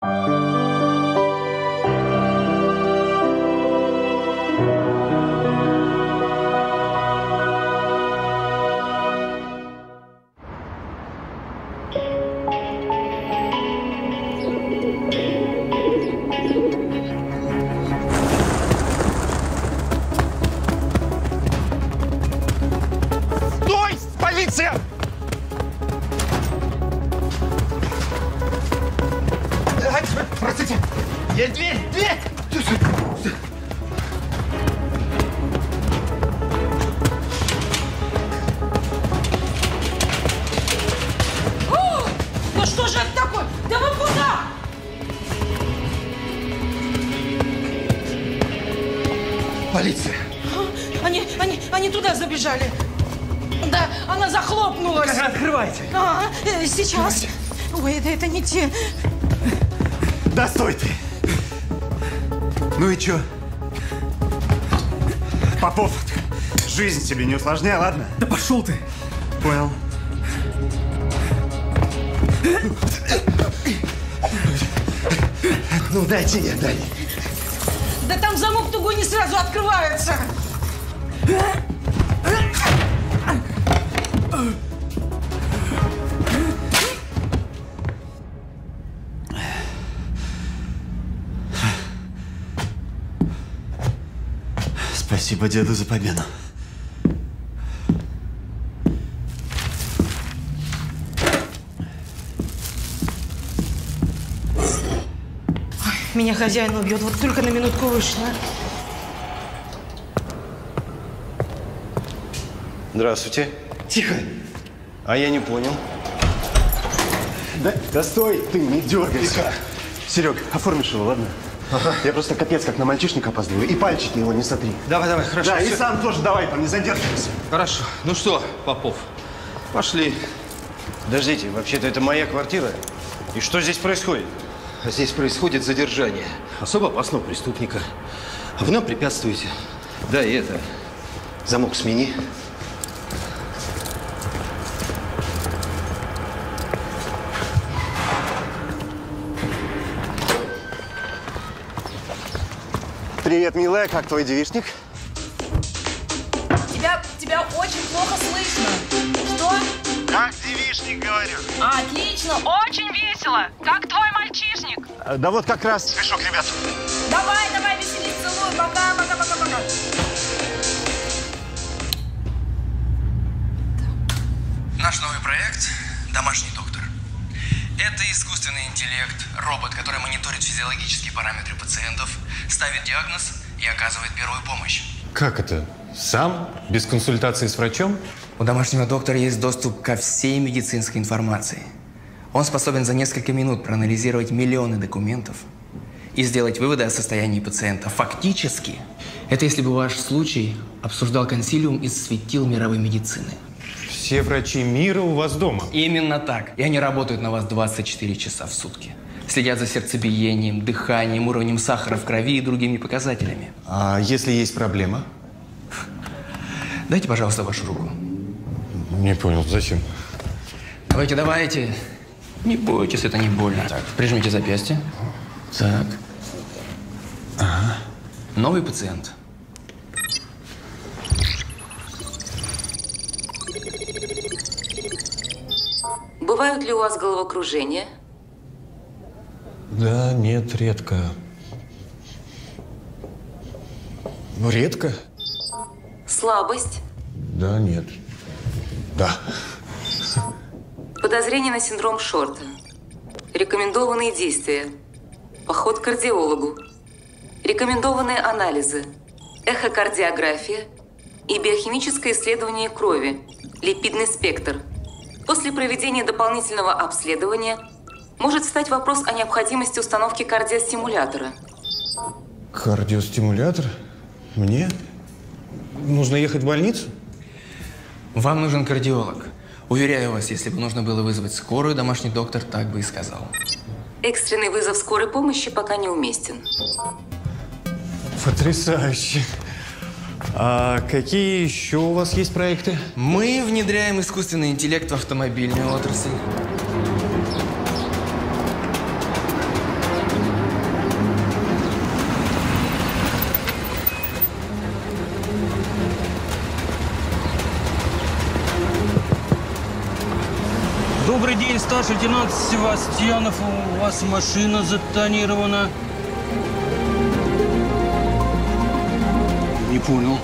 Стой! Жизнь тебе не усложняй, ладно? Да пошел ты! Понял. Ну, дайте я, дай. Да там замок тугой не сразу открывается. Спасибо деду за победу. Хозяин убьет, вот только на минутку вышла. Здравствуйте. Тихо! А я не понял. Да, да стой, ты не дергайся. Серег, оформишь его, ладно? Я просто капец как на мальчишника опаздываю. И пальчики его не сотри. Давай, давай, хорошо. Да, и всё. сам тоже давай, там не задерживайся. Хорошо. Ну что, Попов, пошли. Подождите, вообще-то это моя квартира. И что здесь происходит? Здесь происходит задержание особо опасного преступника. А вы нам препятствуете. Да, и это. Замок смени. Привет, милая, как твой девичник? Да вот как раз... Смешок, ребят. Давай, давай, веселись, целую. Пока, пока, пока, пока. Наш новый проект «Домашний доктор». Это искусственный интеллект, робот, который мониторит физиологические параметры пациентов, ставит диагноз и оказывает первую помощь. Как это? Сам? Без консультации с врачом? У домашнего доктора есть доступ ко всей медицинской информации. Он способен за несколько минут проанализировать миллионы документов и сделать выводы о состоянии пациента. Фактически, это если бы ваш случай обсуждал консилиум из светил мировой медицины. Все врачи мира у вас дома. Именно так. И они работают на вас 24 часа в сутки. Следят за сердцебиением, дыханием, уровнем сахара в крови и другими показателями. А если есть проблема? Дайте, пожалуйста, вашу руку. Не понял, зачем? Давайте, давайте. Не бойтесь, это не больно. Так, прижмите запястье. Так. Ага. Новый пациент. Бывают ли у вас головокружения? Да, нет, редко. Ну, редко? Слабость? Да, нет. Да. Подозрение на синдром Шорта? Рекомендованные действия? Поход к кардиологу? Рекомендованные анализы? Эхокардиография и биохимическое исследование крови, липидный спектр. После проведения дополнительного обследования может встать вопрос о необходимости установки кардиостимулятора. Кардиостимулятор? Мне? Нужно ехать в больницу? Вам нужен кардиолог. Уверяю вас, если бы нужно было вызвать скорую, домашний доктор так бы и сказал. Экстренный вызов скорой помощи пока не уместен. Потрясающе. А какие еще у вас есть проекты? Мы внедряем искусственный интеллект в автомобильную отрасль. Лейтенант Севастьянов, у вас машина затонирована. Не понял.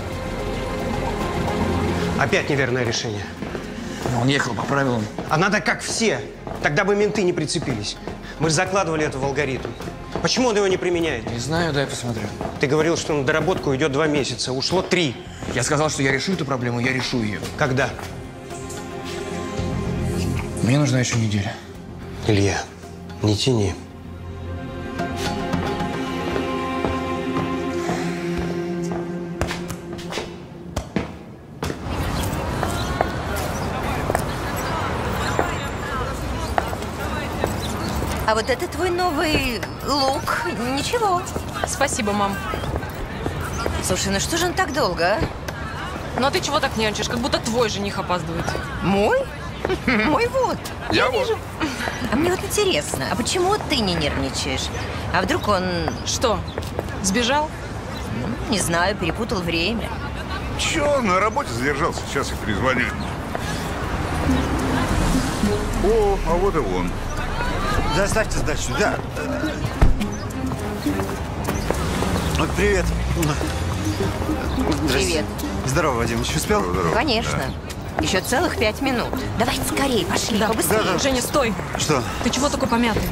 Опять неверное решение. Он ехал по правилам. А надо как все. Тогда бы менты не прицепились. Мы же закладывали это в алгоритм. Почему он его не применяет? Не знаю, дай посмотрю. Ты говорил, что на доработку идет два месяца. Ушло три. Я сказал, что я решу эту проблему, я решу ее. Когда? Мне нужна еще неделя. Илья, не тяни. А вот это твой новый лук. Ничего. Спасибо, мам. Слушай, ну что же он так долго, а? Ну а ты чего так нервничаешь? Как будто твой жених опаздывает. Мой? Мой вот. Я, вижу. А мне вот интересно, а почему ты не нервничаешь? А вдруг он, Что, сбежал? не знаю, перепутал время? Чё, на работе задержался, сейчас я перезвоню. О, а вот и он. Доставьте сдачу, да. Вот, привет. Привет. Здорово, Вадимович. Успел? Конечно. Еще целых пять минут. Давайте скорее, пошли, побыстрее. Да, да. Женя, стой! Что? Ты чего такой помятый?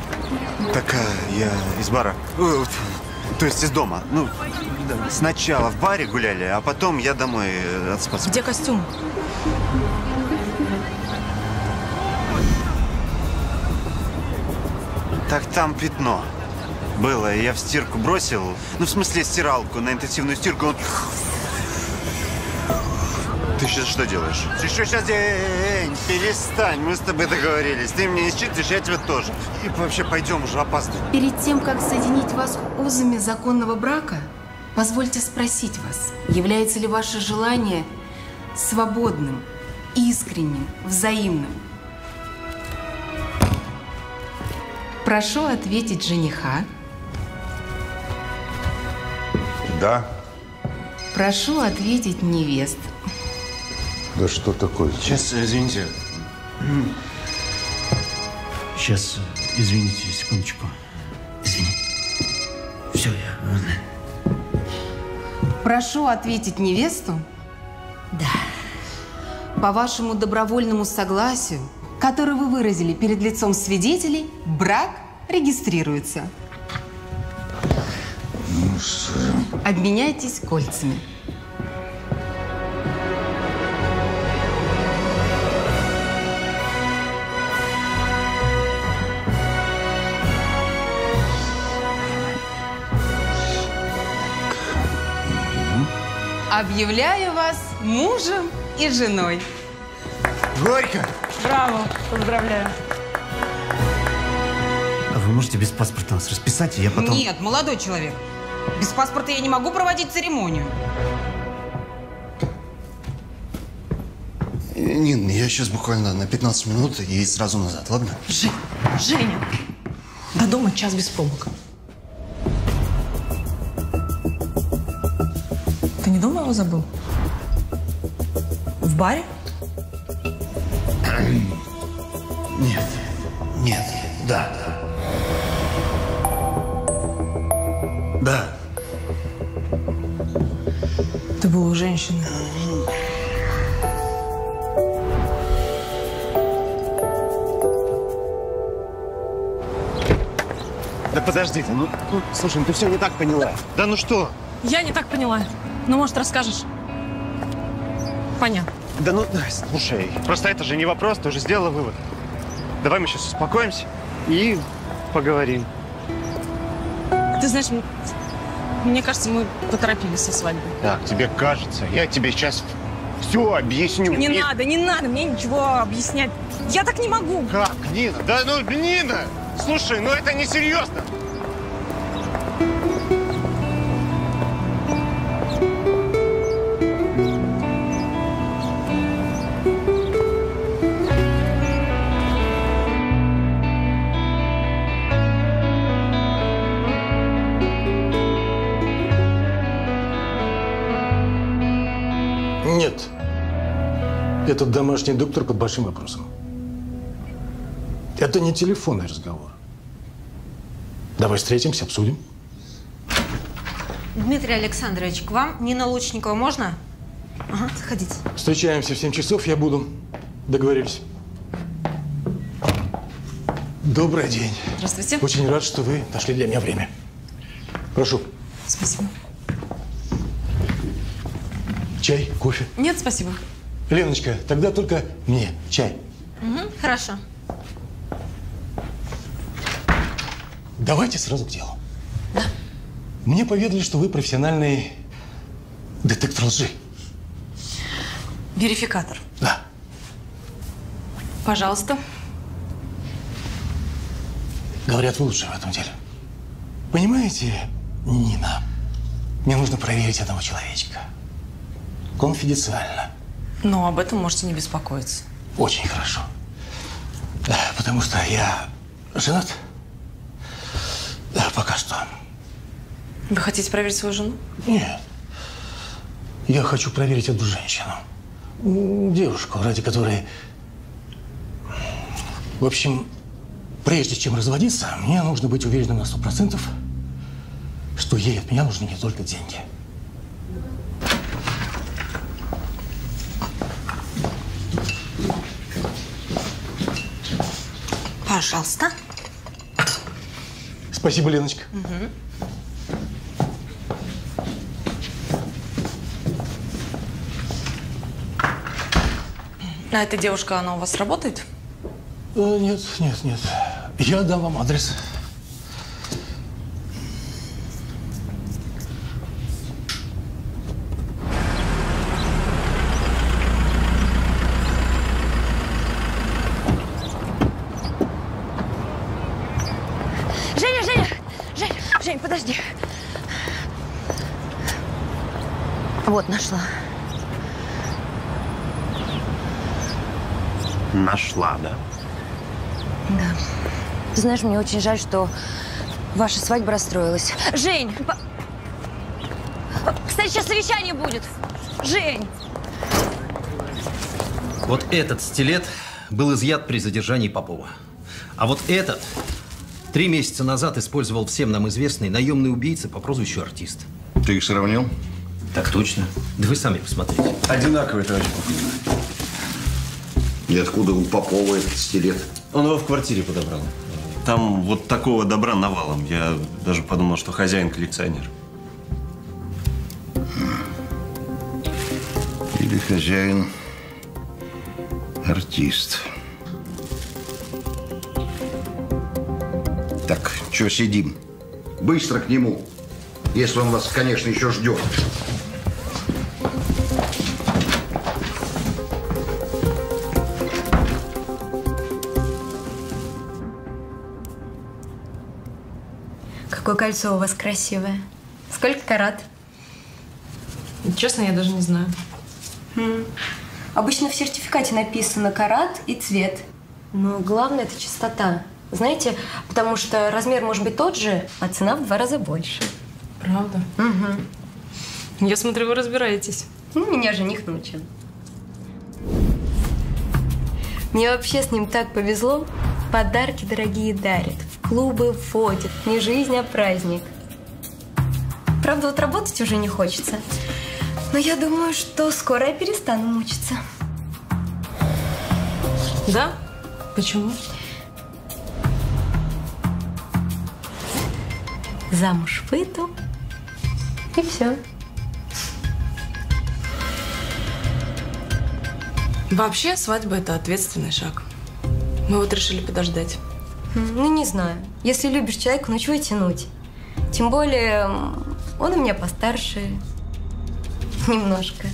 Так а, я из бара. Э, То есть из дома. Ну, да, сначала в баре гуляли, а потом я домой э, отспаться. Где костюм? Так там пятно было. Я в стирку бросил. Ну, в смысле, стиралку на интенсивную стирку. Он... Сейчас что делаешь? Ты что сейчас делаешь? Перестань, мы с тобой договорились. Ты мне не считаешь, я тебя тоже. И вообще пойдем уже, опаздываем. Перед тем, как соединить вас узами законного брака, позвольте спросить вас, является ли ваше желание свободным, искренним, взаимным? Прошу ответить жениха. Да. Прошу ответить невест. Да что такое? Сейчас, извините. Сейчас, извините, секундочку. Извини. Все, я... Прошу ответить невесту. Да. По вашему добровольному согласию, которое вы выразили перед лицом свидетелей, брак регистрируется. Обменяйтесь кольцами. Объявляю вас мужем и женой. Горько! Браво! Поздравляю. А вы можете без паспорта нас расписать, и я потом... Нет, молодой человек. Без паспорта я не могу проводить церемонию. Нин, я сейчас буквально на 15 минут и сразу назад, ладно? Жень, Женя! До дома час без пробок. Не дома его забыл? В баре? Нет, нет, да. Да. Ты был у женщины. Да подожди ты, ну, ну, слушай, ну ты все не так поняла. Да ну что? Я не так поняла. Ну, может, расскажешь? Понятно. Да ну, слушай, просто это же не вопрос, ты уже сделала вывод. Давай мы сейчас успокоимся и поговорим. Ты знаешь, мне кажется, мы поторопились со свадьбой. Так, тебе кажется, я тебе сейчас все объясню. Не И- надо, не надо мне ничего объяснять. Я так не могу. Как, Нина? Да ну, Нина! Слушай, ну это несерьезно. Этот домашний доктор под большим вопросом. Это не телефонный разговор. Давай встретимся, обсудим. Дмитрий Александрович, к вам Нина Лучникова можно? Ага, заходите. Встречаемся в 7 часов, я буду. Договорились. Добрый день. Здравствуйте. Очень рад, что вы нашли для меня время. Прошу. Спасибо. Чай, кофе. Нет, спасибо. Леночка, тогда только мне чай. Угу, хорошо. Давайте сразу к делу. Мне поведали, что вы профессиональный детектор лжи. Верификатор. Да. Пожалуйста. Говорят, вы лучше в этом деле. Понимаете, Нина, мне нужно проверить этого человечка. Конфиденциально. Но об этом можете не беспокоиться. Очень хорошо. Да, потому что я женат. Да, пока что. Вы хотите проверить свою жену? Нет. Я хочу проверить одну женщину. Девушку, ради которой... В общем, прежде чем разводиться, мне нужно быть уверенным на сто процентов, что ей от меня нужны не только деньги. Пожалуйста. Спасибо, Леночка. Угу. А эта девушка, она у вас работает? Э, Нет, нет, нет. Я дам вам адрес. Женя, Женя! Жень, Жень, подожди. Вот, нашла. Нашла, да? Да. Ты знаешь, мне очень жаль, что ваша свадьба расстроилась. Жень! по- Кстати, сейчас совещание будет. Жень! Вот этот стилет был изъят при задержании Попова. А вот этот три месяца назад использовал всем нам известный наемный убийца по прозвищу Артист. Ты их сравнил? Так точно. Да вы сами посмотрите. Одинаковые, товарищ полковник. И откуда у Попова этот стилет? Он его в квартире подобрал. Там вот такого добра навалом. Я даже подумал, что хозяин коллекционер. Или хозяин артист. Так, что сидим? Быстро к нему. Если он вас, конечно, еще ждет. Какое кольцо у вас красивое. Сколько карат? Честно, я даже не знаю. Хм. Обычно в сертификате написано карат и цвет. Но главное это чистота. Знаете, потому что размер может быть тот же, а цена в два раза больше. Правда? Угу. Я смотрю, вы разбираетесь. Ну, меня жених научил. Мне вообще с ним так повезло. Подарки дорогие дарит, в клубы вводит. Не жизнь, а праздник. Правда, вот работать уже не хочется. Но я думаю, что скоро я перестану мучиться. Да? Почему? Замуж выйду. И все. Вообще, свадьба – это ответственный шаг. Мы вот решили подождать. Ну, не знаю. Если любишь человека, ну чего тянуть? Тем более, он у меня постарше. Немножко.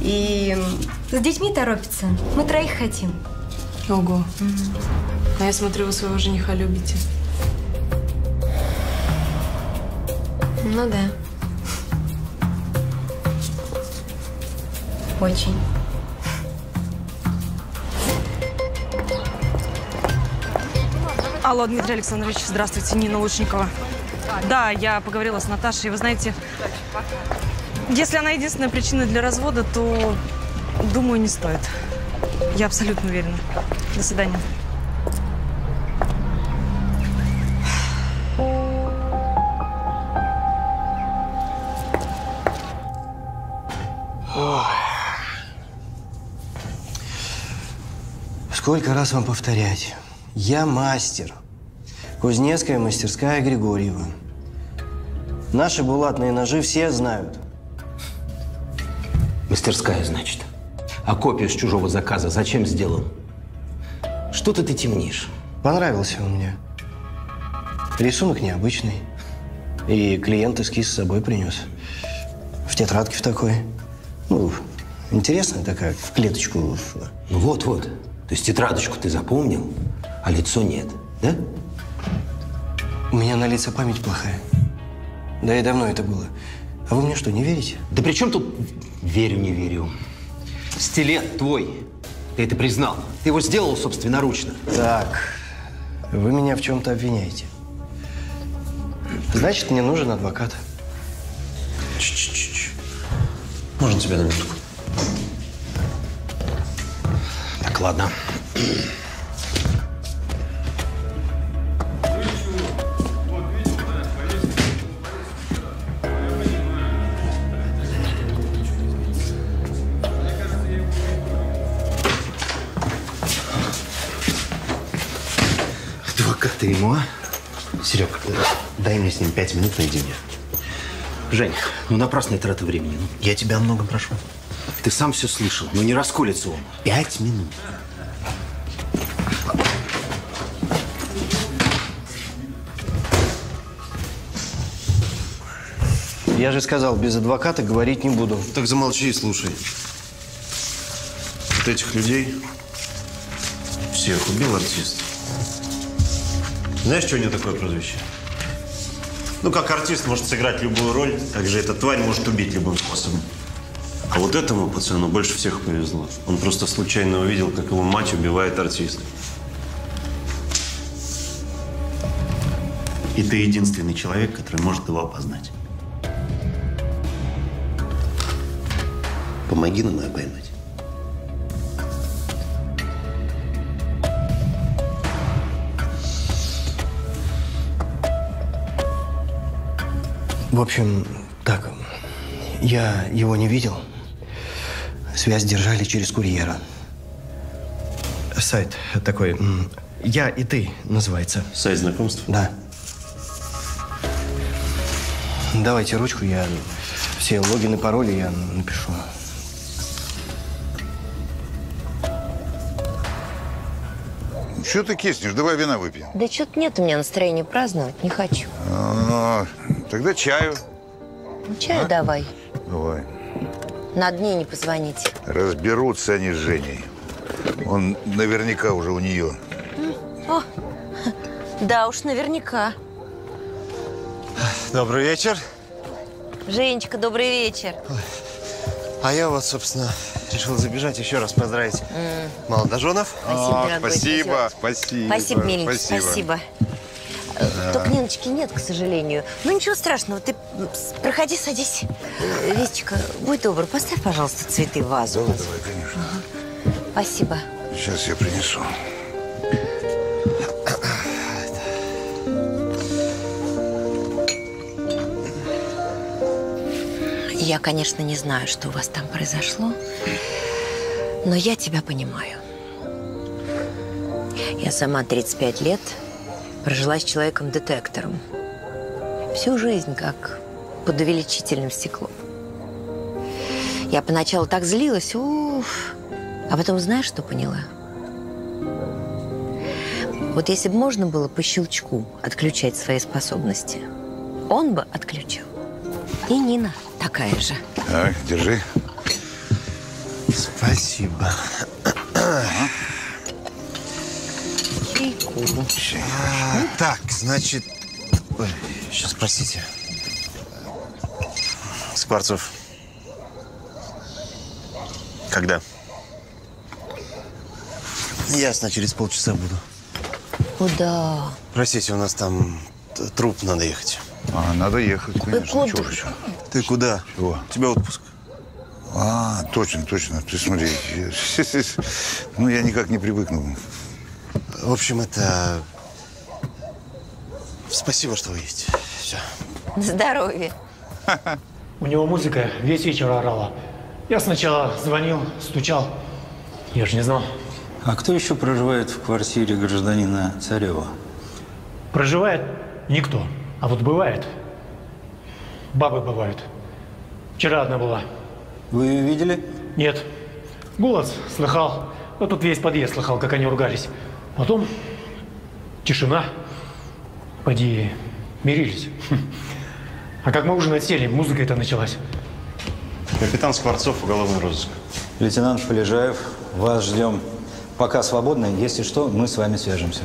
И с детьми торопится. Мы троих хотим. Ого. А я смотрю, вы своего жениха любите. Ну да. Очень. Алло, Дмитрий Александрович, здравствуйте, Нина Лучникова. Да, я поговорила с Наташей, вы знаете, если она единственная причина для развода, то, думаю, не стоит. Я абсолютно уверена. До свидания. Сколько раз вам повторять? Я мастер. Кузнецкая мастерская Григорьева. Наши булатные ножи все знают. Мастерская, значит. А копию с чужого заказа зачем сделал? Что-то ты темнишь. Понравился он мне. Рисунок необычный. И клиент эскиз с собой принес. В тетрадке в такой. Ну, интересная такая, в клеточку. Ну вот-вот. То есть тетрадочку ты запомнил, а лицо нет, да? У меня на лица память плохая. Да и давно это было. А вы мне что, не верите? Да при чем тут верю, не верю? Стилет твой. Ты это признал. Ты его сделал собственноручно. Так, вы меня в чем-то обвиняете. Значит, мне нужен адвокат. Ч-ч-ч. Можно тебя на минутку? Так, ладно. А? Серег, дай мне с ним пять минут наедине. Жень, ну напрасная трата времени. Ну, Я тебя о многом прошу. ты сам все слышал. Ну не расколется он. Пять минут. Я же сказал, без адвоката говорить не буду. Так замолчи и слушай. Вот этих людей всех убил артист. Знаешь, что у него такое прозвище? Ну, как артист может сыграть любую роль, так же эта тварь может убить любым способом. А вот этому пацану больше всех повезло. Он просто случайно увидел, как его мать убивает артиста. И ты единственный человек, который может его опознать. Помоги нам его поймать. В общем, так, я его не видел. Связь держали через курьера. Сайт такой, «Я и ты» называется. Сайт знакомств? Да. Давайте ручку, я все логины, пароли я напишу. Что ты киснешь? Давай вина выпьем. Да что-то нет у меня настроения праздновать, не хочу. А, тогда чаю. Ну, чаю давай. Давай. Надо мне не позвонить. Разберутся они с Женей. Он наверняка уже у нее. О, да уж, наверняка. Добрый вечер. Женечка, добрый вечер. А я вот, собственно, решил забежать еще раз поздравить М. молодоженов. Спасибо, дорогой, спасибо, спасибо. Спасибо, миленький, спасибо. Э, Да. Только Ниночки нет, к сожалению. Ну, ничего страшного, ты проходи, садись. Э, Вестечка, будь добр, поставь, пожалуйста, цветы в вазу. Давай, давай, конечно. Спасибо. Сейчас я принесу. Я, конечно, не знаю, что у вас там произошло, но я тебя понимаю. Я сама 35 лет прожила с человеком-детектором. Всю жизнь как под увеличительным стеклом. Я поначалу так злилась, уф, а потом знаешь, что поняла? Вот если бы можно было по щелчку отключать свои способности, он бы отключил. И Нина такая же. Так, держи. Спасибо. Чайку. А, так, значит... Ой, сейчас, простите. Скворцов. Когда? Ясно, через полчаса буду. Куда? Простите, у нас там труп надо ехать. А, надо ехать, конечно. куда? Чего? Ты куда? Чего? У тебя отпуск. А, точно, точно. Ты смотри. Ну, я никак не привыкну. В общем, это... Спасибо, что вы есть. Все. На здоровье. У него музыка весь вечер орала. Я сначала звонил, стучал. Я же не знал. А кто еще проживает в квартире гражданина Царева? Проживает никто. А вот бывает. Бабы бывают. Вчера одна была. Вы ее видели? Нет. Голос слыхал. Ну, тут весь подъезд слыхал, как они ругались. Потом тишина. Поди, мирились. А как мы ужинать сели, музыка это началась. Капитан Скворцов, уголовный розыск. Лейтенант Полежаев, вас ждем. Пока свободны, если что, мы с вами свяжемся.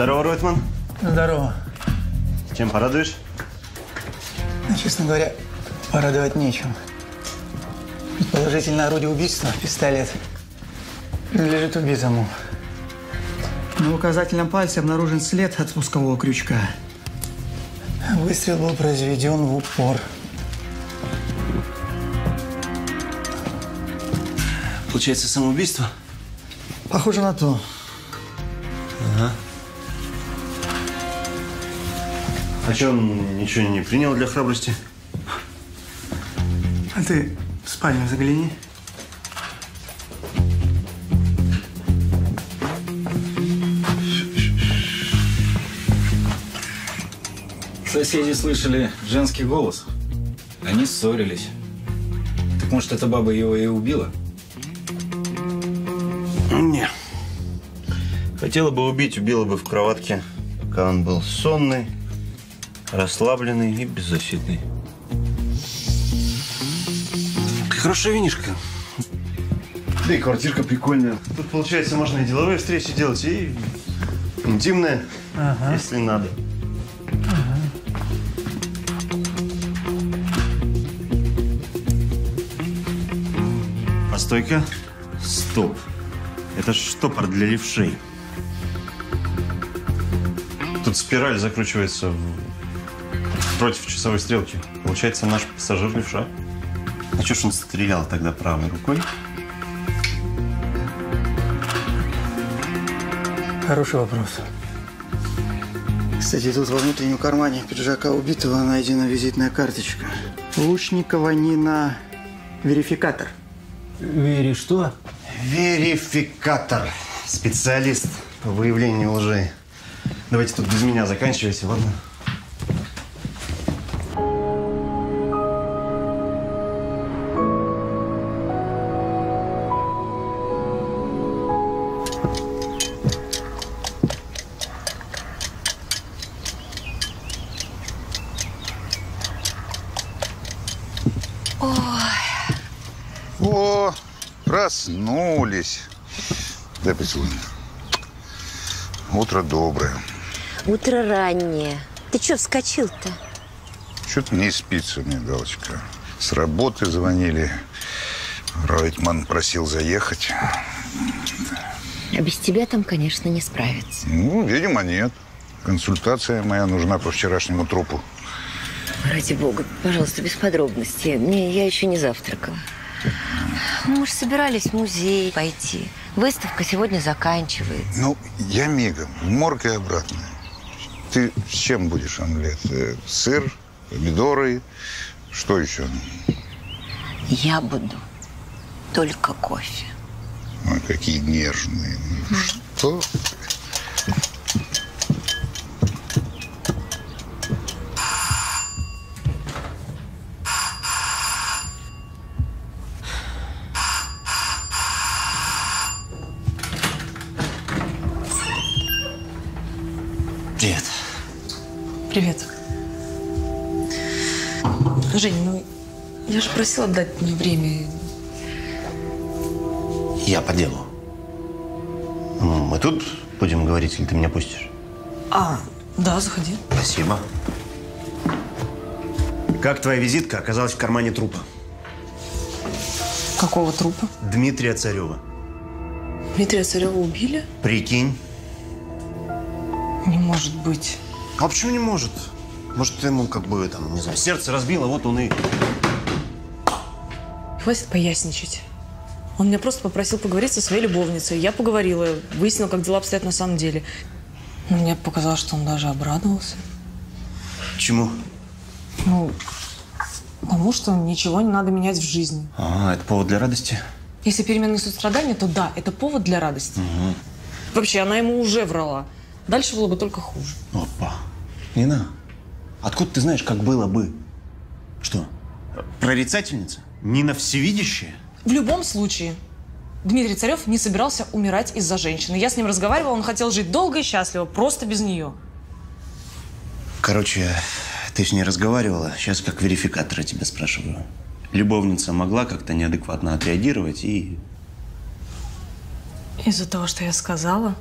Здорово, Ройтман. Здорово. Чем порадуешь? Ну, честно говоря, порадовать нечем. Предположительно, орудие убийства, пистолет, принадлежит убитому. На указательном пальце обнаружен след от спускового крючка. Выстрел был произведен в упор. Получается, самоубийство? Похоже на то. Ага. А что, он ничего не принял для храбрости? А ты в спальню загляни. Соседи слышали женский голос. Они ссорились. Так может, эта баба его и убила? Не. Хотела бы убить, убила бы в кроватке, пока он был сонный, расслабленный и беззащитный. Хорошая винишка. Да и квартирка прикольная. Тут, получается, можно и деловые встречи делать, и интимные, Ага. если надо. Постой-ка. Стоп. Это ж штопор для левшей. Тут спираль закручивается в- против часовой стрелки. Получается, наш пассажир левша. А что ж он стрелял тогда правой рукой? Хороший вопрос. Кстати, тут во внутреннем кармане пиджака убитого найдена визитная карточка. Лучникова Нина верификатор. Вери что? Верификатор. Специалист по выявлению лжи. Давайте тут без меня заканчивайте, ладно? Дай поцелуй. Утро доброе. утро раннее. Ты что вскочил-то? Что-то не спится мне, Галочка. С работы звонили. Ройтман просил заехать. А без тебя там, конечно, не справиться. Ну, видимо, нет. Консультация моя нужна по вчерашнему трупу. Ради бога, пожалуйста, без подробностей. Мне, я еще не завтракала. Ну, мы же собирались в музей пойти. Выставка сегодня заканчивается. Ну, я мигом. В морг и обратно. Ты с чем будешь омлет? Э, Сыр, помидоры, что еще? Я буду только кофе. Ой, какие нежные. Ну, Что? Же просила дать мне время. Я по делу. Мы тут будем говорить, или ты меня пустишь? А, да, заходи. Спасибо. Как твоя визитка оказалась в кармане трупа? Какого трупа? Дмитрия Царева. Дмитрия Царева убили? Прикинь. Не может быть. А почему не может? Может, ему как бы, там, не знаю, сердце разбило, вот он и... Хватит поясничать. Он меня просто попросил поговорить со своей любовницей. Я поговорила, выяснила, как дела обстоят на самом деле. Но мне показалось, что он даже обрадовался. Чему? Ну, тому, что ничего не надо менять в жизни. А, это повод для радости? Если перемены несут страдания, то да, это повод для радости. Угу. Вообще, она ему уже врала. Дальше было бы только хуже. Опа. Нина, откуда ты знаешь, как было бы? Что, прорицательница? Нина всевидящая? В любом случае, Дмитрий Царев не собирался умирать из-за женщины. Я с ним разговаривала, он хотел жить долго и счастливо, просто без нее. Короче, ты с ней разговаривала, сейчас как верификатора тебя спрашиваю. Любовница могла как-то неадекватно отреагировать и... Из-за того, что я сказала?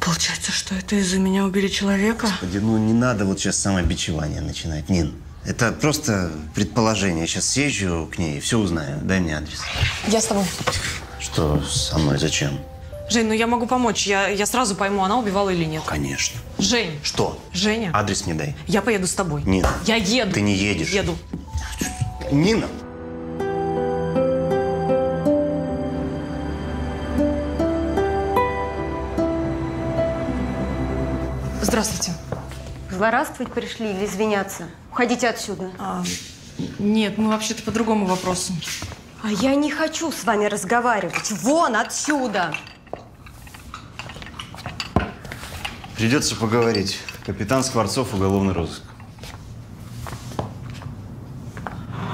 Получается, что это из-за меня убили человека? Господи, ну не надо вот сейчас самобичевание начинать, Нин. Это просто предположение. Сейчас съезжу к ней и все узнаю. Дай мне адрес. Я с тобой. Что со мной? Зачем? Жень, ну я могу помочь. Я, я сразу пойму, она убивала или нет. Конечно. Жень. Что? Женя. Адрес мне дай. Я поеду с тобой. Нина. Я еду. Ты не едешь. Еду. Нина. Здравствуйте. Злорадствовать пришли или извиняться? Уходите отсюда. А, нет, мы вообще-то по другому вопросу. А я не хочу с вами разговаривать. Вон отсюда! Придется поговорить. Капитан Скворцов, уголовный розыск.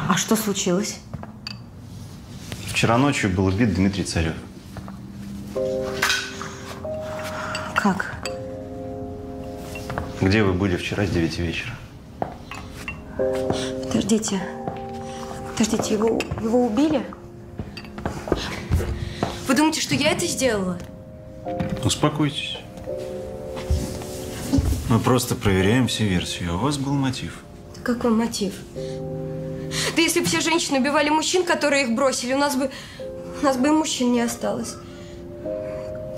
А что случилось? Вчера ночью был убит Дмитрий Царев. Как? Где вы были вчера с 9 вечера? Подождите. Подождите, его, его убили? Вы думаете, что я это сделала? Успокойтесь. Мы просто проверяем все версии. А у вас был мотив. Да какой мотив? Да если бы все женщины убивали мужчин, которые их бросили, у нас бы, у нас бы и мужчин не осталось.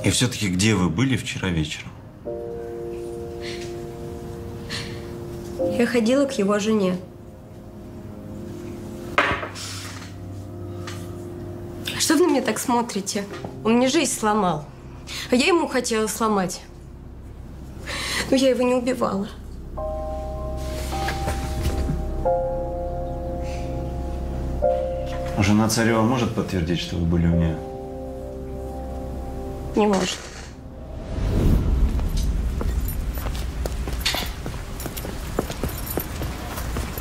И все-таки где вы были вчера вечером? Я ходила к его жене. Что вы на меня так смотрите? Он мне жизнь сломал. А я ему хотела сломать. Но я его не убивала. Жена Царева может подтвердить, что вы были у нее? Не может.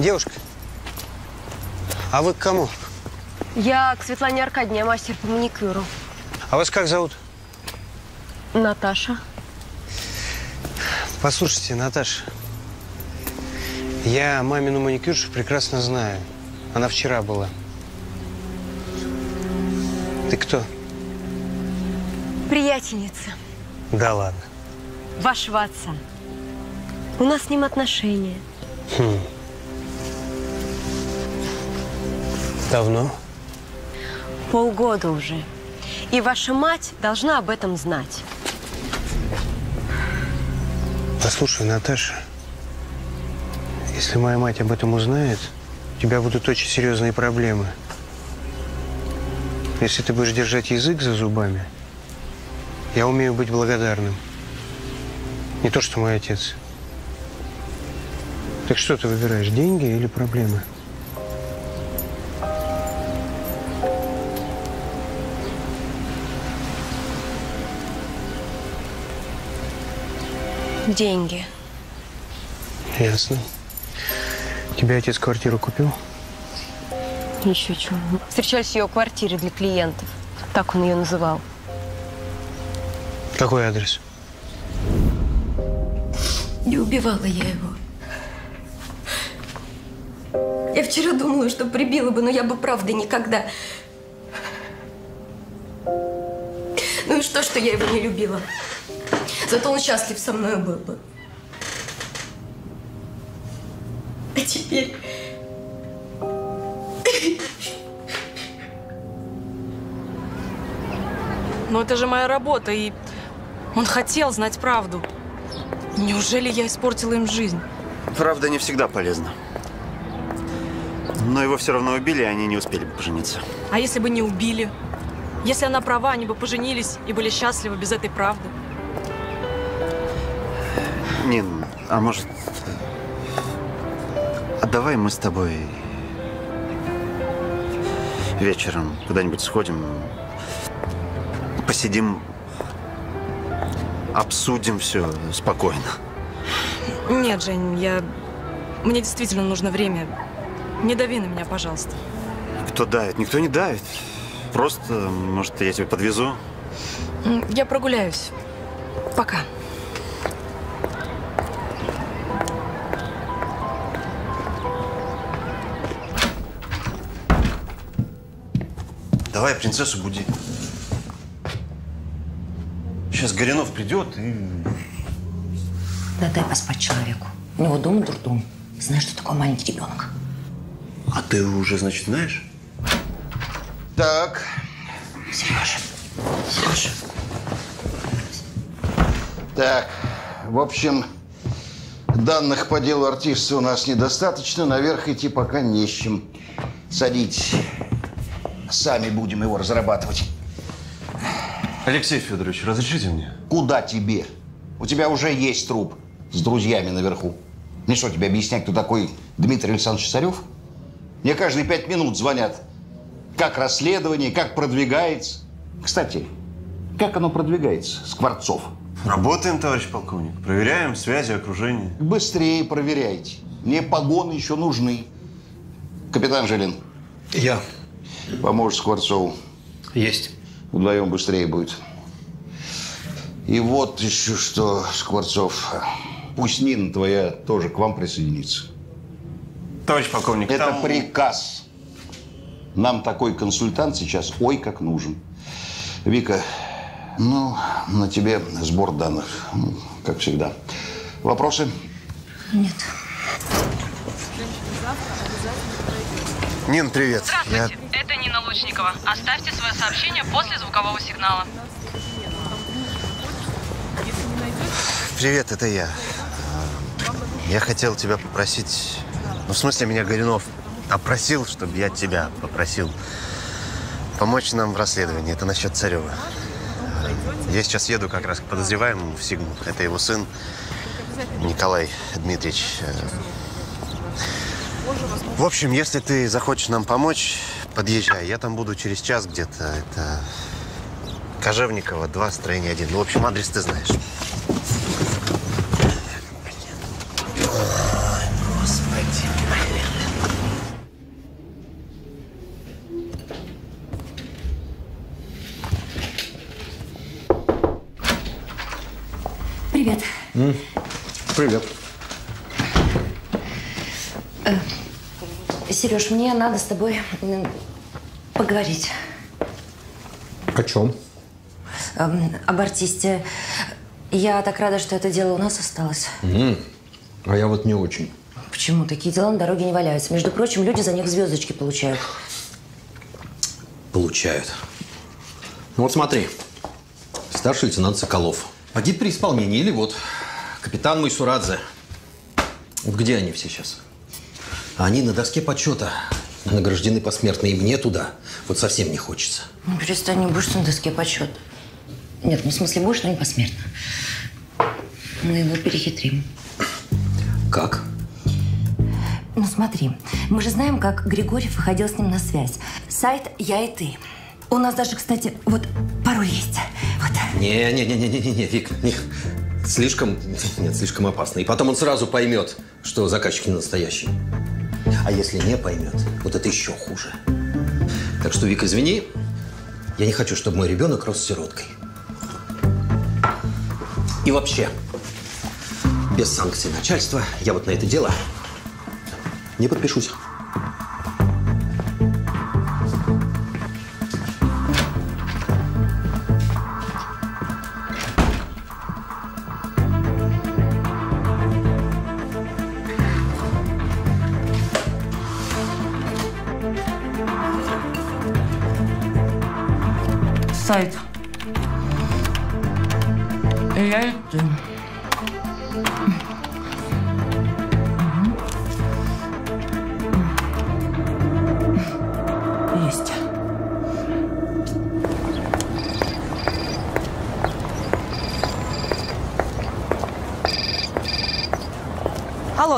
Девушка, а вы к кому? Я к Светлане Аркадьевне, мастер по маникюру. А вас как зовут? Наташа. Послушайте, Наташа, я мамину маникюршу прекрасно знаю. Она вчера была. Ты кто? Приятельница Да ладно. вашего отца. У нас с ним отношения. Хм. Давно? Полгода уже. И ваша мать должна об этом знать. Послушай, Наташа, если моя мать об этом узнает, у тебя будут очень серьезные проблемы. Если ты будешь держать язык за зубами, я умею быть благодарным. Не то, что мой отец. Так что ты выбираешь, деньги или проблемы? Деньги. Ясно. Тебе отец квартиру купил? Еще чего. Встречались в ее квартире для клиентов. Так он ее называл. Какой адрес? Не убивала я его. Я вчера думала, что прибила бы, но я бы правда никогда. Ну и что, что я его не любила? Зато он счастлив со мной был бы. А теперь... Но это же моя работа, и он хотел знать правду. Неужели я испортила им жизнь? Правда не всегда полезна. Но его все равно убили, и они не успели бы пожениться. А если бы не убили? Если она права, они бы поженились и были счастливы без этой правды. Нин, а может... А давай мы с тобой вечером куда-нибудь сходим, посидим, обсудим все спокойно. Нет, Жень, я... Мне действительно нужно время. Не дави на меня, пожалуйста. Кто давит? Никто не давит. Просто, может, я тебя подвезу? Я прогуляюсь. Пока. Давай принцессу буди. Сейчас Горинов придет и... Да дай поспать человеку. У него дома дурдом. Знаешь, что такое маленький ребенок? А ты уже, значит, знаешь? Так. Сережа. Сережа. Так, в общем, данных по делу артиста у нас недостаточно. Наверх идти пока не с чем. Садитесь. Сами будем его разрабатывать. Алексей Федорович, разрешите мне? Куда тебе? У тебя уже есть труп с друзьями наверху. Мне что, тебе объяснять, кто такой Дмитрий Александрович Царев? Мне каждые пять минут звонят. Как расследование, как продвигается. Кстати, как оно продвигается, Скворцов? Работаем, товарищ полковник. Проверяем связи, окружение. Быстрее проверяйте. Мне погоны еще нужны. Капитан Жилин. Я. Поможешь Скворцову. Есть. Вдвоем быстрее будет. И вот еще что, Скворцов. Пусть Нина твоя тоже к вам присоединится. Товарищ полковник, Это там- приказ. Нам такой консультант сейчас ой как нужен. Вика, ну, на тебе сбор данных, ну, как всегда. Вопросы? Нет. Нин, привет. Я... это Нина Лучникова. Оставьте свое сообщение после звукового сигнала. Привет, это я. Я хотел тебя попросить... Ну, в смысле, меня Горюнов опросил, чтобы я тебя попросил помочь нам в расследовании. Это насчет Царева. Я сейчас еду как раз к подозреваемому в Сигму. Это его сын Николай Дмитриевич. Э, В общем, если ты захочешь нам помочь, подъезжай. Я там буду через час где-то. Это Кожевникова, 2, строение 1. Ну, в общем, адрес ты знаешь. Господи, Привет. Привет. Мне надо с тобой поговорить О чем? эм, об артисте. Я так рада, что это дело у нас осталось. А я вот не очень. Почему? Такие дела на дороге не валяются. Между прочим, люди за них звездочки получают. Получают. Ну вот смотри. Старший лейтенант Соколов. Погиб при исполнении. Или вот капитан Майсурадзе. Вот где они все сейчас? Они на доске почета. Награждены посмертно. И мне туда вот совсем не хочется. Ну, перестань, не будешь на доске почет. Нет, ну в смысле будешь, но не посмертно. Мы его перехитрим. Как? Ну смотри, мы же знаем, как Григорьев выходил с ним на связь. Сайт «Я и ты». У нас даже, кстати, вот пароль есть. Вот. Не-не-не-не-не-не, Вик, не, слишком, нет, слишком опасно. И потом он сразу поймет, что заказчик не настоящий. А если не поймет, вот это еще хуже. Так что, Вик, извини, я не хочу, чтобы мой ребенок рос сироткой. И вообще, без санкций начальства я вот на это дело не подпишусь.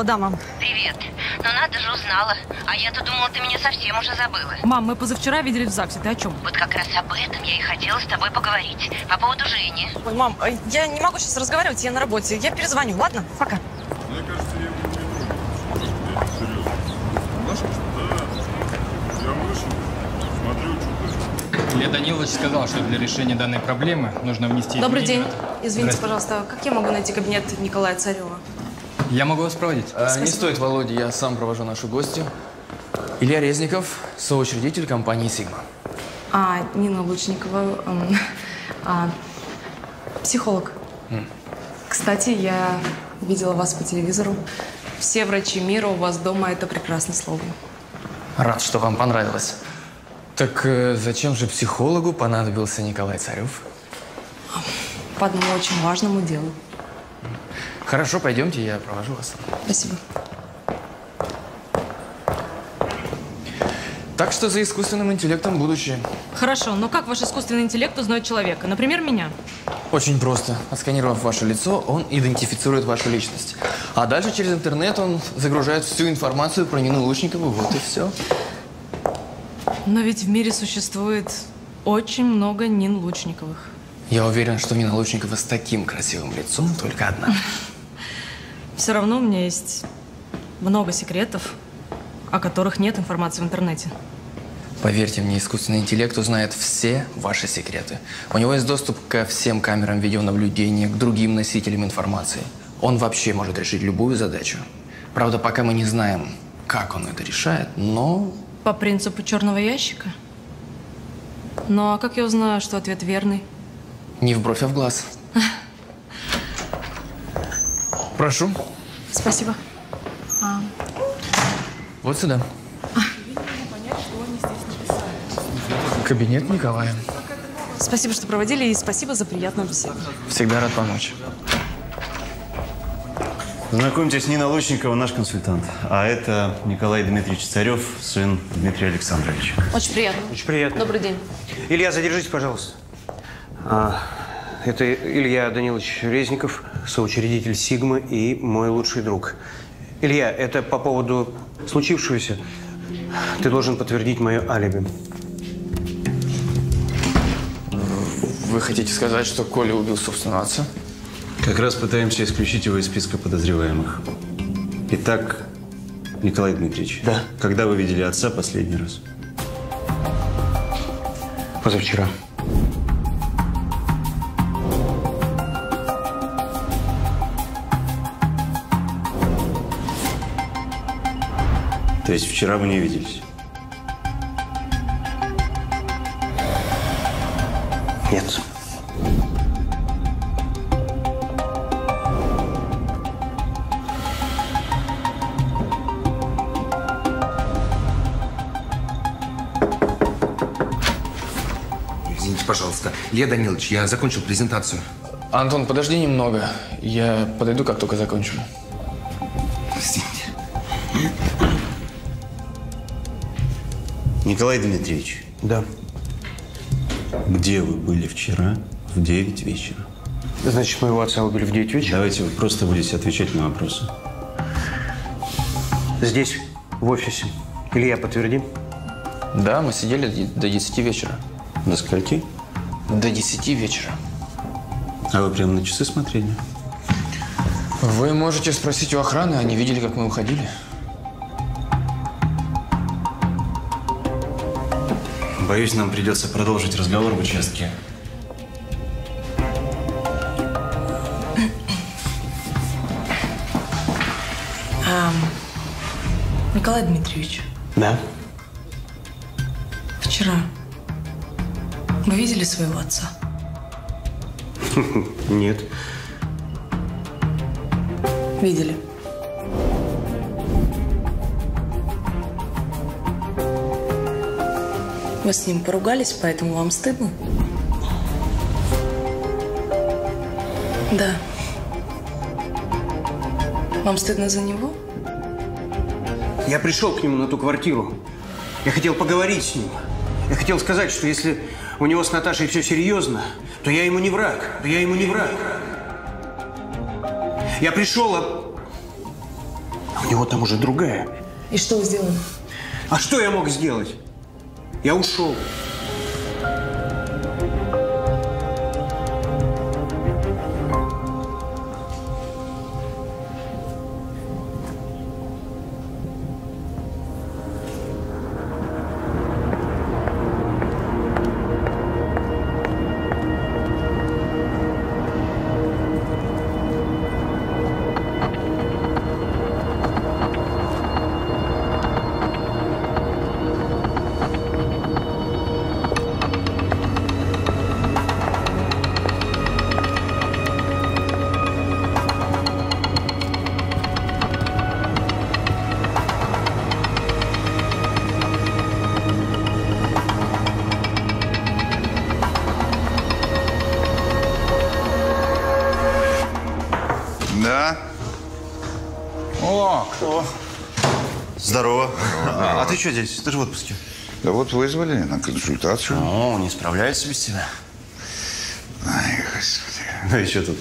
Да, мам. Привет. Ну надо же, узнала. А я-то думала, ты меня совсем уже забыла. Мам, мы позавчера видели в ЗАГСе. Ты о чем? Вот как раз об этом я и хотела с тобой поговорить. По поводу Жени. Ой, мам, э, я не могу сейчас разговаривать, я на работе. Я перезвоню, ладно? Пока. Мне кажется, я его не трогаю. Серьезно. Нашел, Да. Я вышел, смотрю, что-то... Илья Данилович сказал, что для решения данной проблемы нужно внести... Добрый день. Извините, пожалуйста, как я могу найти кабинет Николая Царева? Я могу вас проводить? А, не стоит, Володя, я сам провожу нашу гостью. Илья Резников, соучредитель компании «Сигма». А, Нина Лучникова, эм, а, психолог. М. Кстати, я видела вас по телевизору. Все врачи мира у вас дома – это прекрасный слоган. Рад, что вам понравилось. Так э, зачем же психологу понадобился Николай Царев? По одному очень важному делу. Хорошо, пойдемте, я провожу вас. Спасибо. Так что за искусственным интеллектом будущее. Хорошо, но как ваш искусственный интеллект узнает человека? Например, меня. Очень просто. Отсканировав ваше лицо, он идентифицирует вашу личность. А дальше через интернет он загружает всю информацию про Нину Лучникову. Вот и все. Но ведь в мире существует очень много Нин Лучниковых. Я уверен, что Нина Лучникова с таким красивым лицом только одна. Все равно у меня есть много секретов, о которых нет информации в интернете. Поверьте мне, искусственный интеллект узнает все ваши секреты. У него есть доступ ко всем камерам видеонаблюдения, к другим носителям информации. Он вообще может решить любую задачу. Правда, пока мы не знаем, как он это решает, но По принципу черного ящика? Ну а как я узнаю, что ответ верный? не в бровь, а в глаз. Прошу. Спасибо. А, Вот сюда. Кабинет Николая. спасибо, что проводили, и спасибо за приятную беседу. Всегда рад помочь. Знакомьтесь, Нина Лучникова, наш консультант. А это Николай Дмитриевич Царев, сын Дмитрия Александровича. Очень приятно. Очень приятно. Добрый день. Илья, задержитесь, пожалуйста. А, это Илья Данилович Резников, соучредитель Сигмы и мой лучший друг. Илья, это по поводу случившегося. Ты должен подтвердить мое алиби. Вы хотите сказать, что Коля убил собственного отца? Как раз пытаемся исключить его из списка подозреваемых. Итак, Николай Дмитриевич. Да. Когда вы видели отца последний раз? Позавчера. То есть вчера вы не виделись? Нет. Извините, пожалуйста. Илья Данилович, я закончил презентацию. Антон, подожди немного. Я подойду, как только закончу. Николай Дмитриевич. Да. Где вы были вчера в 9 вечера? Значит, моего отца убили в 9 вечера? Давайте вы просто будете отвечать на вопросы. Здесь, в офисе. Илья, подтверди. Да, мы сидели до 10 вечера. До скольки? До 10 вечера. А вы прямо на часы смотрели? Вы можете спросить у охраны, они видели, как мы уходили. Боюсь, нам придется продолжить разговор в участке. Ам, Николай Дмитриевич, Да. вчера вы видели своего отца? Нет. Видели. Вы с ним поругались, поэтому вам стыдно? Да. Вам стыдно за него? Я пришел к нему на ту квартиру. Я хотел поговорить с ним. Я хотел сказать, что если у него с Наташей все серьезно, то я ему не враг. То я ему не враг. Я пришел, а у него там уже другая. И что вы сделали? А что я мог сделать? Я ушел. Да? Что здесь? Ты же в отпуске. Да вот вызвали на консультацию. О, не справляется без тебя. Ай, господи. Ну и что тут?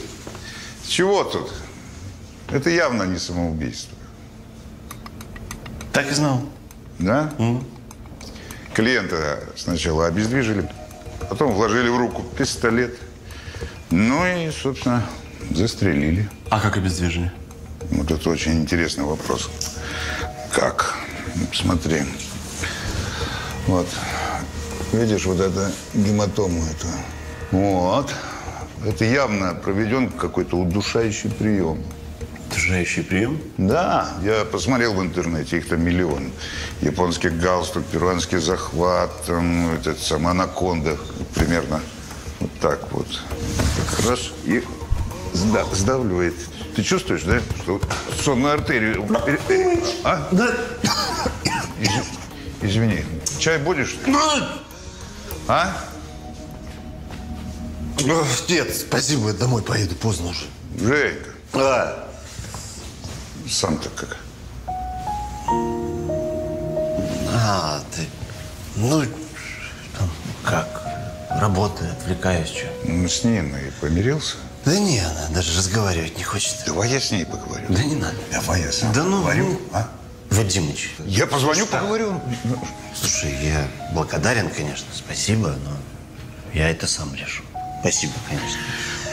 Чего тут? Это явно не самоубийство. Так и знал. Да? Клиента сначала обездвижили, потом вложили в руку пистолет. Ну и, собственно, застрелили. А как обездвижили? Вот это очень интересный вопрос. Смотри. Вот. Видишь вот это гематому эту? Вот. Это явно проведен какой-то удушающий прием. Удушающий прием? Да. Я посмотрел в интернете, их там миллион. Японский галстук, перуанский захват, там, этот сам анаконда. Примерно вот так вот. Как раз и сда- сдавливает. Ты чувствуешь, да, что сонную артерию... А? Да. Извини. Чай будешь? А? Нет, спасибо, я домой поеду, поздно уже. Женька. А. Сам-то как? А, ты... Ну, там, как? Работаю, отвлекаюсь, что. Ну, с Ниной помирился? Да не, она даже разговаривать не хочет. Давай я с ней поговорю. Да не надо. Давай я сам Да ну, поговорю. ну, а? Вадимыч. Я позвоню, Что? поговорю. Слушай, я благодарен, конечно, спасибо, но я это сам решу. Спасибо, конечно.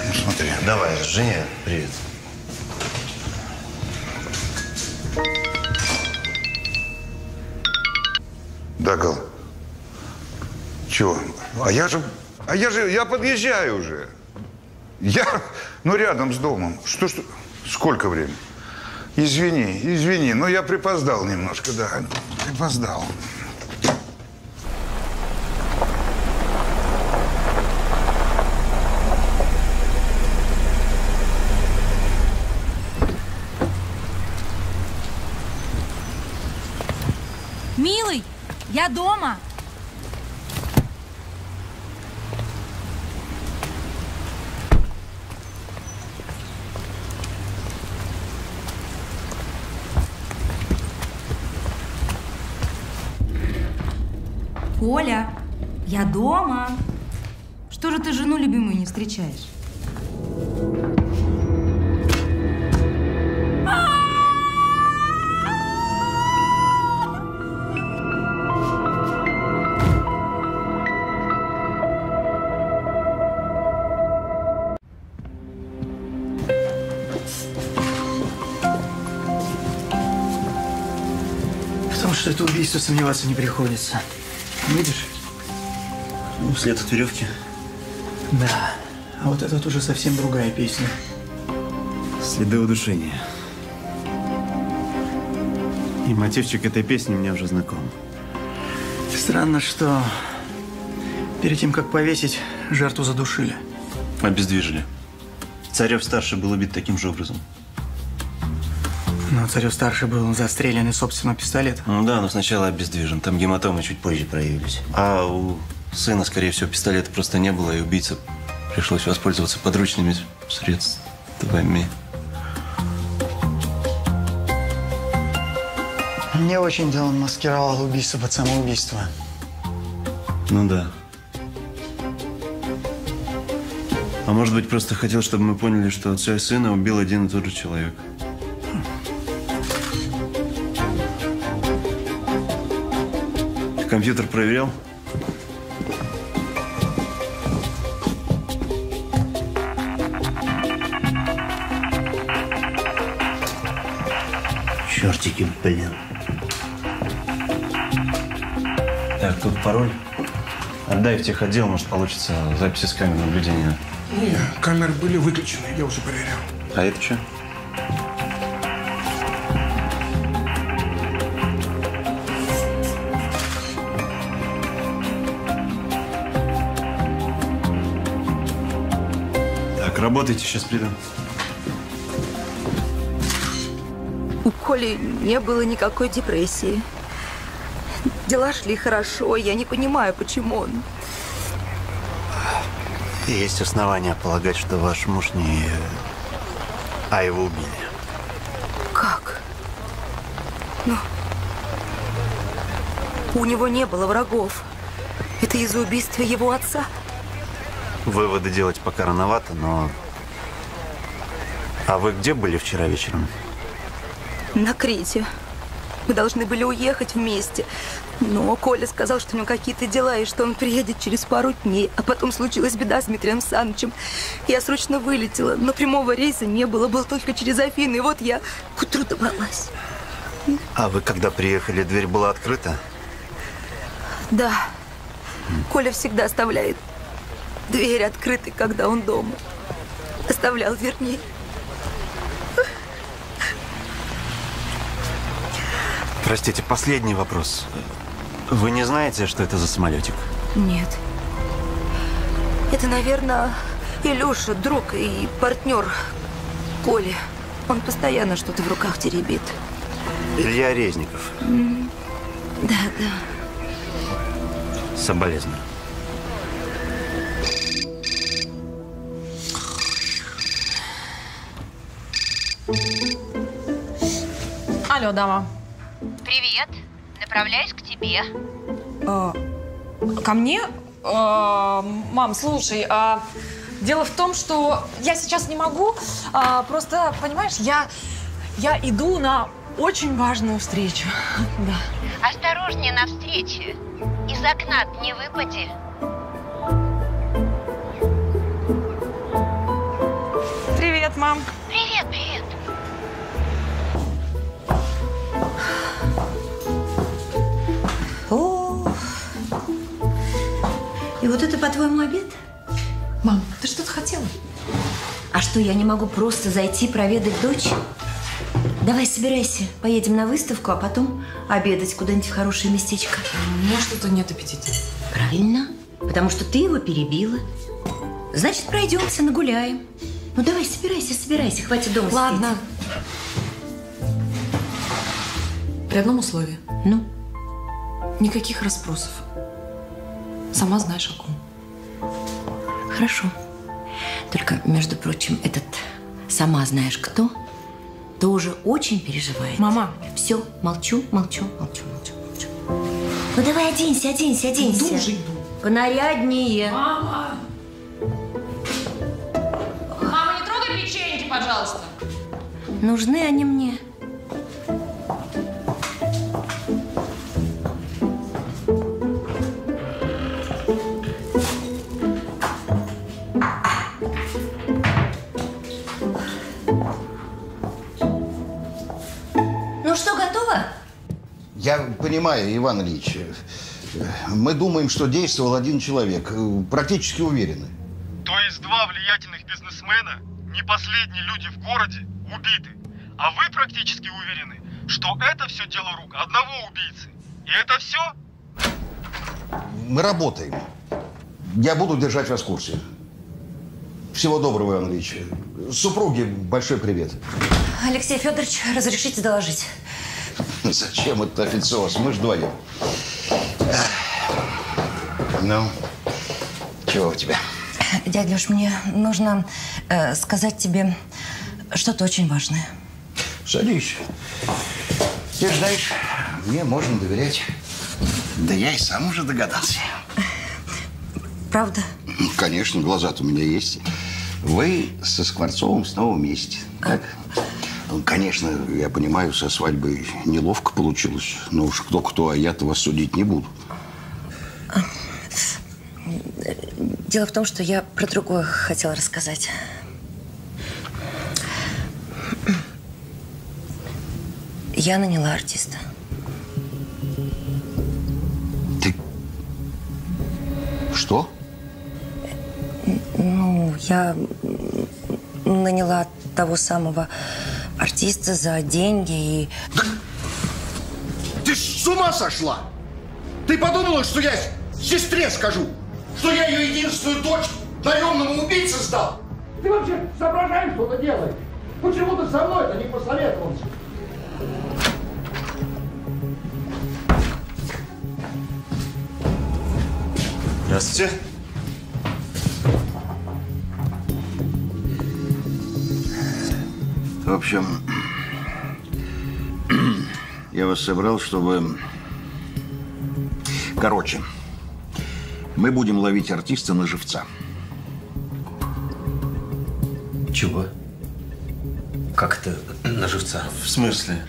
Ну, смотри. Давай, Женя, привет. Да, Гал. Чего? А я же... А я же... Я подъезжаю уже. Я... Ну, рядом с домом. Что, что... Сколько времени? Извини, извини, но я припоздал немножко, да. Припоздал. Милый, я дома. Коля, я дома. Что же ты жену любимую не встречаешь? В том, что это убийство, сомневаться не приходится. Видишь? Ну, след от веревки. Да. А вот это вот уже совсем другая песня. Следы удушения. И мотивчик этой песни мне уже знаком. Странно, что перед тем, как повесить, жертву задушили. Обездвижили. Царев-старший был убит таким же образом. Но царев-старший был застрелен из собственного пистолета. Ну да, но сначала обездвижен. Там гематомы чуть позже проявились. А у сына, скорее всего, пистолета просто не было, и убийца пришлось воспользоваться подручными средствами. Не очень-то он маскировал убийство под самоубийство. Ну да. А может быть, просто хотел, чтобы мы поняли, что отца и сына убил один и тот же человек. Компьютер проверял? Чертики, блин. Так, тут пароль. Отдай в техотдел, может, получится записи с камер наблюдения. Не, камеры были выключены, я уже проверял. А это что? Работайте, сейчас приду. У Коли не было никакой депрессии. Дела шли хорошо, я не понимаю, почему он... Есть основания полагать, что ваш муж не... А его убили. Как? Ну... У него не было врагов. Это из-за убийства его отца. Выводы делать пока рановато, но... А вы где были вчера вечером? На Крите. Мы должны были уехать вместе. Но Коля сказал, что у него какие-то дела, и что он приедет через пару дней. А потом случилась беда с Дмитрием Санычем. Я срочно вылетела, но прямого рейса не было, был только через Афины. И вот я к утру добралась. А вы когда приехали, дверь была открыта? Да. Коля всегда оставляет дверь открытой, когда он дома. Оставлял, вернее. Простите, последний вопрос. Вы не знаете, что это за самолетик? Нет. Это, наверное, Илюша, друг и партнер Коли. Он постоянно что-то в руках теребит. Илья Резников. Да, да. Соболезную. Алло, дама. Привет. Направляюсь к тебе. А, ко мне? А, мам, слушай, а, дело в том, что я сейчас не могу. а, просто, понимаешь, я, я иду на очень важную встречу. Да. Осторожнее на встрече. Из окна не выпади. Привет, мам. Привет, привет. О, и вот это, по-твоему, обед? Мам, ты что-то хотела? А что, я не могу просто зайти проведать дочь? Давай, собирайся, поедем на выставку, а потом обедать куда-нибудь в хорошее местечко. У меня что-то нет аппетита. Правильно, потому что ты его перебила. Значит, пройдемся, нагуляем. Ну давай, собирайся, собирайся, хватит дома Ладно. При одном условии. Ну? Никаких расспросов. Сама знаешь о ком. Хорошо. Только, между прочим, этот сама знаешь кто тоже очень переживает. Мама. Все, молчу, молчу, молчу, молчу, молчу. Ну давай оденься, оденься, оденься. Иду уже, иду. Понаряднее. Мама! Мама, не трогай печеньки, пожалуйста. Нужны они мне. Что, готово? Я понимаю, Иван Ильич. Мы думаем, что действовал один человек. Практически уверены. То есть два влиятельных бизнесмена, не последние люди в городе, убиты. А вы практически уверены, что это все дело рук одного убийцы. И это все? Мы работаем. Я буду держать вас в курсе. Всего доброго, Иван Ильич. Супруге большой привет. Алексей Федорович, разрешите доложить? Зачем этот официоз? Мы ж вдвоем. Ну, чего у тебя? Дядя Леш, мне нужно э, сказать тебе Что-то очень важное. Садись. Ты же знаешь, мне можно доверять. Да я и сам уже догадался. Правда? Ну, Конечно, глаза-то у меня есть. Вы со Скворцовым снова вместе, так? Ну, Конечно, я понимаю, со свадьбой неловко получилось. Но уж кто-кто, а я-то вас судить не буду. Дело в том, что я про другое хотела рассказать. Я наняла артиста. Ну, я наняла того самого артиста за деньги и... Ты с ума сошла? Ты подумала, что я сестре скажу? Что я ее единственную дочь наемному убийце сдал? Ты вообще соображаешь, что ты делаешь? Почему ты со мной-то не посоветовался? Здравствуйте. В общем, я вас собрал, чтобы... Короче, мы будем ловить артиста на живца. Чего? Как это на живца? В смысле?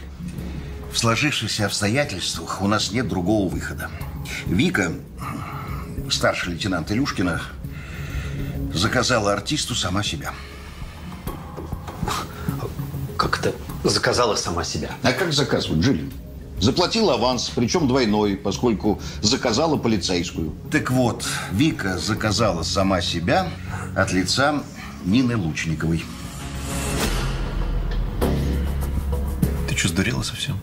В сложившихся обстоятельствах у нас нет другого выхода. Вика, старший лейтенант Илюшкина, заказала артисту сама себя. Заказала сама себя? А как заказывать, Джилли? Заплатила аванс, причем двойной, поскольку заказала полицейскую. Так вот, Вика заказала сама себя от лица Нины Лучниковой. Ты что, сдурела совсем?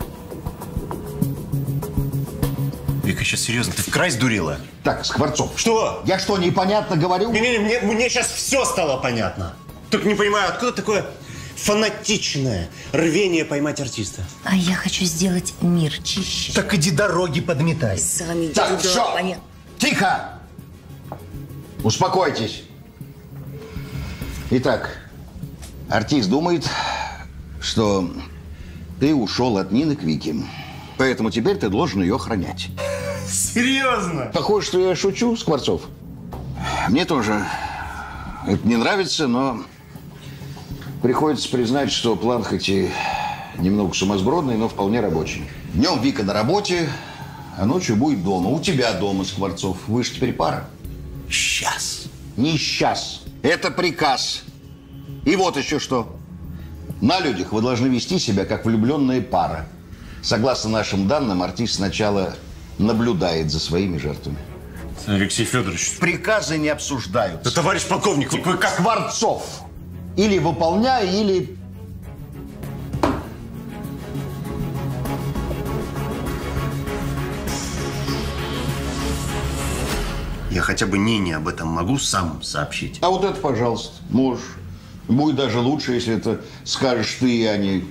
Вика, сейчас серьезно, ты в край сдурела? Так, Скворцов. Что? Я что, непонятно говорю? Не-не, мне, мне сейчас все стало понятно. Только не понимаю, откуда такое фанатичное рвение поймать артиста? А я хочу сделать мир чище. Так иди дороги подметай. Сами Так, дела, все. понятно. Тихо! Успокойтесь. Итак, артист думает, что ты ушел от Нины к Вике. Поэтому теперь ты должен ее охранять. Серьезно? Похоже, что я шучу, Скворцов. Мне тоже это не нравится, но приходится признать, что план хоть и немного сумасбродный, но вполне рабочий. Днем Вика на работе, а ночью будет дома. У тебя дома, Скворцов. Вы же теперь пара. Сейчас. Не сейчас. Это приказ. И вот еще что. На людях вы должны вести себя как влюбленная пара. Согласно нашим данным, артист сначала наблюдает за своими жертвами. Алексей Федорович. Приказы не обсуждаются. Да, товарищ полковник, вы, вы как... Скворцов. Или выполняй, или... Я хотя бы Нине об этом могу сам сообщить. А вот это, пожалуйста, можешь. Будет даже лучше, если это скажешь ты, а не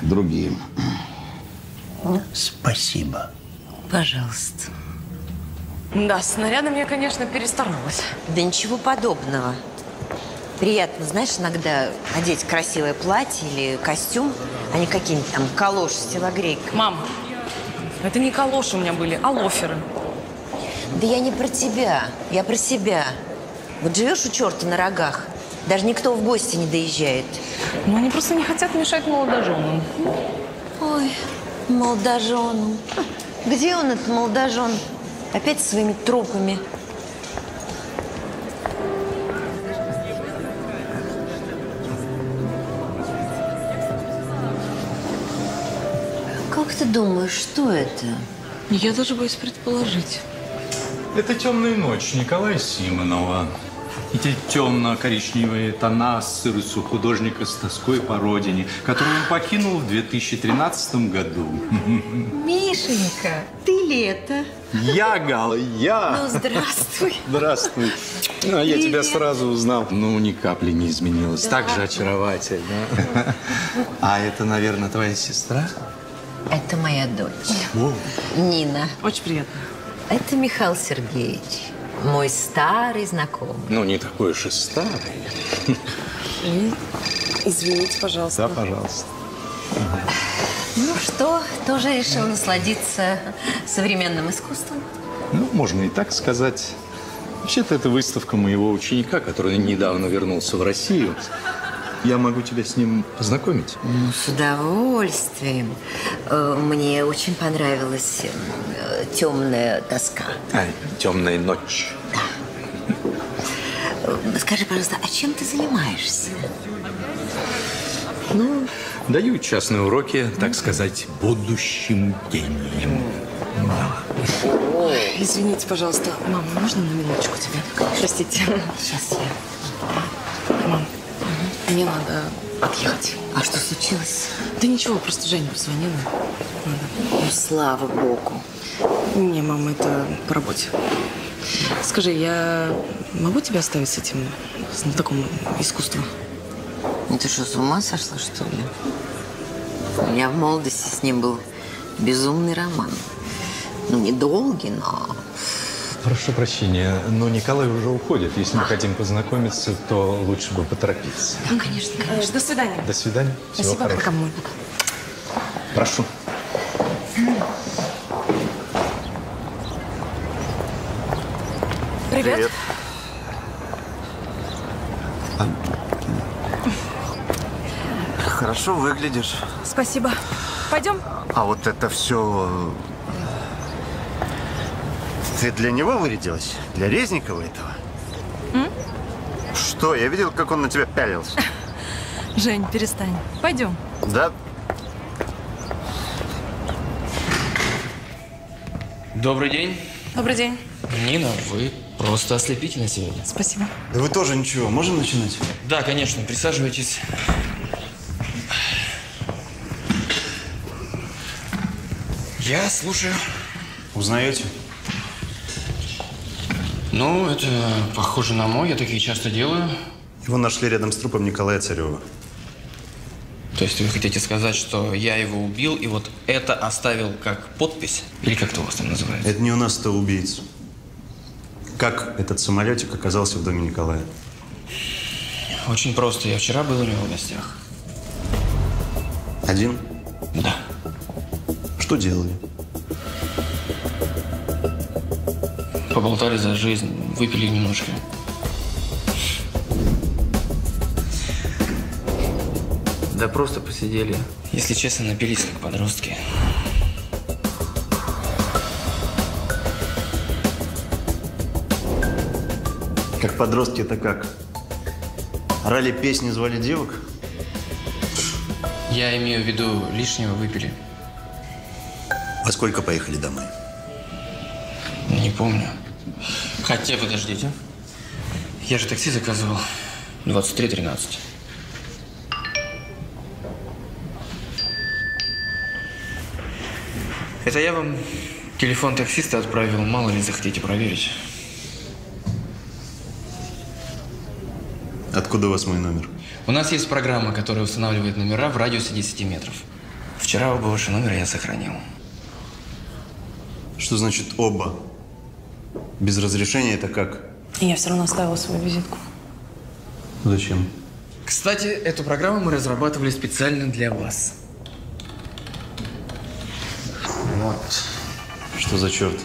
другие. Спасибо. Пожалуйста. Да, с нарядом я, конечно, перестаралась. Да ничего подобного. Приятно, знаешь, иногда одеть красивое платье или костюм, а не какие-нибудь там калоши с телогрейкой. Мам, это не калоши у меня были, а лоферы. Да я не про тебя, я про себя. Вот живешь у черта на рогах, даже никто в гости не доезжает. Ну, они просто не хотят мешать молодоженам. Ой, молодожену. Где он, этот молодожен? Опять со своими трупами. Думаешь, что это? Я даже боюсь предположить. Это «Темная ночь» Николая Симонова. Эти темно-коричневые тона ассоциируются у художника с тоской по родине, которую он покинул в 2013 году. Мишенька, ты ли это? Я, Гала, я. Ну, здравствуй. Здравствуй. Ну, а я тебя Привет. сразу узнал. Ну, ни капли не изменилась. Да. Так же очаровательно. А это, наверное, твоя сестра? Это моя дочь. О. Нина. Очень приятно. Это Михаил Сергеевич, мой старый знакомый. Ну, не такой уж и старый. И извините, пожалуйста. Да, пожалуйста. Ну что, тоже решил насладиться современным искусством? Ну, можно и так сказать. Вообще-то это выставка моего ученика, который недавно вернулся в Россию. Я могу тебя с ним познакомить. Ну, с удовольствием. Э, Мне очень понравилась э, темная тоска. А, темная ночь. Э, Скажи, пожалуйста, а чем ты занимаешься? Ну, Даю частные уроки, так сказать, будущим гением. Ой, извините, пожалуйста. Мама, можно на минуточку тебя? Простите. Сейчас я. Мам, мне надо отъехать. А что случилось? Да ничего, просто Женя позвонила. Надо. Ну, слава богу. Не, мам, это по работе. Скажи, я могу тебя оставить с этим знатоком искусства? Ну, ты что, с ума сошла, что ли? У меня в молодости с ним был безумный роман. Ну, недолгий, но... Прошу прощения, но Николай уже уходит. Если мы хотим познакомиться, то лучше бы поторопиться. Да, конечно, конечно. До свидания. До свидания. Всего Спасибо, хорошего. пока, мой. Прошу. Привет. Хорошо выглядишь. Спасибо. Пойдем? А вот это все... Ты для него вырядилась? Для Резникова этого? М? Что? Я видел, как он на тебя пялился. Жень, перестань. Пойдем. Да? Добрый день. Добрый день. Нина, вы просто ослепительны сегодня. Спасибо. Да вы тоже ничего. Можем начинать? Да, конечно, присаживайтесь. Я слушаю. Узнаете? Ну, это похоже на мой, я такие часто делаю. Его нашли рядом с трупом Николая Царева. То есть вы хотите сказать, что я его убил, и вот это оставил как подпись? Или как это у вас там называется? Это не у нас, это убийц. Как этот самолетик оказался в доме Николая? Очень просто. Я вчера был у него в гостях. Один? Да. Что делали? Поболтали за жизнь, выпили немножко. Да просто посидели. Если честно, напились как подростки. Как подростки это как? Орали песни, звали девок? Я имею в виду, лишнего выпили. Во сколько поехали домой? Не помню. Хотя, подождите. Я же такси заказывал. 23.13. Это я вам телефон таксиста отправил, мало ли захотите проверить. Откуда у вас мой номер? У нас есть программа, которая устанавливает номера в радиусе 10 метров. Вчера оба ваши номера я сохранил. Что значит оба? Без разрешения это как? Я все равно оставила свою визитку. Зачем? Кстати, эту программу мы разрабатывали специально для вас. Вот. Что за черт?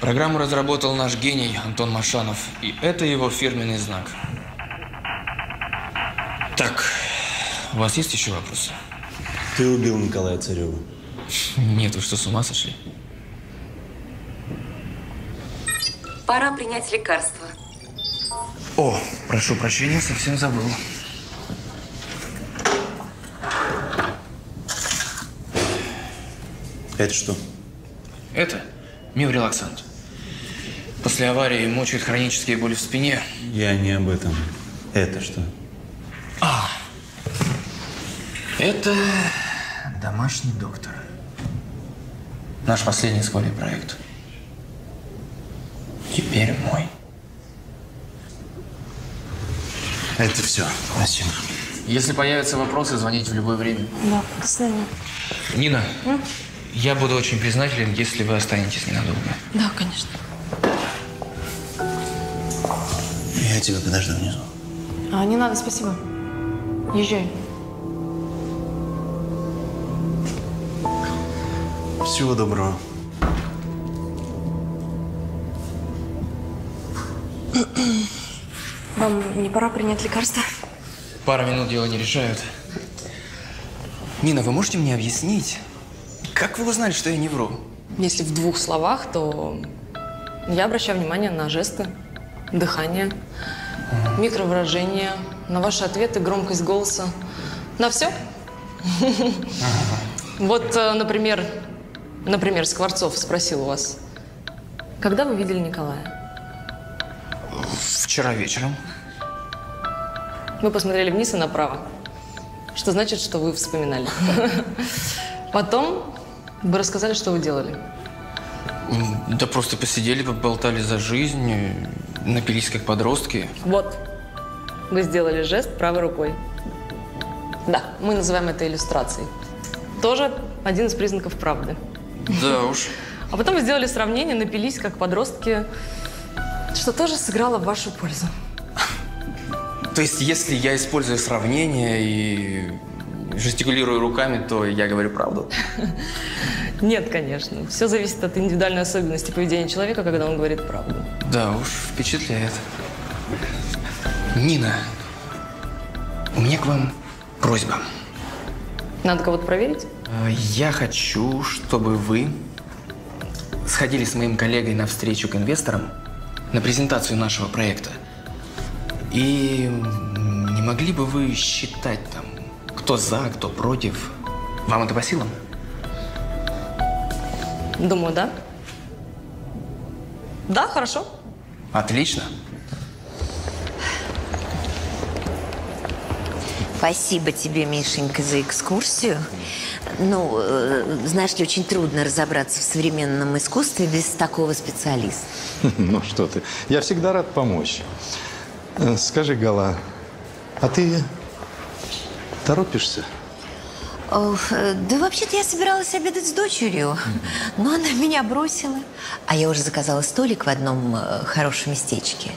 Программу разработал наш гений Антон Машанов, и это его фирменный знак. Так, у вас есть еще вопросы? Ты убил Николая Царева. Нет, вы что, с ума сошли? Пора принять лекарство. О, прошу прощения, совсем забыл. Это что? Это миорелаксант. После аварии мучают хронические боли в спине. Я не об этом. Это что? А, это домашний доктор. Наш последний с Колей проект. Теперь мой. Это все. Спасибо. Если появятся вопросы, звоните в любое время. Да, до свидания. Нина, я буду очень признателен, если вы останетесь ненадолго. Да, конечно. Я тебя подожду внизу. А, не надо, спасибо. Езжай. Всего доброго. Вам не пора принять лекарство? Пара минут дело не решают. Нина, вы можете мне объяснить, как вы узнали, что я не вру? Если в двух словах, то я обращаю внимание на жесты, дыхание, микровыражения, на ваши ответы, громкость голоса. На все. Вот, э, например, например, Скворцов спросил у вас, когда вы видели Николая? Вчера вечером. Вы посмотрели вниз и направо, что значит, что вы вспоминали. Потом вы рассказали, что вы делали. Да просто посидели, поболтали за жизнь, напились как подростки. Вот, вы сделали жест правой рукой. Да, мы называем это иллюстрацией. Тоже один из признаков правды. Да уж. А потом вы сделали сравнение, напились как подростки, что тоже сыграло в вашу пользу. То есть, если я использую сравнение и жестикулирую руками, то я говорю правду? Нет, конечно. Все зависит от индивидуальной особенности поведения человека, когда он говорит правду. Да уж, впечатляет. Нина, у меня к вам просьба. Надо кого-то проверить? Э, Я хочу, чтобы вы сходили с моим коллегой на встречу к инвесторам на презентацию нашего проекта. И не могли бы вы считать там, кто за, кто против? Вам это по силам? Думаю, да. Да, хорошо. Отлично. Спасибо тебе, Мишенька, за экскурсию. Ну, э, знаешь ли, очень трудно разобраться в современном искусстве без такого специалиста. Ну что ты, я всегда рад помочь. Э, Скажи, Гала, а ты торопишься? О, э, да вообще-то я собиралась обедать с дочерью, но она меня бросила. А я уже заказала столик в одном хорошем местечке.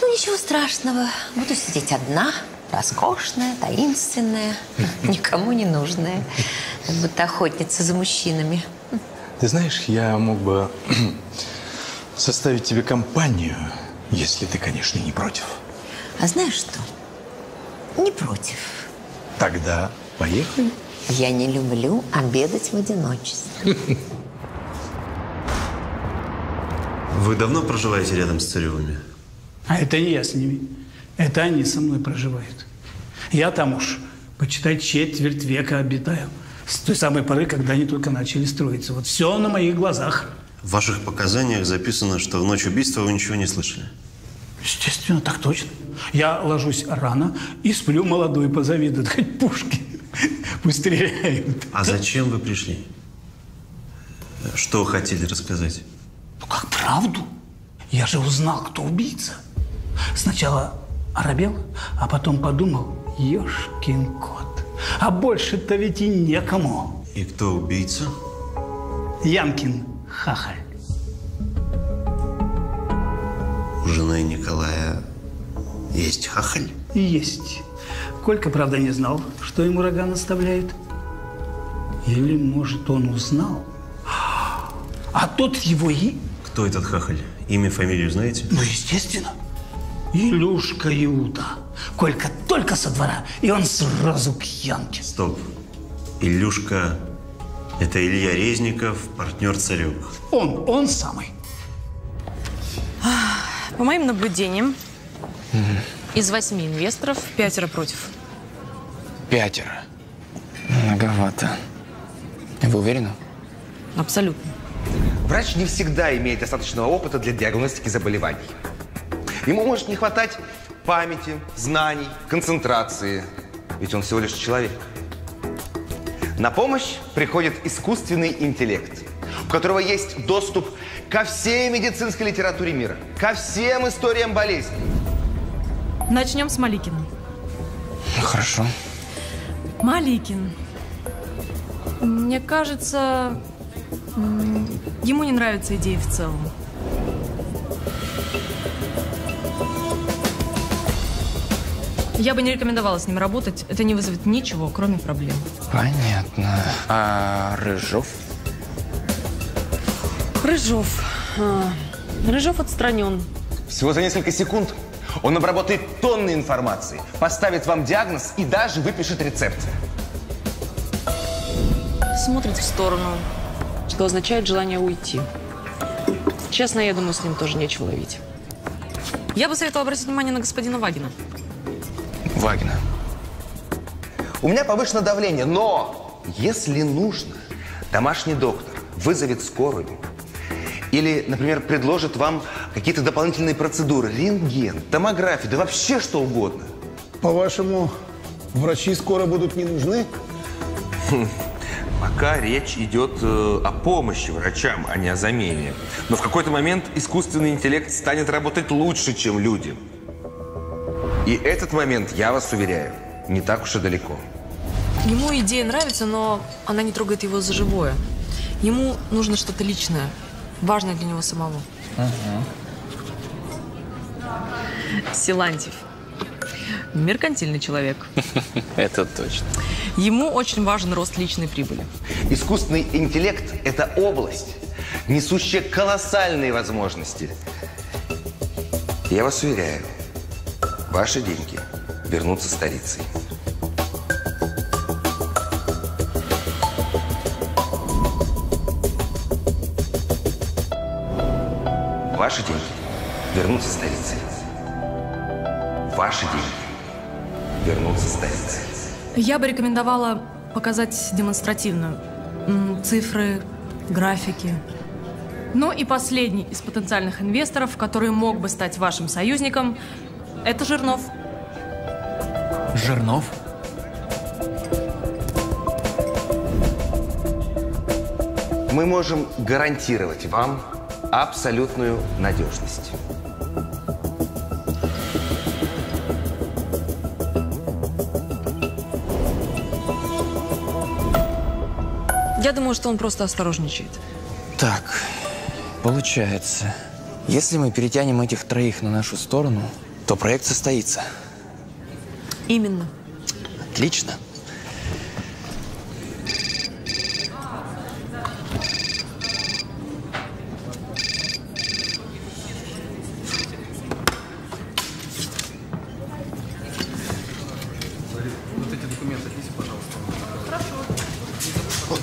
Ну, ничего страшного. Буду сидеть одна, роскошная, таинственная, никому не нужная. Как будто охотница за мужчинами. Ты знаешь, я мог бы составить тебе компанию, если ты, конечно, не против. А знаешь что? Не против. Тогда поехали. Я не люблю обедать в одиночестве. Вы давно проживаете рядом с Царевыми? А это не я с ними. Это они со мной проживают. Я там уж, почитай, четверть века обитаю. С той самой поры, когда они только начали строиться. Вот все на моих глазах. В ваших показаниях записано, что в ночь убийства вы ничего не слышали. Естественно, так точно. Я ложусь рано и сплю молодой, позавидуют хоть пушки. Пусть стреляют. А зачем вы пришли? Что хотели рассказать? Ну как правду? Я же узнал, кто убийца. Сначала оробел, а потом подумал, ешкин кот. А больше-то ведь и некому. И кто убийца? Янкин хахаль. У жены Николая есть хахаль? Есть. Колька, правда, не знал, что ему рога наставляют. Или, может, он узнал, а тот его и... Кто этот хахаль? Имя, фамилию знаете? Ну, естественно. Илюшка Иуда. Колька только со двора, и он сразу к Янке. Стоп. Илюшка – это Илья Резников, партнер Царевых. Он, он самый. По моим наблюдениям, из восьми инвесторов пятеро против. Пятеро. Многовато. Вы уверены? Абсолютно. Врач не всегда имеет достаточного опыта для диагностики заболеваний. Ему может не хватать памяти, знаний, концентрации. Ведь он всего лишь человек. На помощь приходит искусственный интеллект, у которого есть доступ ко всей медицинской литературе мира, ко всем историям болезней. Начнем с Маликина. Ну, хорошо. Маликин. Мне кажется, ему не нравится идея в целом. Я бы не рекомендовала с ним работать. Это не вызовет ничего, кроме проблем. Понятно. А Рыжов? Рыжов. А, Рыжов отстранен. Всего за несколько секунд он обработает тонны информации, поставит вам диагноз и даже выпишет рецепт. Смотрит в сторону, что означает желание уйти. Честно, я думаю, с ним тоже нечего ловить. Я бы советовала обратить внимание на господина Вагина. Вагина. У меня повышено давление, но если нужно, домашний доктор вызовет скорую или, например, предложит вам какие-то дополнительные процедуры, рентген, томографию, да вообще что угодно. По-вашему, врачи скоро будут не нужны? Хм, Пока речь идет э, о помощи врачам, а не о замене. Но в какой-то момент искусственный интеллект станет работать лучше, чем люди. И этот момент, я вас уверяю, не так уж и далеко. Ему идея нравится, но она не трогает его за живое. Ему нужно что-то личное, важное для него самого. Силантьев. Меркантильный человек. Это точно. Ему очень важен рост личной прибыли. Искусственный интеллект – это область, несущая колоссальные возможности. Я вас уверяю, ваши деньги вернутся старицей. Ваши деньги вернутся старицей. Ваши деньги вернутся старицей. Я бы рекомендовала показать демонстративно. М, Цифры, графики. Ну и последний из потенциальных инвесторов, который мог бы стать вашим союзником, это Жирнов. Жирнов? Мы можем гарантировать вам абсолютную надежность. Я думаю, что он просто осторожничает. Так, получается, если мы перетянем этих троих на нашу сторону, то проект состоится. Именно. Отлично. Вот эти документы отнеси, пожалуйста.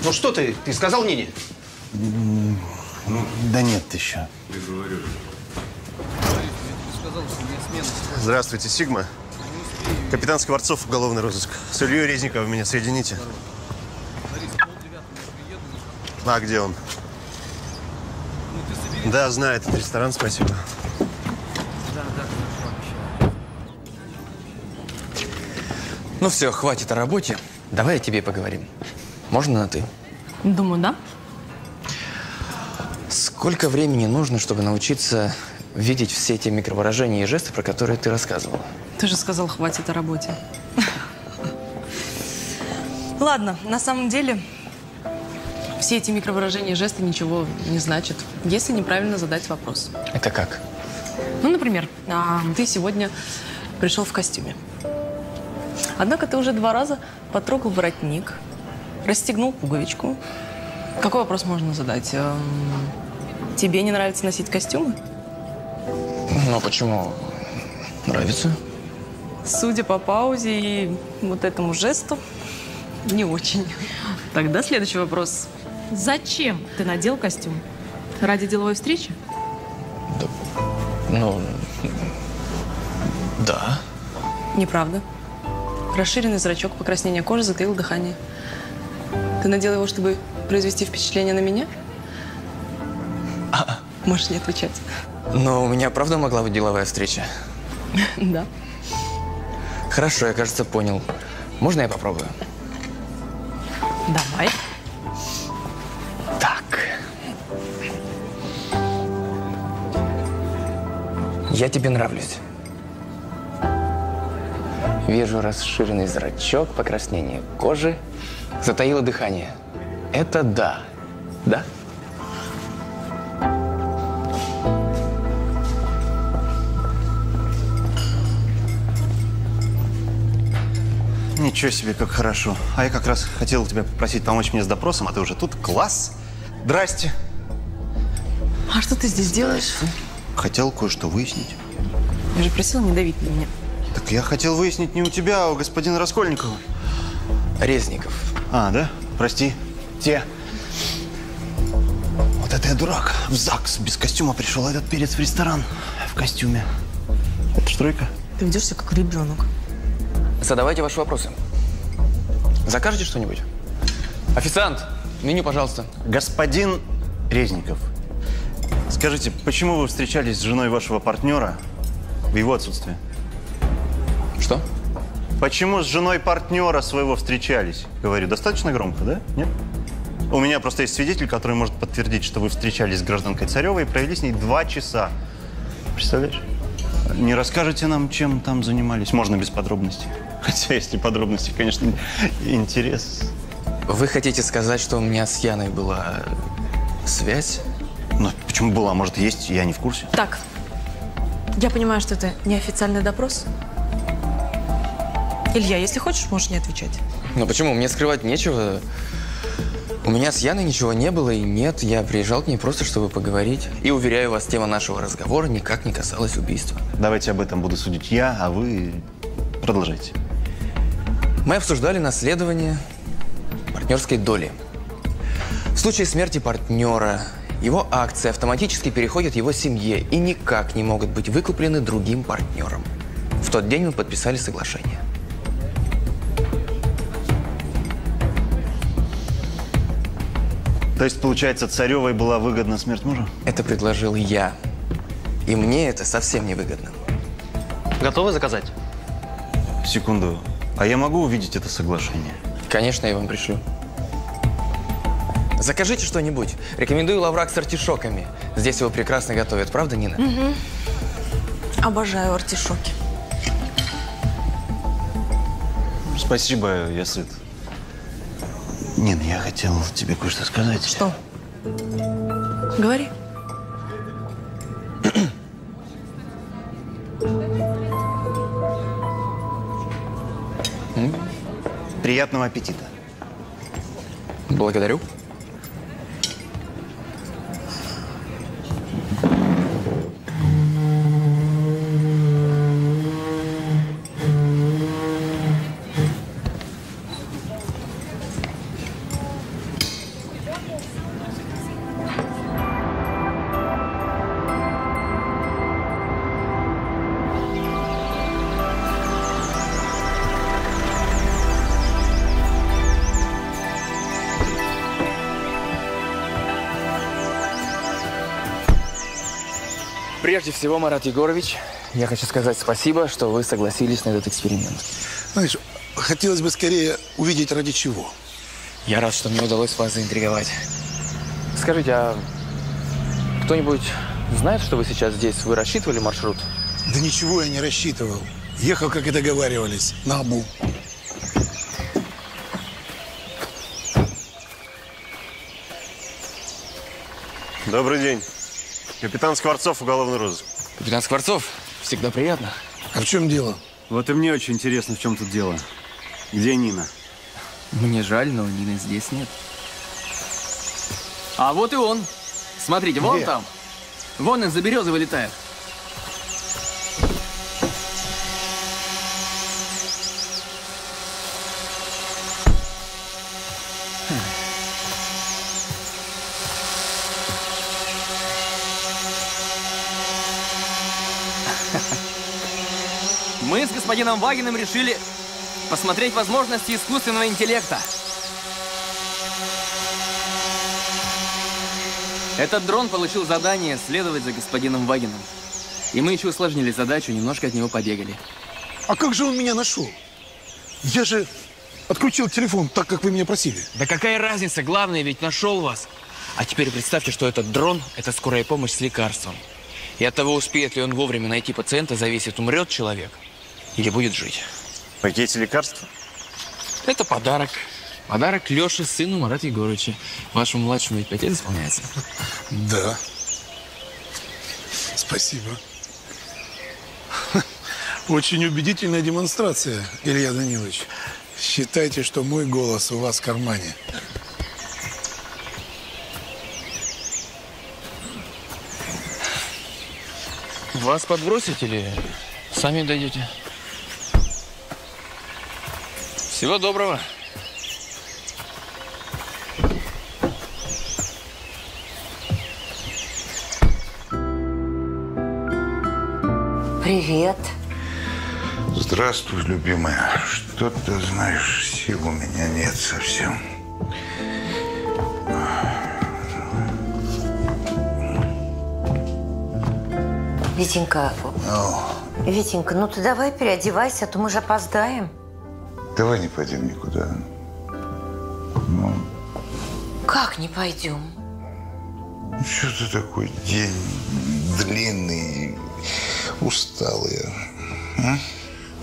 Ну что ты? Ты сказал Нине? Да нет еще. Здравствуйте, Сигма. Капитан Скворцов, уголовный розыск. С Ильей Резниковым меня соедините. А где он? Да, знает этот ресторан, спасибо. Ну все, хватит о работе. Давай о тебе поговорим. Можно на «ты»? Думаю, да. Сколько времени нужно, чтобы научиться видеть все те микровыражения и жесты, про которые ты рассказывала? Ты же сказал, хватит о работе. Ладно, на самом деле, все эти микровыражения и жесты ничего не значат, если неправильно задать вопрос. Это как? Ну, например, а, ты сегодня пришел в костюме. Однако ты уже два раза потрогал воротник, расстегнул пуговичку. Какой вопрос можно задать? Эм, Тебе не нравится носить костюмы? Ну, почему? Нравится. Судя по паузе и вот этому жесту, не очень. Тогда следующий вопрос. Зачем ты надел костюм? Ради деловой встречи? Ну, да. Неправда. Расширенный зрачок, покраснение кожи, затаил дыхание. Ты надел его, чтобы произвести впечатление на меня? Можешь не отвечать. Но у меня правда могла быть деловая встреча? Да. Хорошо, я, кажется, понял. Можно я попробую? Давай. Так. Я тебе нравлюсь. Вижу расширенный зрачок, покраснение кожи, затаило дыхание. Это да. Да? Ничего себе, как хорошо. А я как раз хотел тебя попросить помочь мне с допросом, а ты уже тут. Класс! Здрасте. А что ты здесь делаешь? Хотел кое-что выяснить. Я же просила не давить на меня. Так я хотел выяснить не у тебя, а у господина Раскольникова. Резников. А, да? Прости. Те. Вот это я дурак. В ЗАГС без костюма пришел, а этот перец в ресторан в костюме. Это ж тройка? Ты ведешься как ребенок. Задавайте ваши вопросы. Закажете что-нибудь? Официант, меню, пожалуйста. Господин Резников, скажите, почему вы встречались с женой вашего партнера в его отсутствие? Что? Почему с женой партнера своего встречались? Говорю, достаточно громко, да? Нет? У меня просто есть свидетель, который может подтвердить, что вы встречались с гражданкой Царевой и провели с ней два часа. Представляешь? Не расскажете нам, чем там занимались? Можно без подробностей. Хотя, если подробности, конечно, интерес. Вы хотите сказать, что у меня с Яной была связь? Ну, почему была? Может, есть, я не в курсе. Так, я понимаю, что это неофициальный допрос. Илья, если хочешь, можешь не отвечать. Ну почему? Мне скрывать нечего. У меня с Яной ничего не было, и нет, я приезжал к ней просто, чтобы поговорить. И уверяю вас, тема нашего разговора никак не касалась убийства. Давайте об этом буду судить я, а вы продолжайте. Мы обсуждали наследование партнерской доли. В случае смерти партнера его акции автоматически переходят его семье и никак не могут быть выкуплены другим партнером. В тот день мы подписали соглашение. То есть, получается, Царевой была выгодна смерть мужа? Это предложил я. И мне это совсем не выгодно. Готовы заказать? Секунду. А я могу увидеть это соглашение? Конечно, я вам пришлю. Закажите что-нибудь. Рекомендую лаврак с артишоками. Здесь его прекрасно готовят, правда, Нина? Угу. Обожаю артишоки. Спасибо, я сыт. Нин, я хотел тебе кое-что сказать. Что? Говори. Приятного аппетита. Благодарю. Прежде всего, Марат Егорович, я хочу сказать спасибо, что вы согласились на этот эксперимент. Знаешь, хотелось бы скорее увидеть ради чего. Я рад, что мне удалось вас заинтриговать. Скажите, а кто-нибудь знает, что вы сейчас здесь? Вы рассчитывали маршрут? Да ничего я не рассчитывал. Ехал, как и договаривались, на обу. Добрый день. Капитан Скворцов, уголовный розыск. Капитан Скворцов, всегда приятно. А в чем дело? Вот и мне очень интересно, в чем тут дело. Где Нина? Мне жаль, но Нины здесь нет. А вот и он. Смотрите, вон Где? там. Вон из-за березы вылетает. Мы с господином Вагиным решили посмотреть возможности искусственного интеллекта. Этот дрон получил задание следовать за господином Вагином. И мы еще усложнили задачу, немножко от него побегали. А как же он меня нашел? Я же отключил телефон, так как вы меня просили. Да какая разница? Главное, ведь нашел вас. А теперь представьте, что этот дрон – это скорая помощь с лекарством. И от того, успеет ли он вовремя найти пациента, зависит, умрет человек или будет жить. Пакете лекарства? Это подарок. Подарок Леше, сыну Марата Егоровича. Вашему младшему ведь пять лет исполняется. Да. Спасибо. Очень убедительная демонстрация, Илья Данилович. Считайте, что мой голос у вас в кармане. Вас подбросить или сами дойдете? Всего доброго. Привет. Здравствуй, любимая. Что ты знаешь, сил у меня нет совсем. Витенька, Витенька, ну ты давай переодевайся, а то мы же опоздаем. Давай не пойдем никуда. Ну, Как не пойдем? что ты такой день длинный, усталый. а?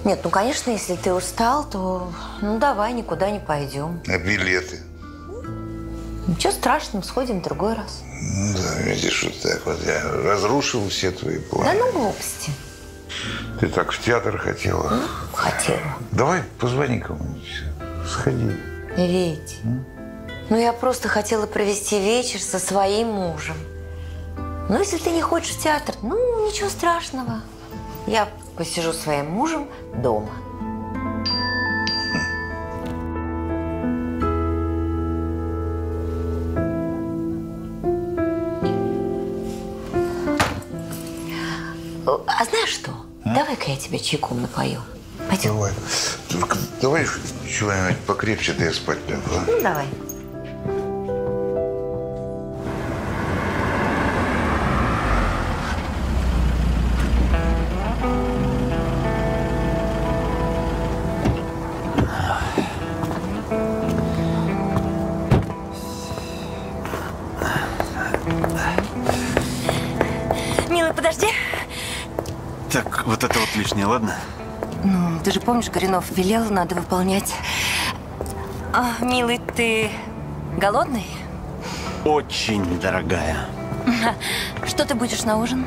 Нет, ну конечно, если ты устал, то ну давай никуда не пойдем. А билеты? Ничего страшного, сходим в другой раз. Ну да, видишь, вот так вот я разрушил все твои планы. Да ну глупости. Ты так в театр хотела. Хотела. Давай, позвони кому-нибудь. Сходи. Ведь. Ну я просто хотела провести вечер со своим мужем. Ну если ты не хочешь в театр, ну ничего страшного. Я посижу своим мужем дома. А знаешь что? Давай-ка я тебе чайком напою. Пойдем. Давай. Только давай чего-нибудь покрепче, да я спать лягу. а? Ну, давай. Лишнее, ладно? Ну, ты же помнишь, Горинов велел, надо выполнять. А, милый, ты голодный? Очень дорогая. Что ты будешь на ужин?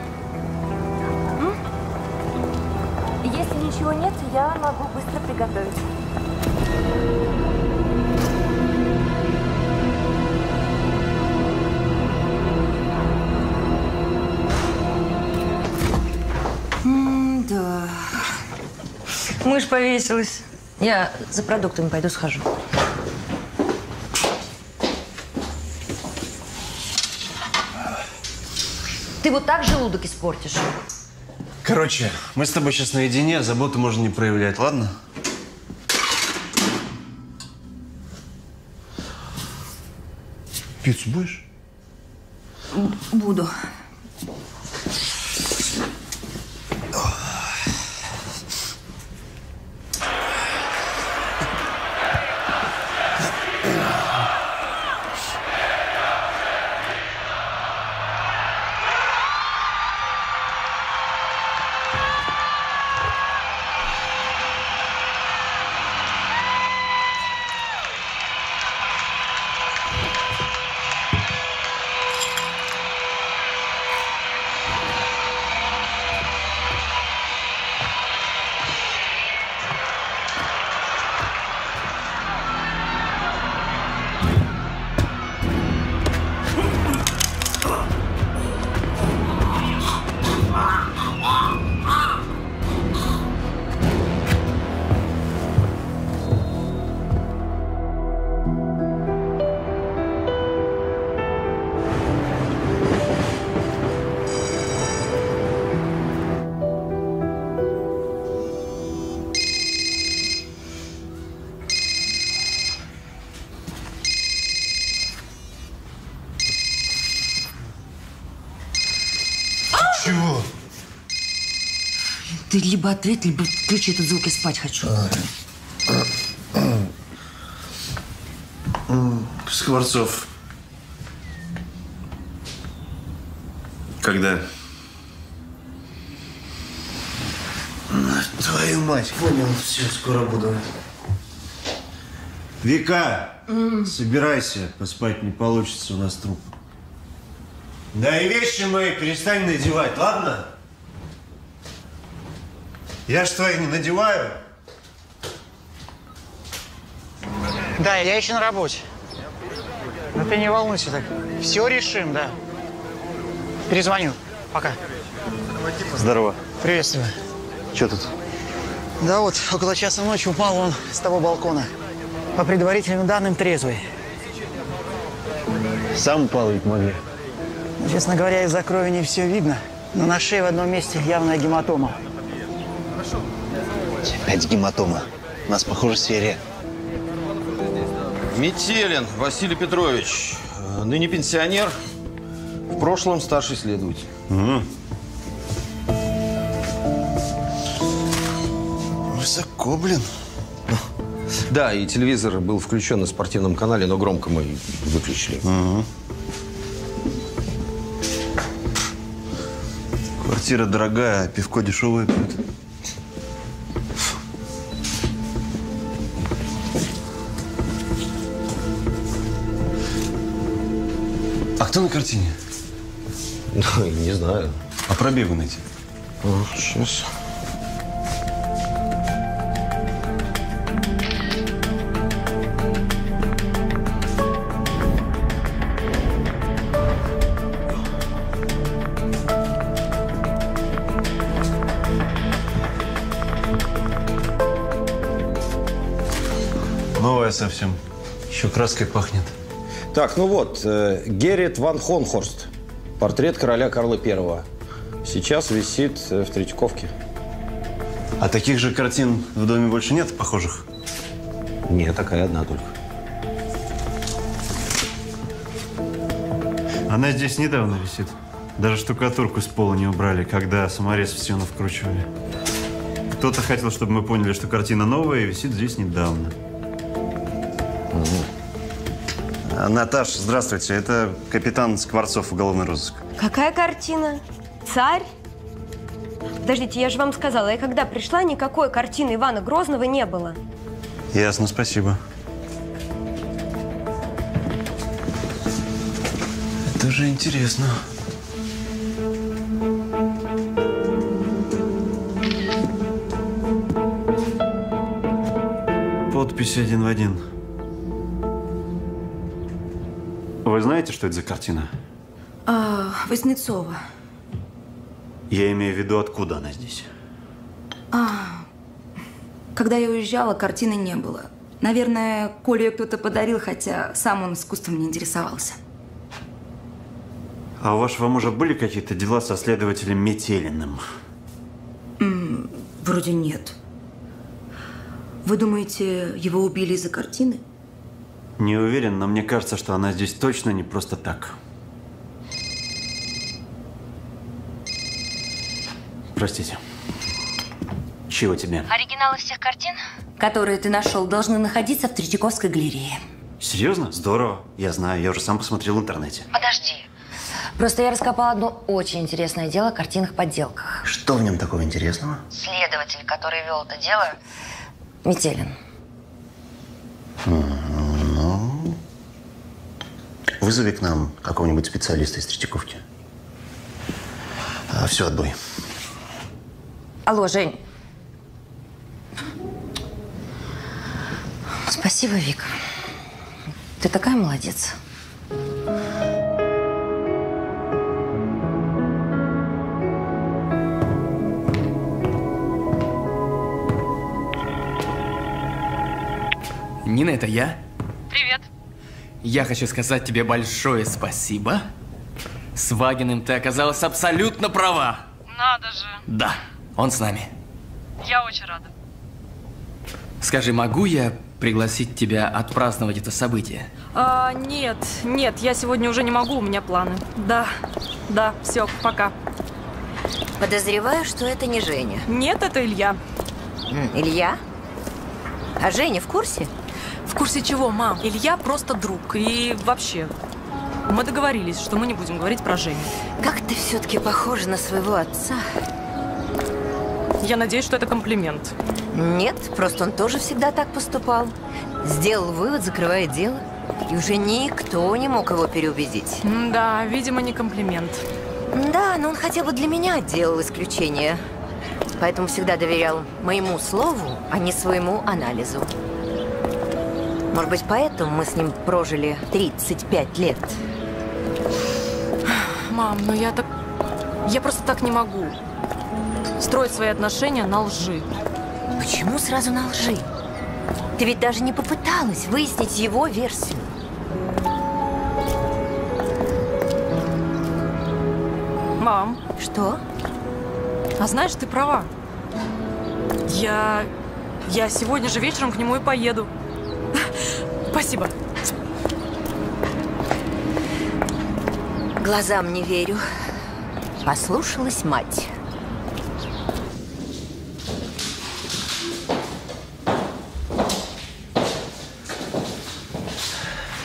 Если ничего нет, я могу быстро приготовить. Мышь повесилась. Я за продуктами пойду схожу. Ты вот так желудок испортишь. Короче, мы с тобой сейчас наедине, заботу можно не проявлять, ладно? Пиццу будешь? Буду. Ты либо ответь, либо включи этот звук, я спать хочу. Скворцов. Когда? Твою мать, понял, все, скоро буду. Вика, собирайся, поспать не получится, у нас труп. Да и вещи мои перестань надевать, ладно? Я ж твои не надеваю. Да, я еще на работе. Но ты не волнуйся так. Все решим, да. Перезвоню. Пока. Здорово. Приветствую. Что тут? Да вот, около часа ночи упал он с того балкона. По предварительным данным, трезвый. Сам упал ведь могли. Ну, Честно говоря, из-за крови не все видно. Но на шее в одном месте явная гематома. Опять гематома. У нас, похоже, серия. Метелин Василий Петрович, э, ныне пенсионер, в прошлом старший следователь. Высоко, блин. Да, и телевизор был включен на спортивном канале, но громко мы выключили. Квартира дорогая, а пивко дешевое пьют. Ну, не знаю. А пробегу найти? Сейчас. Новая совсем. Еще краской пахнет. Так, ну вот, э, Геррит ван Хонхорст. Портрет короля Карла Первого. Сейчас висит э, в Третьяковке. А таких же картин в доме больше нет похожих? Нет, такая одна только. Она здесь недавно висит. Даже штукатурку с пола не убрали, когда саморез в стену вкручивали. Кто-то хотел, чтобы мы поняли, что картина новая и висит здесь недавно. А, Наташ, здравствуйте. Это капитан Скворцов, уголовный розыск. Какая картина? Царь? Подождите, я же вам сказала, я когда пришла, никакой картины Ивана Грозного не было. Ясно, спасибо. Это же интересно. Подпись один в один. Вы знаете, что это за картина? А, Вознецова. Я имею в виду, откуда она здесь. А, когда я уезжала, картины не было. Наверное, Коле ее кто-то подарил, хотя сам он искусством не интересовался. А у вашего мужа были какие-то дела со следователем Метелиным? М, вроде нет. Вы думаете, его убили из-за картины? Не уверен, но мне кажется, что она здесь точно не просто так. Простите. Чего тебе? Оригиналы всех картин, которые ты нашел, должны находиться в Третьяковской галерее. Серьезно? Здорово. Я знаю, я уже сам посмотрел в интернете. Подожди. Просто я раскопала одно очень интересное дело о картинах-подделках. Что в нем такого интересного? Следователь, который вел это дело, Метелин. Ну, вызови к нам какого-нибудь специалиста из Третьяковки. А, все, отбой. Алло, Жень. Спасибо, Вика. Ты такая молодец. Нина, это я. Я хочу сказать тебе большое спасибо. С Вагиным ты оказалась абсолютно права. Надо же. Да, он с нами. Я очень рада. Скажи, могу я пригласить тебя отпраздновать это событие? А, нет, нет, я сегодня уже не могу, у меня планы. Да, да, все, пока. Подозреваю, что это не Женя. Нет, это Илья. Илья? А Женя в курсе? Курсе чего, мам? Илья просто друг. И вообще, мы договорились, что мы не будем говорить про Женю. Как ты все-таки похожа на своего отца. Я надеюсь, что это комплимент. Нет, просто он тоже всегда так поступал. Сделал вывод, закрывает дело. И уже никто не мог его переубедить. Да, видимо, не комплимент. Да, но он хотя бы для меня делал исключение. Поэтому всегда доверял моему слову, а не своему анализу. Может быть, поэтому мы с ним прожили 35 лет. Мам, ну я так... Я просто так не могу. Строить свои отношения на лжи. Почему сразу на лжи? Ты ведь даже не попыталась выяснить его версию. Мам. Что? А знаешь, ты права. Я... Я сегодня же вечером к нему и поеду. Спасибо. Глазам не верю. Послушалась мать.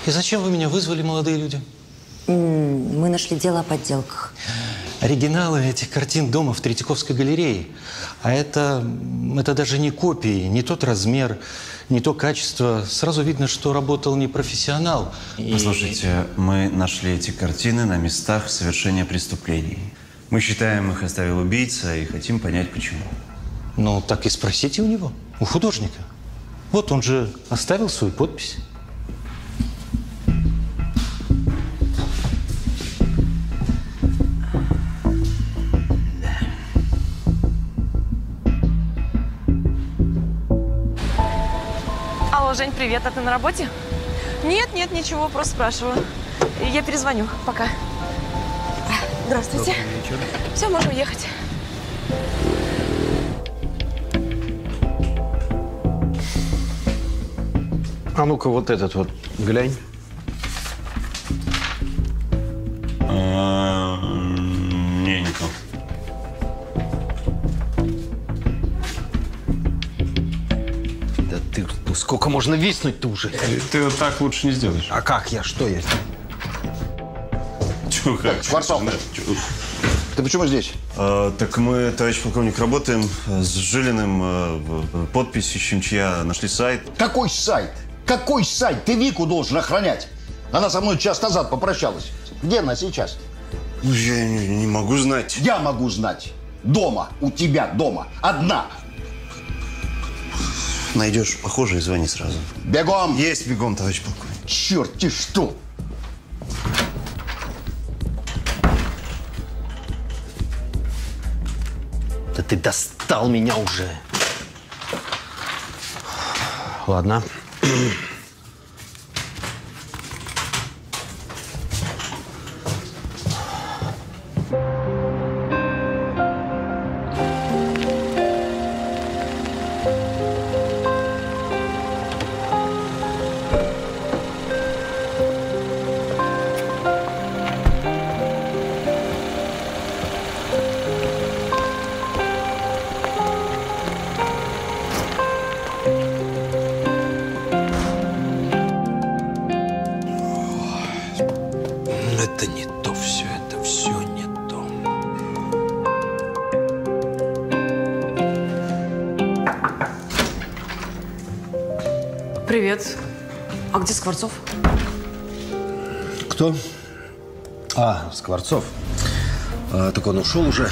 И зачем вы меня вызвали, молодые люди? Мы нашли дело о подделках. Оригиналы этих картин дома в Третьяковской галерее. А это, это даже не копии, не тот размер, не то качество. Сразу видно, что работал не профессионал. И- Послушайте, мы нашли эти картины на местах совершения преступлений. Мы считаем, их оставил убийца и хотим понять, почему. Ну, так и спросите у него, у художника. Вот он же оставил свою подпись. Привет. А ты на работе? Нет, нет, ничего, просто спрашиваю. Я перезвоню. Пока. Здравствуйте. Все, можно уехать. А ну-ка вот этот вот глянь. Сколько можно виснуть-то уже? Ты вот так лучше не сделаешь. А как я? Что я? Чё, как? Скворцов. Ты почему здесь? А, так мы, товарищ полковник, работаем с Жилиным, э, в- подпись ищем, чья, нашли сайт. Какой сайт? Какой сайт? Ты Вику должен охранять. Она со мной час назад попрощалась. Где она сейчас? Ну, я не, не могу знать. Я могу знать. Дома. У тебя дома. Одна. Найдешь похожее, звони сразу. Бегом! Есть бегом, товарищ полковник. Черт-те что! Да ты достал меня уже. Ладно. Скворцов? Кто? А, Скворцов. А, так он ушел уже.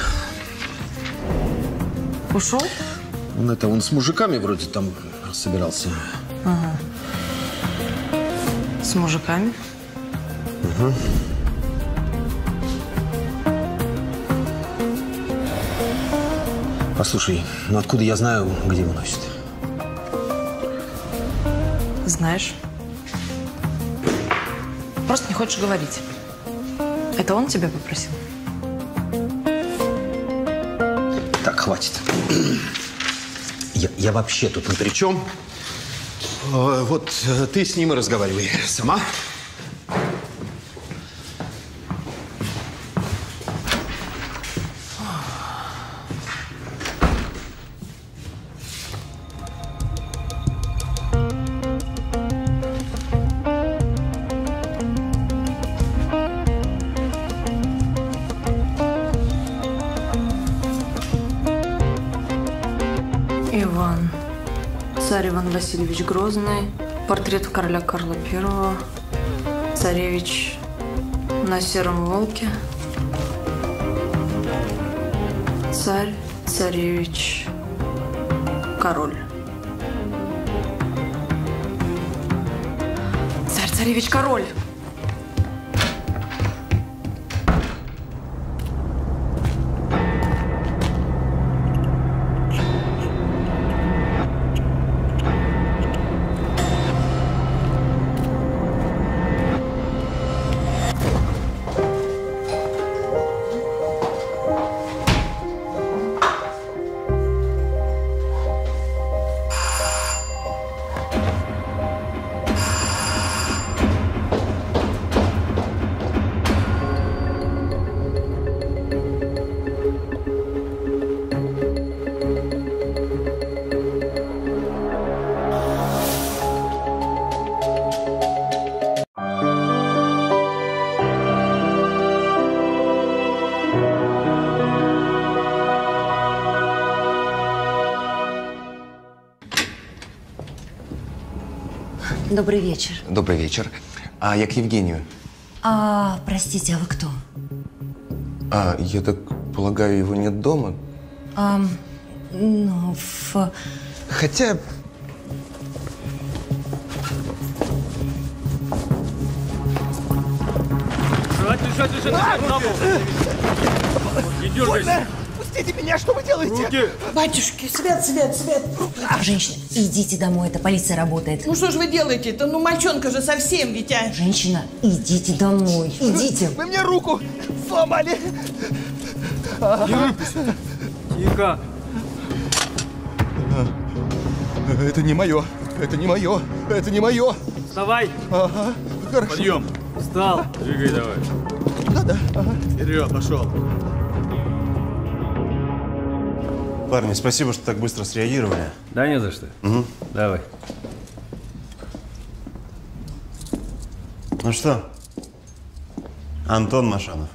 Ушел? Он это, он с мужиками вроде там собирался. Ага. С мужиками? Угу. Послушай, ну откуда я знаю, где его носит? Знаешь. Хочешь говорить. Это он тебя попросил? Так, хватит. Я, я вообще тут ни при чем. Э, Вот э, ты с ним и разговаривай. Сама? Царь Иван Васильевич Грозный. Портрет короля Карла Первого. Царевич на сером волке. Царь, царевич, король. Царевич король. Добрый вечер. Добрый вечер. А я к Евгению. А, простите, а вы кто? А, я так полагаю, его нет дома? Ам, ну, в... Хотя... Лежать, лежать, лежать. Не дергайся. Пустите меня, что вы делаете? Руки. Батюшки, свет, свет, свет. Женщина, идите домой, это полиция работает. Ну что же вы делаете-то? Ну мальчонка же совсем ведь, а? Женщина, идите домой, идите. Вы мне руку сломали. Тихо. Это не мое. Это не мое. Это не мое. Вставай. Ага. Хорошо. Подъем. Встал. Двигай давай. Да-да. Ага. Вперед, пошел. Парни, спасибо, что так быстро среагировали. Да не за что. Угу. Давай. Ну что? Антон Машанов.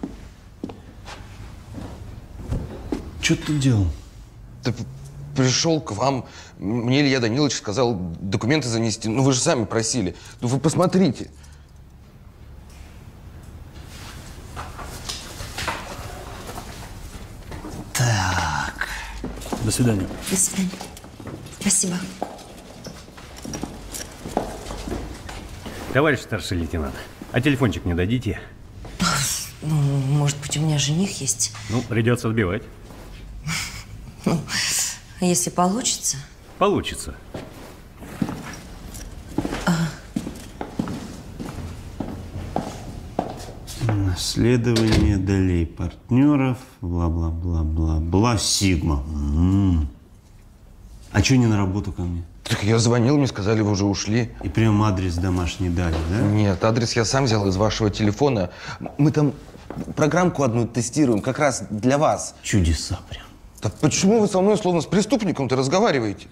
Что ты тут делал? Да п- пришел к вам, мне Илья Данилович сказал документы занести. Ну вы же сами просили. Ну вы посмотрите. Свидания. До свидания. Спасибо. Товарищ старший лейтенант, а телефончик не дадите? Ну, может быть, у меня жених есть. Ну, придется отбивать. Ну, если получится. Получится. Наследование долей партнеров, бла-бла-бла-бла-бла, Сигма. М. А что не на работу ко мне? Так я звонил, мне сказали, вы уже ушли. И прям адрес домашний дали, да? Нет, адрес я сам взял из вашего телефона. Мы там программку одну тестируем, как раз для вас. Чудеса прям. Да почему вы со мной словно с преступником-то разговариваете?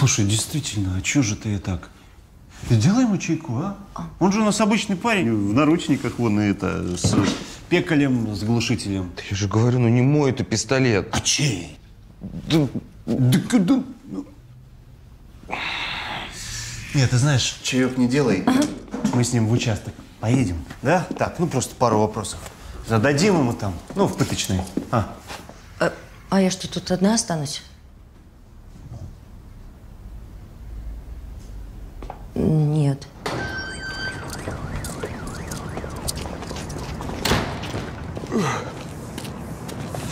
Слушай, действительно, а чё же ты так? Сделай ему чайку, а? Он же у нас обычный парень, в наручниках, вон, и это, с пекалем, с глушителем. Я же говорю, ну не мой это пистолет. А чей? Да, да, да, ну. Нет, ты знаешь, чаек не делай. Мы с ним в участок поедем, да? Так, ну просто пару вопросов. Зададим ему там, ну, в пыточной. А, А, а я что, тут одна останусь? Нет.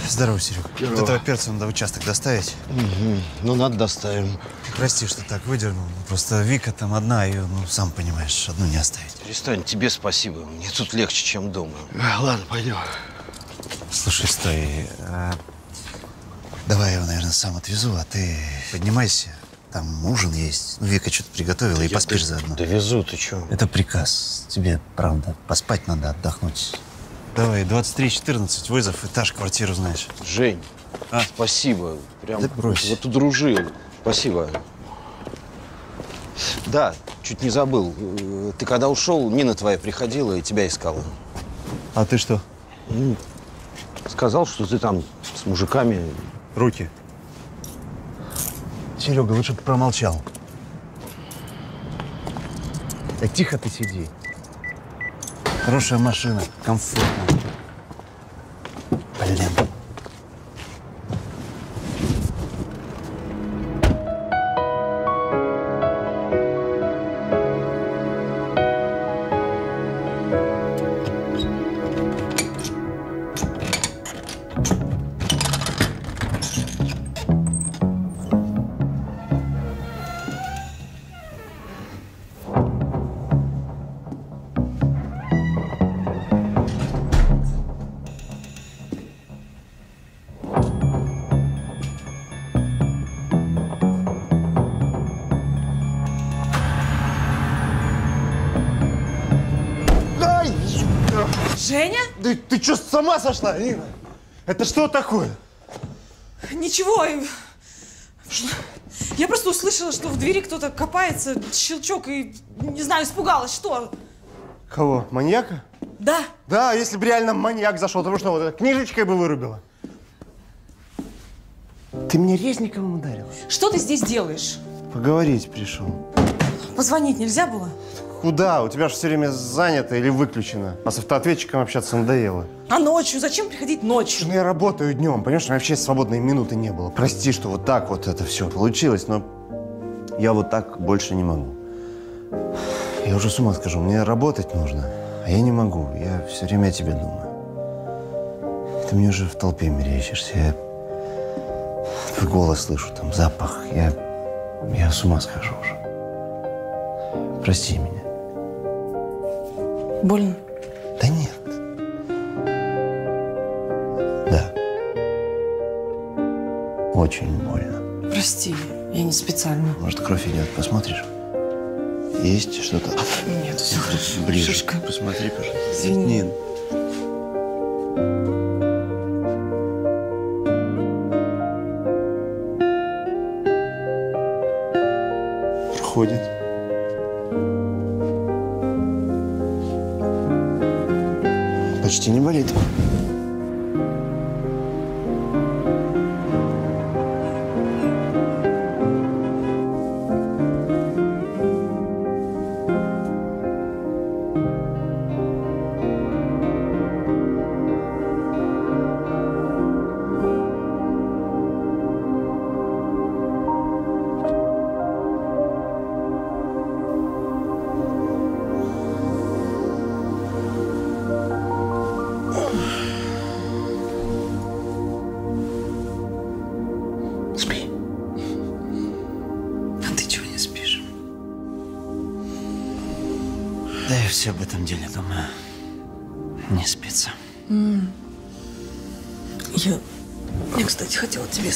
Здорово, Серег. Здорово. Вот этого перца надо в участок доставить. Ну, надо доставим. Прости, что так выдернул. Просто Вика там одна, ее, ну, сам понимаешь, одну не оставить. Перестань, тебе спасибо. Мне тут легче, чем дома. ладно, пойдем. Слушай, стой. а, Давай я его, наверное, сам отвезу, а ты поднимайся. Там ужин есть. Ну, Вика что-то приготовила, и я поспишь заодно. Довезу, ты чё? Это приказ. Тебе, правда, поспать надо, отдохнуть. Давай, 23.14, вызов, этаж, квартиру знаешь. Жень, спасибо. Прям Да брось. вот удружил. Спасибо. Да, чуть не забыл. Э, Ты когда ушел, Нина твоя приходила и тебя искала. А ты что? Сказал, что ты там с мужиками. Руки. Серега, лучше бы промолчал. Да тихо ты сиди. Хорошая машина, комфортно. Ты что, с ума сошла, Нина? Это что такое? Ничего. Я просто услышала, что в двери кто-то копается, щелчок, и, не знаю, испугалась. Что? Кого? Маньяка? Да. Да, если бы реально маньяк зашел, то вы что, вот книжечкой бы вырубила? Ты мне резниковым ударил? Что ты здесь делаешь? Поговорить пришел. Позвонить нельзя было? Куда? У тебя же все время занято или выключено. А с автоответчиком общаться надоело. А ночью? Зачем приходить ночью? Ну, я работаю днем, понимаешь, у меня вообще свободной минуты не было. Прости, что вот так вот это все получилось, но я вот так больше не могу. Я уже с ума скажу, мне работать нужно, а я не могу. Я все время о тебе думаю. Ты мне уже в толпе мерещишься. Я твой голос слышу, там запах. Я, я с ума схожу уже. Прости меня. Больно? Да нет. Да. Очень больно. Прости, я не специально. Может, кровь идет, посмотришь? Есть что-то? Нет, все хорошо. Ближе. Шишка. Посмотри, пожалуйста. Извини. Нин. Проходит. Почти не болит.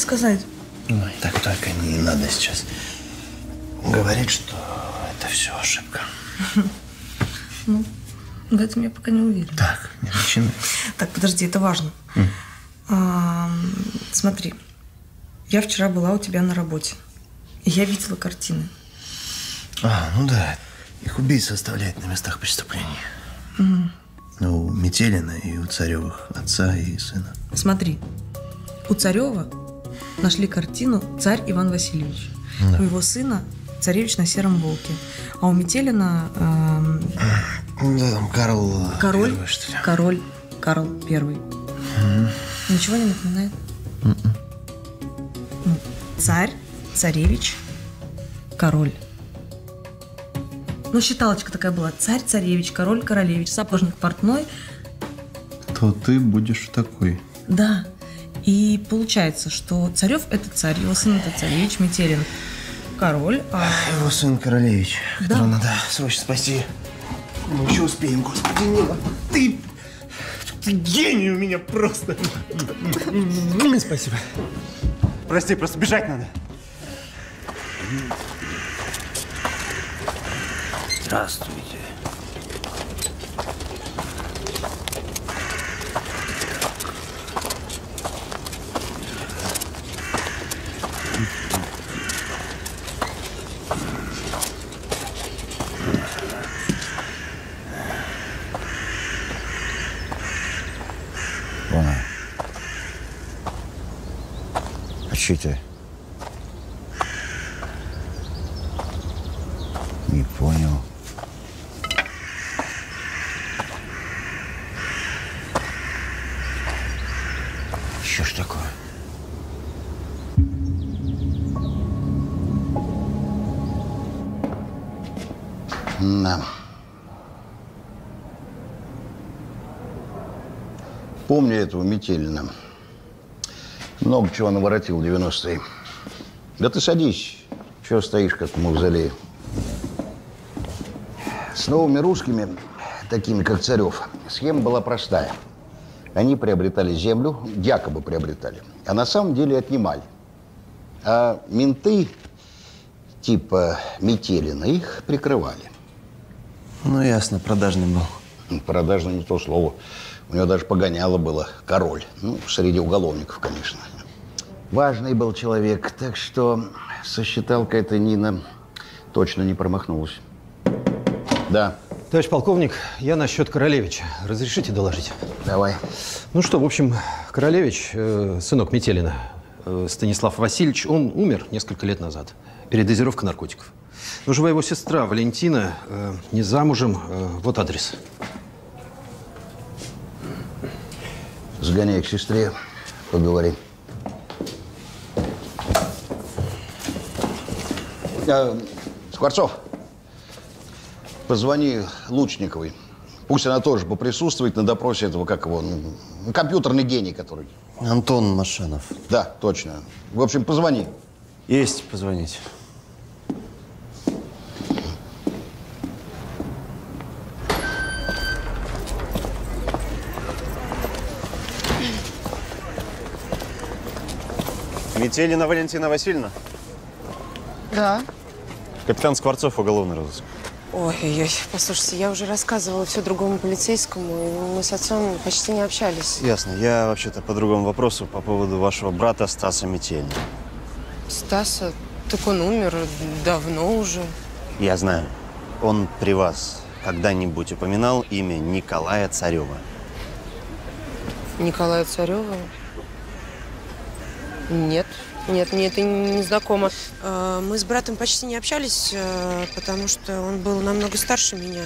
Сказать. Ой, так только не надо сейчас говорить, что это все ошибка. Ну, в этом я пока не уверена. Так, не начинай. Так, подожди, это важно. А, смотри, я вчера была у тебя на работе. И я видела картины. А, ну да. Их убийца оставляет на местах преступлений. Ну, у Метелина и у Царевых, отца и сына. Смотри, у Царева нашли картину «Царь Иван Васильевич». Да. У его сына «Царевич на сером волке». А у Метелина да, там Карл... король, Первый, что ли. король Карл Первый. Мгм. Ничего не напоминает? Мгм. Ну, Царь, царевич, король. Ну, считалочка такая была. Царь, царевич, король, королевич, сапожник, портной. То ты будешь такой. Да. И получается, что Царев это царь, его сын это царевич, Метелин король, а Его сын Королевич, Да. которого надо срочно спасти. Мы еще успеем, господи, Нина. Ты, ты гений у меня просто. Спасибо. Прости, просто бежать надо. Здравствуйте. Понял. Это? Не понял. Что ж такое? Да. Помню этого Метелина. Много чего наворотил в 90-е. Да ты садись. Чего стоишь, как в мавзолее? С новыми русскими, такими как Царев, схема была простая. Они приобретали землю, якобы приобретали, а на самом деле отнимали. А менты типа Метелина их прикрывали. Ну, ясно, продажный был. Продажно не то слово. У него даже погоняло было король. Ну, среди уголовников, конечно. Важный был человек, так что со считалкой эта Нина точно не промахнулась. Да. Товарищ полковник, я насчет Королевича. Разрешите доложить? Давай. Ну что, в общем, Королевич, э, сынок Метелина, э, Станислав Васильевич, он умер несколько лет назад. Передозировка наркотиков. Но жива его сестра Валентина, э, не замужем. Э, вот адрес. Сгоняй к сестре, поговори. А, Скворцов, позвони Лучниковой. Пусть она тоже поприсутствует на допросе этого, как его, ну, компьютерный гений, который. Антон Машанов. Да, точно. В общем, позвони. Есть позвонить. Метелина Валентина Васильевна? Да. Капитан Скворцов, уголовный розыск. Ой-ой-ой, послушайте, я уже рассказывала все другому полицейскому, и мы с отцом почти не общались. Ясно. Я вообще-то по другому вопросу по поводу вашего брата Стаса Метелина. Стаса, так он умер давно уже. Я знаю. Он при вас когда-нибудь упоминал имя Николая Царева? Николая Царева? Нет, нет, мне это не знакомо. Э, Мы с братом почти не общались, э, потому что он был намного старше меня.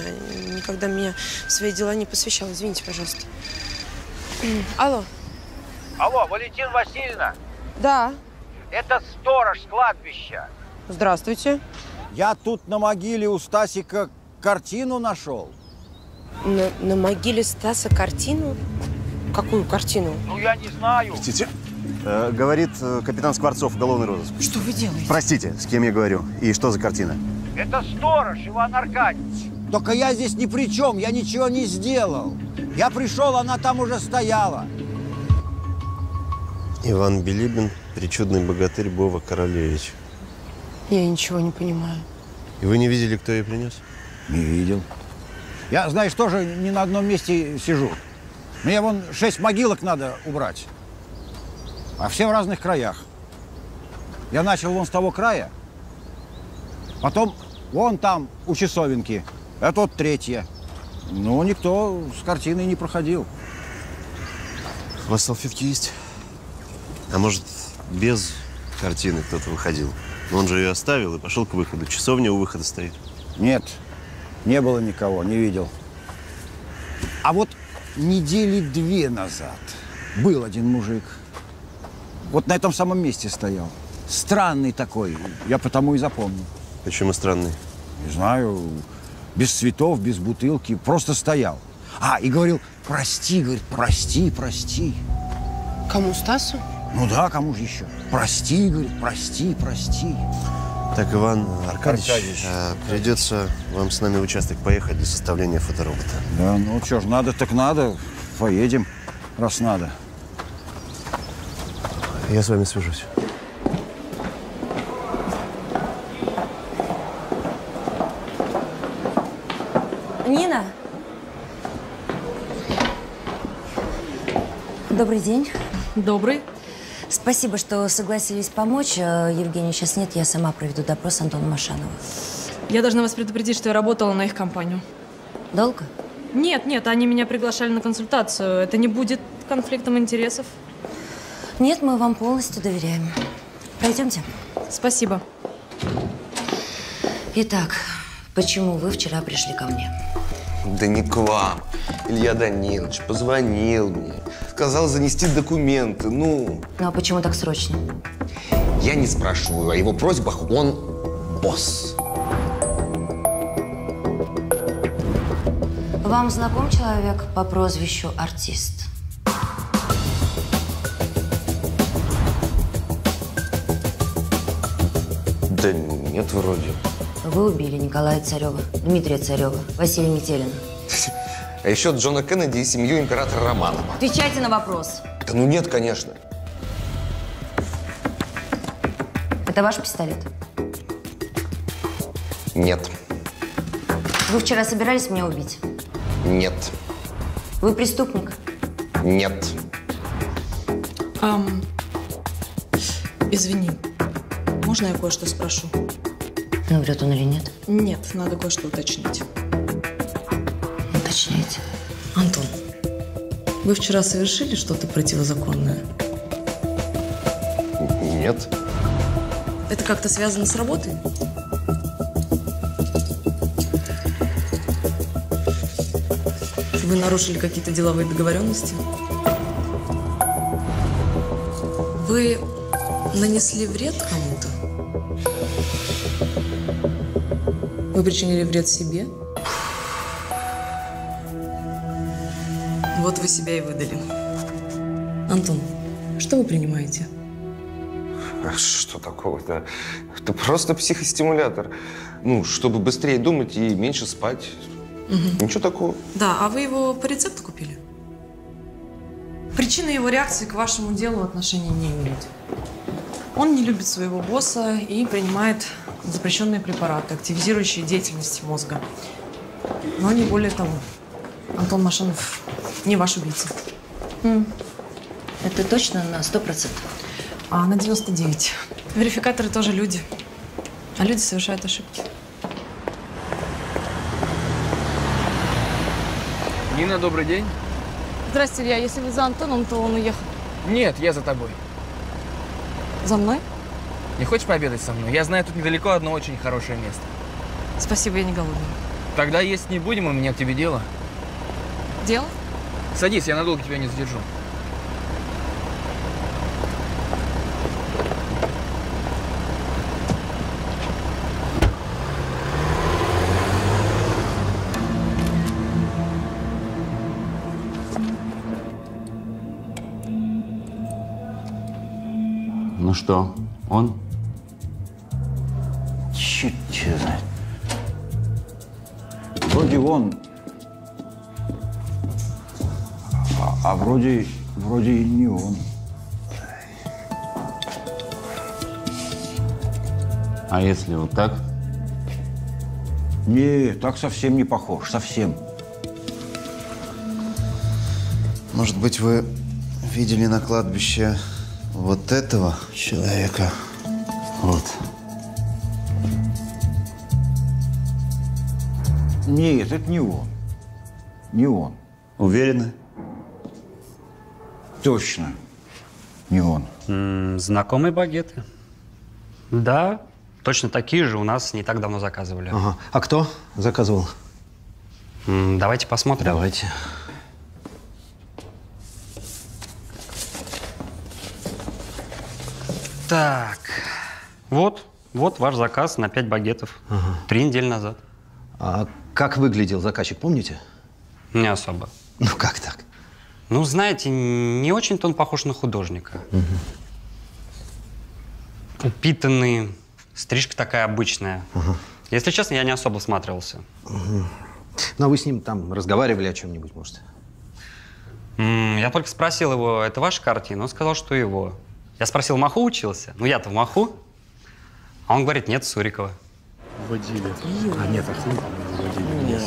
Никогда меня в свои дела не посвящал. Извините, пожалуйста. Алло. Алло, Валентина Васильевна, Да. это сторож с кладбища. Здравствуйте. Я тут на могиле у Стасика картину нашел. На, на могиле Стаса картину? Какую картину? Ну, я не знаю. Простите. Э, говорит э, капитан Скворцов, уголовный розыск. Что вы делаете? Простите, с кем я говорю? И что за картина? Это сторож Иван Аркадьевич. Только я здесь ни при чем, я ничего не сделал. Я пришел, она там уже стояла. Иван Билибин, причудный богатырь Бова Королевич. Я ничего не понимаю. И вы не видели, кто ее принес? Не видел. Я, знаешь, тоже не на одном месте сижу. Мне вон шесть могилок надо убрать. А все в разных краях. Я начал вон с того края, потом вон там, у часовенки. Это вот третья. Но никто с картиной не проходил. У вас салфетки есть? А может, без картины кто-то выходил? Но он же ее оставил и пошел к выходу. Часовня у выхода стоит. Нет, не было никого, не видел. А вот недели две назад был один мужик. Вот на этом самом месте стоял. Странный такой, я потому и запомнил. Почему странный? Не знаю, без цветов, без бутылки, просто стоял. А, и говорил, прости, говорит, прости, прости. Кому, Стасу? Ну да, кому же еще? Прости, говорит, прости, прости. Так, Иван Аркадьевич, Аркадьевич. а, придется вам с нами в участок поехать для составления фоторобота. Да, ну что ж, надо так надо, поедем, раз надо. Я с вами свяжусь. Нина? Добрый день. Добрый. Спасибо, что согласились помочь. Э, Евгения сейчас нет, я сама проведу допрос Антона Машанова. Я должна вас предупредить, что я работала на их компанию. Долго? Нет, нет, они меня приглашали на консультацию. Это не будет конфликтом интересов? Нет, мы вам полностью доверяем. Пройдемте. Спасибо. Итак, почему вы вчера пришли ко мне? Да не к вам. Илья Данилович позвонил мне, сказал занести документы. Ну, Ну а почему так срочно? я не спрашиваю о его просьбах, он босс. Вам знаком человек по прозвищу Артист? Да нет, вроде. Вы убили Николая Царева, Дмитрия Царева, Василия Метелина. А еще Джона Кеннеди и семью императора Романова. Отвечайте на вопрос. Да ну нет, конечно. Это ваш пистолет? Нет. Вы вчера собирались меня убить? Нет. Вы преступник? Нет. Ам, извини, можно я кое-что спрошу? Ну, врет он или нет? Нет, надо кое-что уточнить. Уточняйте. Антон, вы вчера совершили что-то противозаконное? Нет. Это как-то связано с работой? Вы нарушили какие-то деловые договоренности? Вы нанесли вред кому-то? Вы причинили вред себе? Вот вы себя и выдали. Антон, что вы принимаете? А Что такого-то? Это просто психостимулятор. Ну, чтобы быстрее думать и меньше спать. Мгм. Ничего такого. Да, а вы его по рецепту купили? Причины его реакции к вашему делу отношения не имеют. Он не любит своего босса и принимает запрещенные препараты, активизирующие деятельность мозга. Но не более того. Антон Машинов не ваш убийца. Это точно на сто процентов? А на 99. Верификаторы тоже люди. А люди совершают ошибки. Нина, добрый день. Здрасте, Илья. Если вы за Антоном, то он уехал. Нет, я за тобой. За мной? Не хочешь пообедать со мной? Я знаю тут недалеко одно очень хорошее место. Спасибо, я не голодная. Тогда есть не будем, у меня к тебе дело. Дело? Садись, я надолго тебя не задержу. Что, он? Чуть тебя знает. Вроде он, а, а вроде, вроде и не он. А если вот так? Не, так совсем не похож, совсем. Может быть, вы видели на кладбище вот этого человека? Вот. Нет, это не он. Не он. Уверены? Точно. Не он. М, Знакомые багеты? Да, точно такие же у нас не так давно заказывали. Ага. А кто заказывал? М, Давайте посмотрим. Давайте. Так, вот, вот ваш заказ на 5 багетов. Три недели назад. А как выглядел заказчик, помните? Не особо. Ну как так? Ну, знаете, не очень-то он похож на художника. Упитанный, стрижка такая обычная. Если честно, я не особо всматривался. Мгм. Ну, а вы с ним там разговаривали о чем-нибудь, может? М, Я только спросил его, это ваша картина? Он сказал, что его. Я спросил, в Маху учился? Ну, я-то в Маху. А он говорит, нет, Сурикова. Водили. А нет, Ахтунова водили. Нет,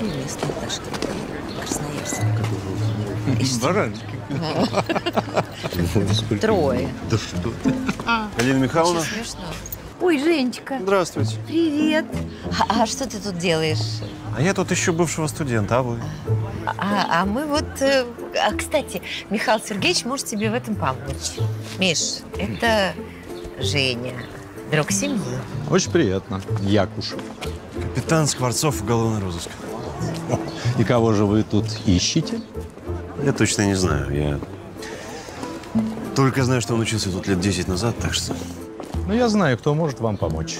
нет, Наташки, Красноярск. Баранчик. Трое. Да что ты. Галина Михайловна? Ой, Женечка. Здравствуйте. Привет. А, а что ты тут делаешь? А я тут ищу бывшего студента, а вы? А, а мы вот... э, а, кстати, Михаил Сергеевич может тебе в этом помочь. Миш, это Женя, друг семьи. Очень приятно. Якушев. Капитан Скворцов, уголовный розыск. И кого же вы тут ищете? Я точно не знаю. Я только знаю, что он учился тут лет 10 назад, так что... Ну, я знаю, кто может вам помочь.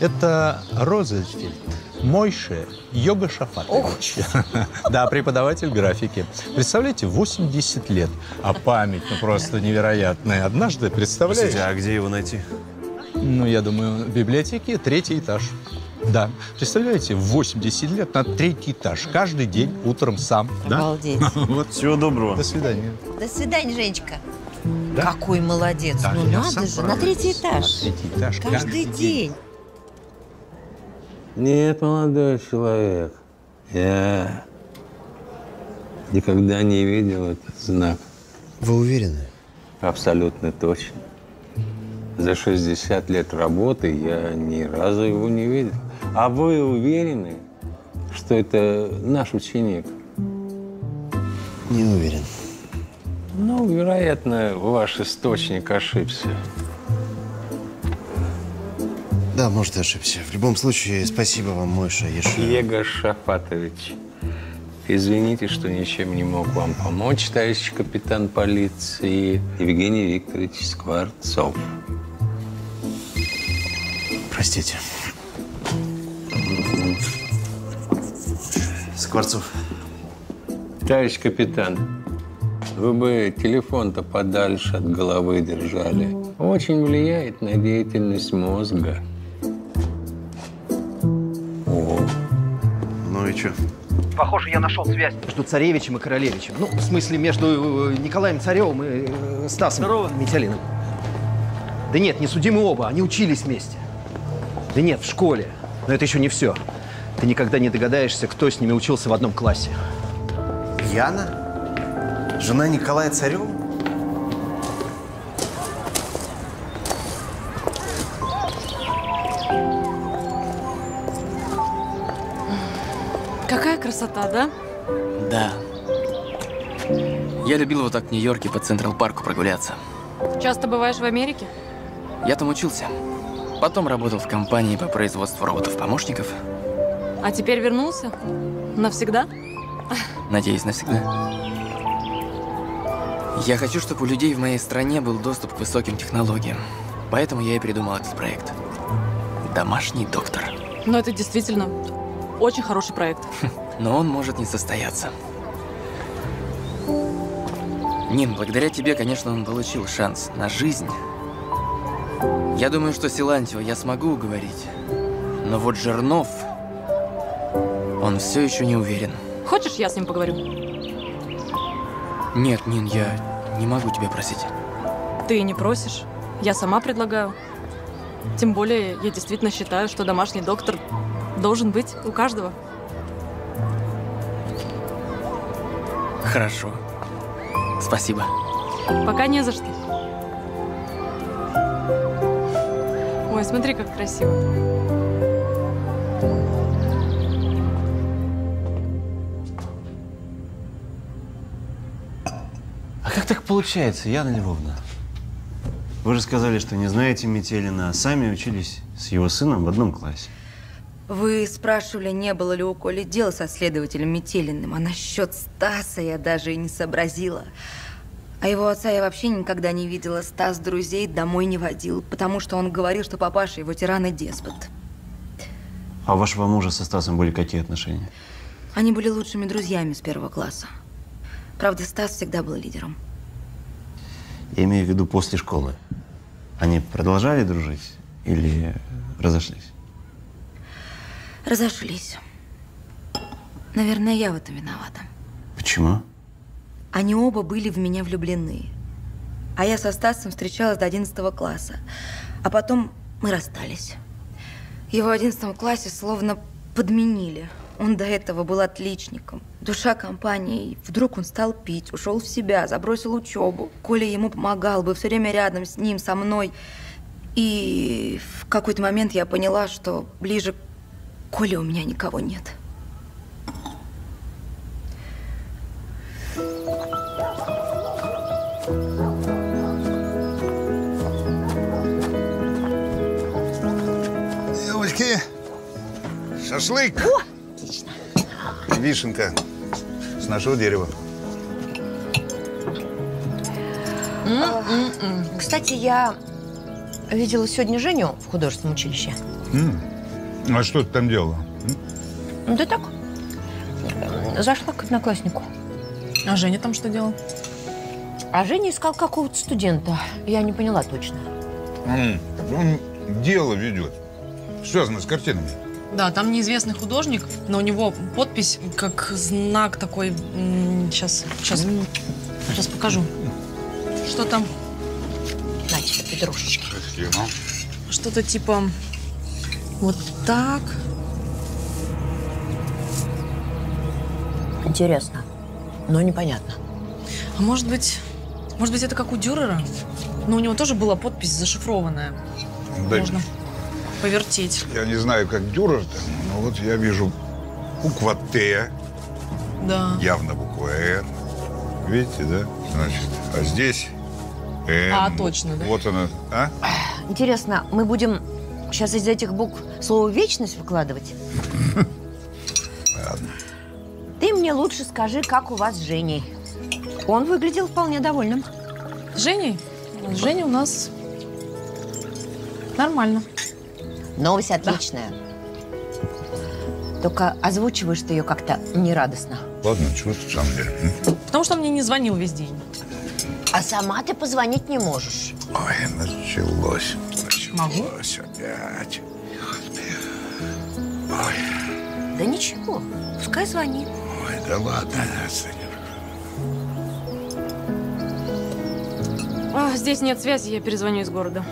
Это Розельфельд. Мойше Йога Шафатович. Да, преподаватель графики. Представляете, 80 лет, а память ну, просто невероятная. Однажды, представляете? Простите, а где его найти? Ну, я думаю, в библиотеке третий этаж. Да. Представляете, в 80 лет на третий этаж. Каждый день утром сам. Да? Обалдеть. Вот. Всего доброго. До свидания. До свидания, Женечка. Какой молодец. Да, ну надо же, на третий этаж. На третий этаж. Каждый день. Нет, молодой человек, Я никогда не видел этот знак. Вы уверены? Абсолютно точно. За 60 лет работы я ни разу его не видел. А вы уверены, что это наш ученик? Не уверен. Ну, вероятно, ваш источник ошибся. Да, может, ошибся. В любом случае, спасибо вам, Мойша Еша. Егор Шафатович, извините, что ничем не мог вам помочь, товарищ капитан полиции Евгений Викторович Скворцов. Простите. Скворцов. Товарищ капитан, вы бы телефон-то подальше от головы держали. Очень влияет на деятельность мозга. Ну и что? Похоже, я нашел связь между царевичем и королевичем. Ну, в смысле, между э, Николаем Царевым и э, Стасом Здорово. Метелиным. Да нет, не судимы оба, они учились вместе. Да нет, в школе. Но это еще не все. Ты никогда не догадаешься, кто с ними учился в одном классе. Яна? Жена Николая Царева? Какая красота, да? Да. Я любил вот так в Нью-Йорке по Централ-парку прогуляться. Часто бываешь в Америке? Я там учился. Потом работал в компании по производству роботов-помощников. А теперь вернулся? Навсегда? Надеюсь, навсегда. Я хочу, чтобы у людей в моей стране был доступ к высоким технологиям. Поэтому я и придумал этот проект. Домашний доктор. Но это действительно очень хороший проект. Но он может не состояться. Нин, благодаря тебе, конечно, он получил шанс на жизнь. Я думаю, что Силантьева я смогу уговорить. Но вот Жернов, он все еще не уверен. Хочешь, я с ним поговорю? Нет, Нин, я не могу тебя просить. Ты не просишь. Я сама предлагаю. Тем более, я действительно считаю, что домашний доктор должен быть у каждого. Хорошо. Спасибо. Пока не за что. Ой, смотри, как красиво. Как так получается, Яна Львовна? Вы же сказали, что не знаете Метелина, а сами учились с его сыном в одном классе. Вы спрашивали, не было ли у Коли дел со следователем Метелиным, а насчет Стаса я даже и не сообразила. А его отца я вообще никогда не видела. Стас друзей домой не водил, потому что он говорил, что папаша его тиран и деспот. А у вашего мужа со Стасом были какие отношения? Они были лучшими друзьями с первого класса. Правда, Стас всегда был лидером. Я имею в виду после школы. Они продолжали дружить или разошлись? Разошлись. Наверное, я в этом виновата. Почему? Они оба были в меня влюблены. А я со Стасом встречалась до 11 класса. А потом мы расстались. Его в 11 классе словно подменили. Он до этого был отличником. Душа компании. Вдруг он стал пить, ушел в себя, забросил учебу. Коля ему помогал, был все время рядом с ним, со мной. И в какой-то момент я поняла, что ближе к Коле у меня никого нет. Девочки, шашлык. О. Вишенка с нашего дерева. М-м-м. Кстати, я видела сегодня Женю в художественном училище. А что ты там делала? Да так. Зашла к однокласснику. А Женя там что делал? А Женя искал какого-то студента. Я не поняла точно. Он дело ведет. Связано с картинами. Да, там неизвестный художник, но у него подпись как знак такой. Сейчас, сейчас, сейчас покажу. Что там? На тебе, петрушечки. Что-то типа вот так. Интересно, но непонятно. А может быть, может быть, это как у Дюрера? Но у него тоже была подпись зашифрованная. Да, Можно повертеть. Я не знаю, как Дюрер-то, но вот я вижу буква Т, Да. явно буква Н. Видите, да? Значит, а здесь Н. А, точно, да. Вот она, а? Интересно, мы будем сейчас из этих букв слово «вечность» выкладывать? Ладно. Ты мне лучше скажи, как у вас с Женей. Он выглядел вполне довольным. Женей? С Женей у нас нормально. Новость отличная. Только озвучиваешь ты ее как-то нерадостно. Ладно, чего ты в самом деле? м? Потому что он мне не звонил весь день. А сама ты позвонить не можешь. Ой, началось. Могу? Началось опять. Да ничего, пускай звонит. Ой, да ладно. А, здесь нет связи, я перезвоню из города.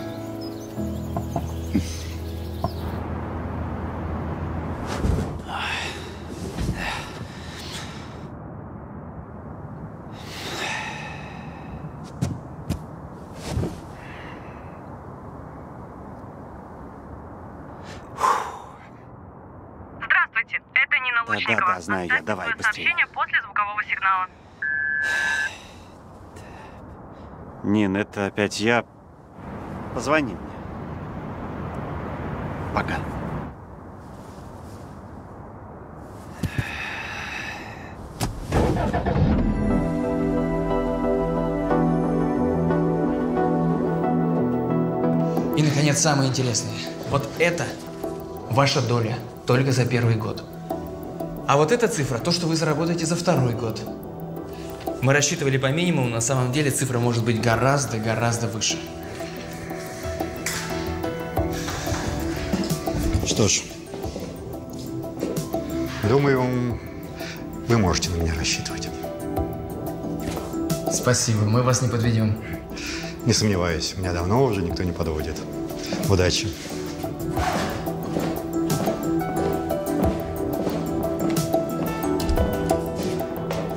Здравствуйте, это Нина Да, Лучникова. да, да, знаю я. Давай, быстрее. сообщение после звукового сигнала. Нин, это опять я. Позвони мне. Пока. И, наконец, самое интересное. Вот это ваша доля только за первый год. А вот эта цифра – то, что вы заработаете за второй год. Мы рассчитывали по минимуму, на самом деле цифра может быть гораздо-гораздо выше. Что ж, думаю, вы можете на меня рассчитывать. Спасибо, мы вас не подведем. Не сомневаюсь, меня давно уже никто не подводит. Удачи.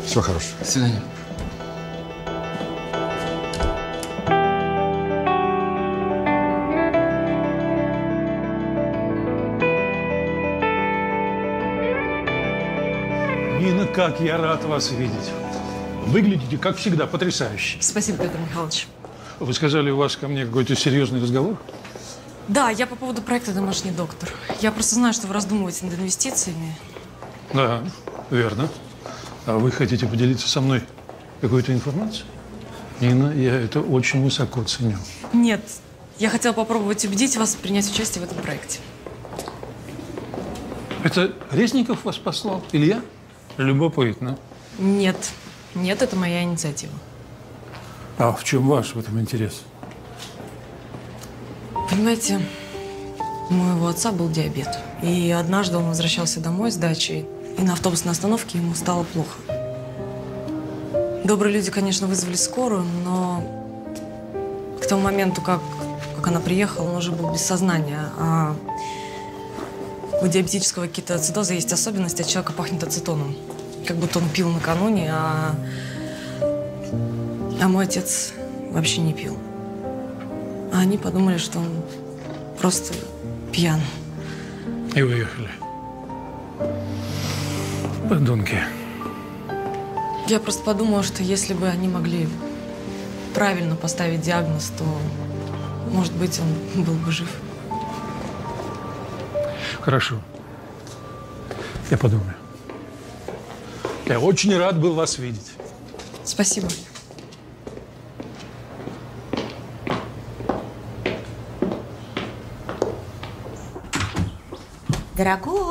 Всего хорошего. До свидания. Нина, как я рад вас видеть. Выглядите, как всегда, потрясающе. Спасибо, Петр Михайлович. Вы сказали, у вас ко мне какой-то серьезный разговор? Да, я по поводу проекта «Домашний доктор». Я просто знаю, что вы раздумываете над инвестициями. Да, верно. А вы хотите поделиться со мной какой-то информацией? Нина, я это очень высоко ценю. Нет, я хотела попробовать убедить вас принять участие в этом проекте. Это Резников вас послал? Или я? Любопытно. Нет, нет, это моя инициатива. А в чем ваш в этом интерес? Понимаете, у моего отца был диабет. И однажды он возвращался домой с дачи, и на автобусной остановке ему стало плохо. Добрые люди, конечно, вызвали скорую, но к тому моменту, как, как она приехала, он уже был без сознания. А у диабетического кетоацидоза есть особенность, от человека пахнет ацетоном. Как будто он пил накануне, а, а мой отец вообще не пил. А они подумали, что он просто пьян. И уехали. Подонки. Я просто подумала, что если бы они могли правильно поставить диагноз, то, может быть, он был бы жив. Хорошо. Я подумаю. Я очень рад был вас видеть. Спасибо. Дорогой.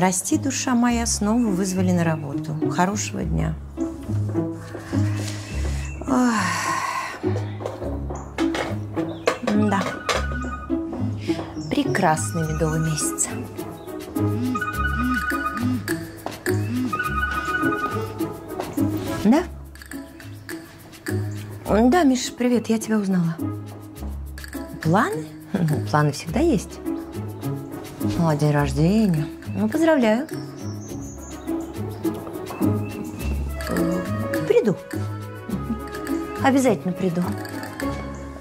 Прости, душа моя, снова вызвали на работу. Хорошего дня. Ох. Да. Прекрасный медовый месяц. Да? Да, Миш, привет, я тебя узнала. Планы? Ну, планы всегда есть. А день рождения? Ну, поздравляю. Приду. Обязательно приду.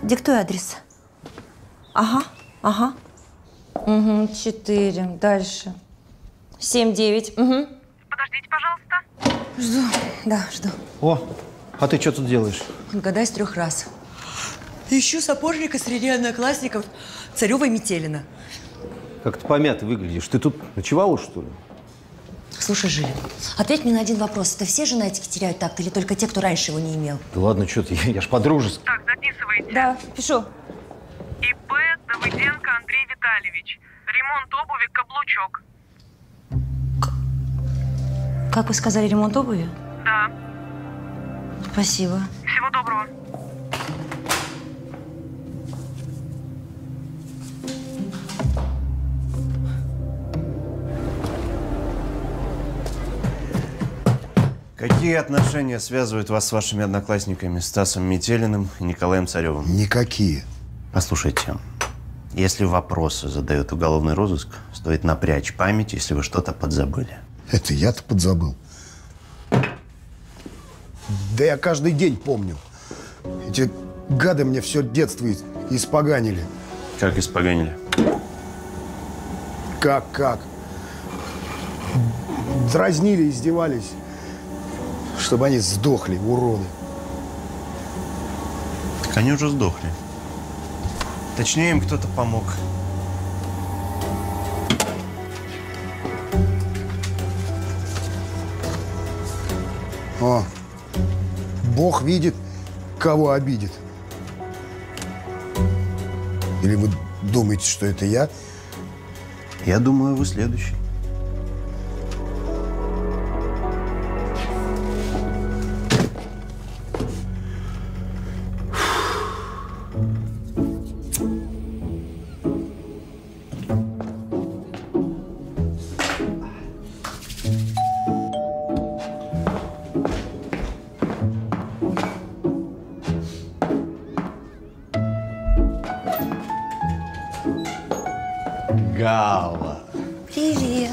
Диктуй адрес. Ага, ага. Угу, четыре. Дальше. Семь, девять. Угу. Подождите, пожалуйста. Жду. Да, жду. О, а ты что тут делаешь? Отгадай с трех раз. Ищу сапожника среди одноклассников Царева и Метелина. Как-то помято выглядишь. Ты тут ночевала, что ли? Слушай, Жилин, ответь мне на один вопрос. Это все женатики теряют такт или только те, кто раньше его не имел? Да ладно, что ты, я, я ж по-дружески. Так, записывайте. Да, пишу. ИП Давыденко Андрей Витальевич. Ремонт обуви каблучок. Как вы сказали, ремонт обуви? Да. Спасибо. Всего доброго. Какие отношения связывают вас с вашими одноклассниками Стасом Метелиным и Николаем Царевым? Никакие. Послушайте, если вопросы задает уголовный розыск, стоит напрячь память, если вы что-то подзабыли. Это я-то подзабыл. Да я каждый день помню. Эти гады мне все детство ис- испоганили. Как испоганили? Как-как? Дразнили, издевались. Чтобы они сдохли, уроды. Так они уже сдохли. Точнее, им кто-то помог. О, Бог видит, кого обидит. Или вы думаете, что это я? Я думаю, вы следующий. Гала, Привет.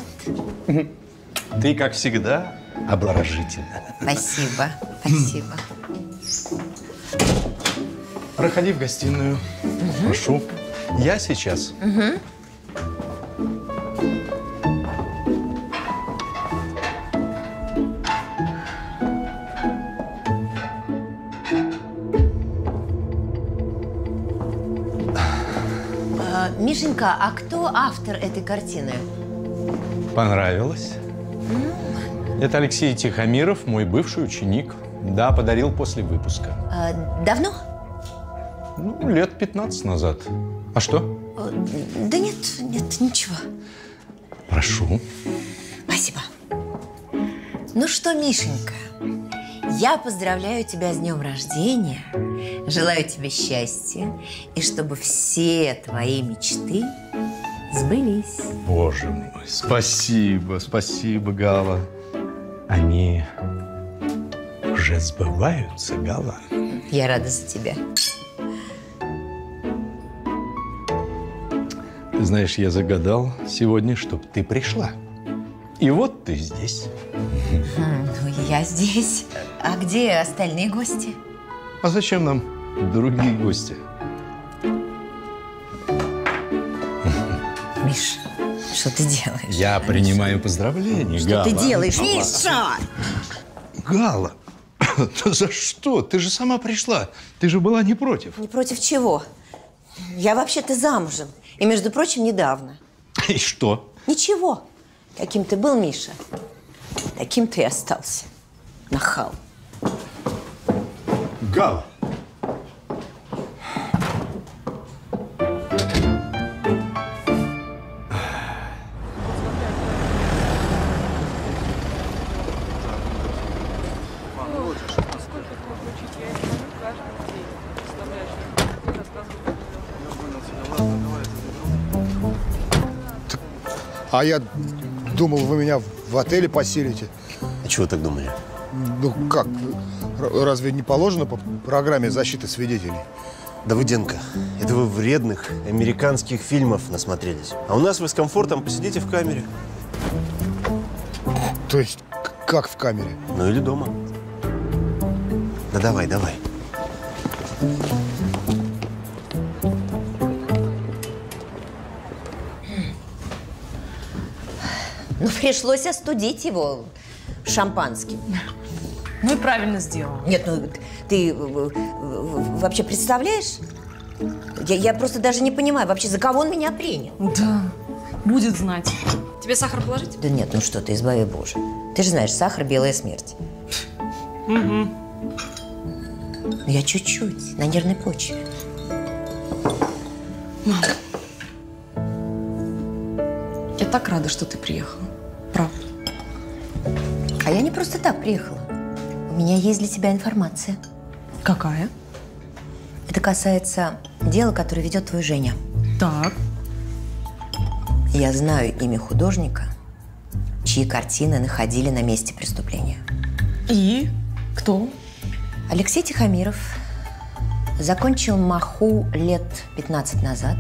ты, как всегда, обворожительна. Спасибо. Спасибо. Проходи в гостиную. Прошу. Я сейчас. Мгм. А, Мишенька, а кто автор этой картины? Понравилось? Это Алексей Тихомиров, мой бывший ученик. Да, подарил после выпуска. А, давно? Ну, лет 15 назад. А что? Э, Да нет, нет, ничего. Прошу. Спасибо. Ну что, Мишенька, я поздравляю тебя с днем рождения, желаю тебе счастья и чтобы все твои мечты сбылись. Боже мой, спасибо, спасибо, Гала. Они уже сбываются, Гала. Я рада за тебя. Ты знаешь, я загадал сегодня, чтобы ты пришла. И вот ты здесь. Хм, Ну, я здесь. А где остальные гости? А зачем нам другие гости? Миш, что ты делаешь? Я принимаю поздравления, Что Гала. ты делаешь. Миша? Гала, да за что? Ты же сама пришла. Ты же была не против. Не против чего? Я вообще-то замужем. И, между прочим, недавно. И что? Ничего. Каким ты был, Миша, таким ты и остался. Нахал. Гала. А я думал, вы меня в отеле поселите. А чего вы так думали? Ну как, разве не положено по программе защиты свидетелей? Давыденко, это вы вредных американских фильмов насмотрелись. А у нас вы с комфортом посидите в камере. То есть, как в камере? Ну или дома. Да давай, давай. Ну, пришлось остудить его шампанским. Ну и правильно сделал. Нет, ну ты э, э, вообще представляешь? Я, я просто даже не понимаю, вообще за кого он меня принял? Да, будет знать. Тебе сахар положить? Да нет, ну что ты, избави Боже. Ты же знаешь, сахар – белая смерть. Угу. Я чуть-чуть, на нервной почве. Мам, я так рада, что ты приехала. Правда. А я не просто так приехала. У меня есть для тебя информация. Какая? Это касается дела, которое ведет твой Женя. Так. Я знаю имя художника, чьи картины находили на месте преступления. И? Кто? Алексей Тихомиров закончил МАХУ лет 15 назад.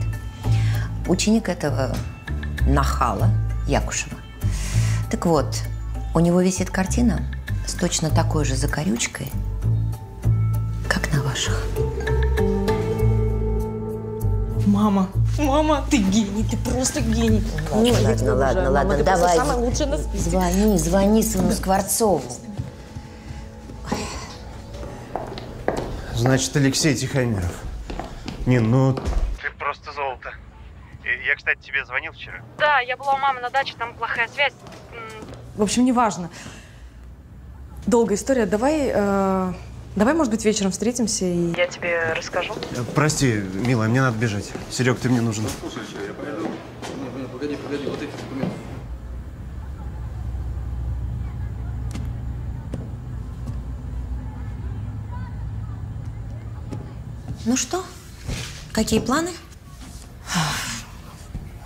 Ученик этого нахала Якушева. Так вот, у него висит картина с точно такой же закорючкой, как на ваших. Мама, мама, ты гений, ты просто гений. Ладно, тебя ладно, ладно, мама, ты давай. самая лучшая на свете. Звони, звони своему Скворцову. Значит, Алексей Тихомиров. Не, ну, Ты просто золото. Я, кстати, тебе звонил вчера. Да, я была у мамы на даче, там плохая связь. В общем, неважно. Долгая история. Давай, э, давай, может быть, вечером встретимся и... Я тебе расскажу. э, прости, милая, мне надо бежать. Серег, ты мне нужен. Погоди, погоди, вот эти документы. Ну что, какие планы?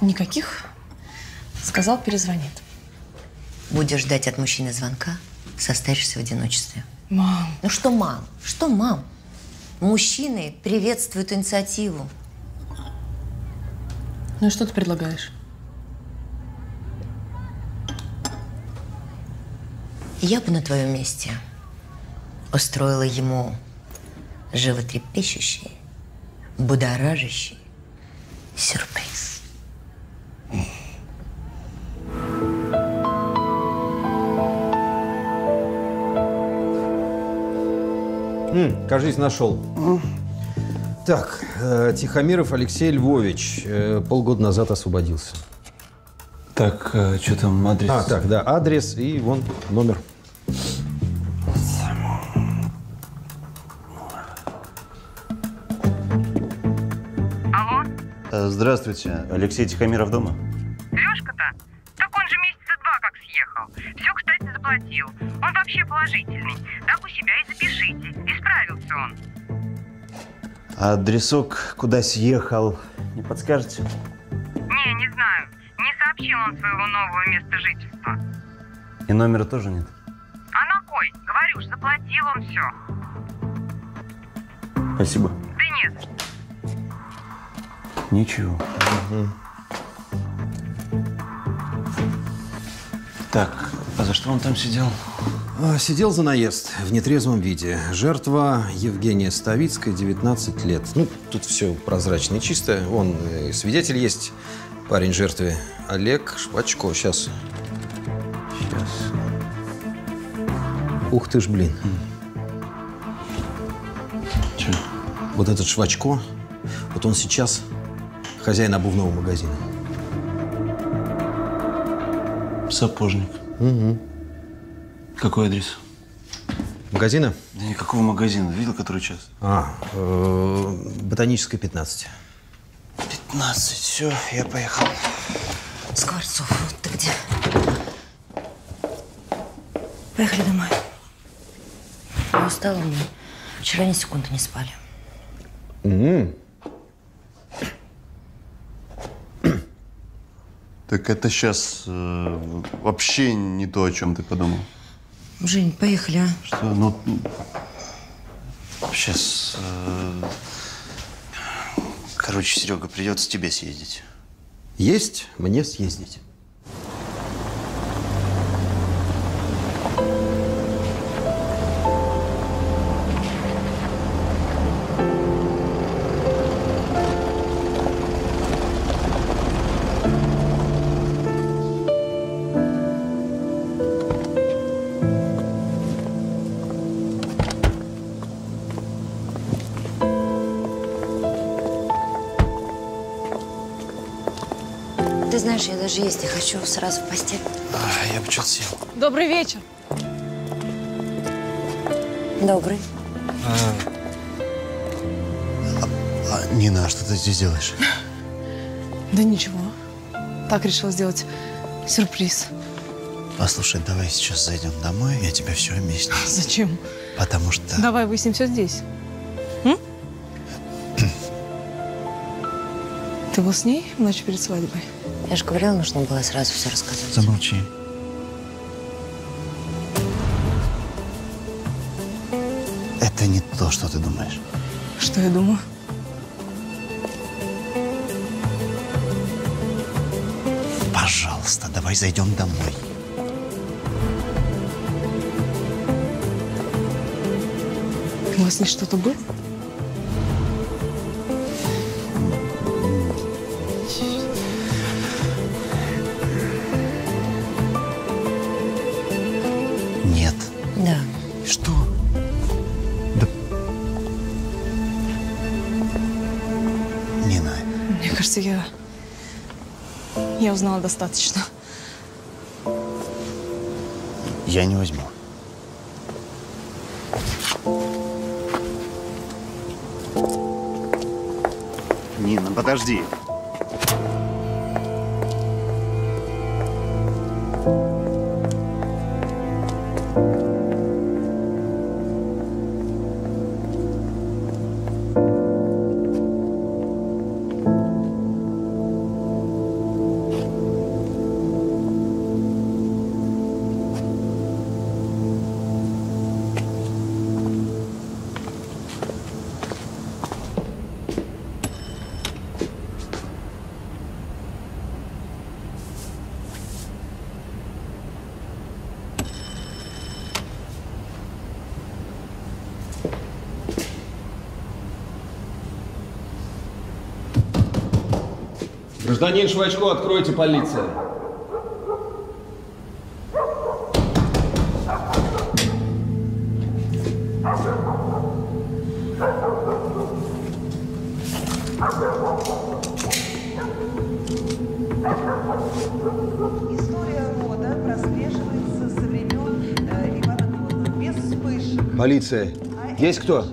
Никаких. Сказал, перезвонит. Будешь ждать от мужчины звонка, состаришься в одиночестве. Мам. Ну что, мам? Что, мам? Мужчины приветствуют инициативу. Ну и что ты предлагаешь? Я бы на твоем месте устроила ему животрепещущий, будоражащий сюрприз. М, кажись, нашел. Так, э, Тихомиров Алексей Львович э, полгода назад освободился. Так, э, что там адрес? А, так, да, адрес и вон номер. Алло, Э, Здравствуйте. Алексей Тихомиров дома? Лешка-то? Заплатил. Он вообще положительный. Так у себя и запишите. Исправился он. А адресок, куда съехал, не подскажете? Не, не знаю. Не сообщил он своего нового места жительства. И номера тоже нет? А на кой? Говорю ж, заплатил он все. Спасибо. Да не за что. Ничего. Так, а за что он там сидел? А, Сидел за наезд в нетрезвом виде. Жертва Евгения Ставицкая, 19 лет. Ну, тут все прозрачно и чисто. Вон э, свидетель есть, парень жертвы. Олег Шпачко. Сейчас. Сейчас. Ух ты ж, блин. Че? Вот этот Швачко, вот он сейчас хозяин обувного магазина. Сапожник. Угу. Какой адрес? Магазина? Да никакого магазина. Видел, который час? А, э, ботаническая 15. 15. Все, я поехал. Скворцов, вот ты где? Поехали домой. Я устала мы. Вчера ни секунды не спали. М. Так это сейчас вообще не то, о чем ты подумал. Жень, поехали, а? Что, ну, Сейчас. Короче, Серега, придется тебе съездить. Есть мне съездить. Хочу, сразу в постель. А, я бы что-то сел. Добрый вечер. Добрый. А, а, Нина, а что ты здесь делаешь? Да ничего. Так решила сделать сюрприз. Послушай, давай сейчас зайдем домой, я тебе все объясню. Зачем? Потому что... Давай выясним все здесь. М? Ты был с ней ночью перед свадьбой? Я же говорила, нужно было сразу все рассказать. Замолчи. Это не то, что ты думаешь. Что я думаю? Пожалуйста, давай зайдем домой. У вас с ней что-то было? Узнала достаточно. я не возьму. Нина, подожди. Гражданин Швачко, откройте полиция. История рода прослеживается со времен э. Полиция. Есть кто?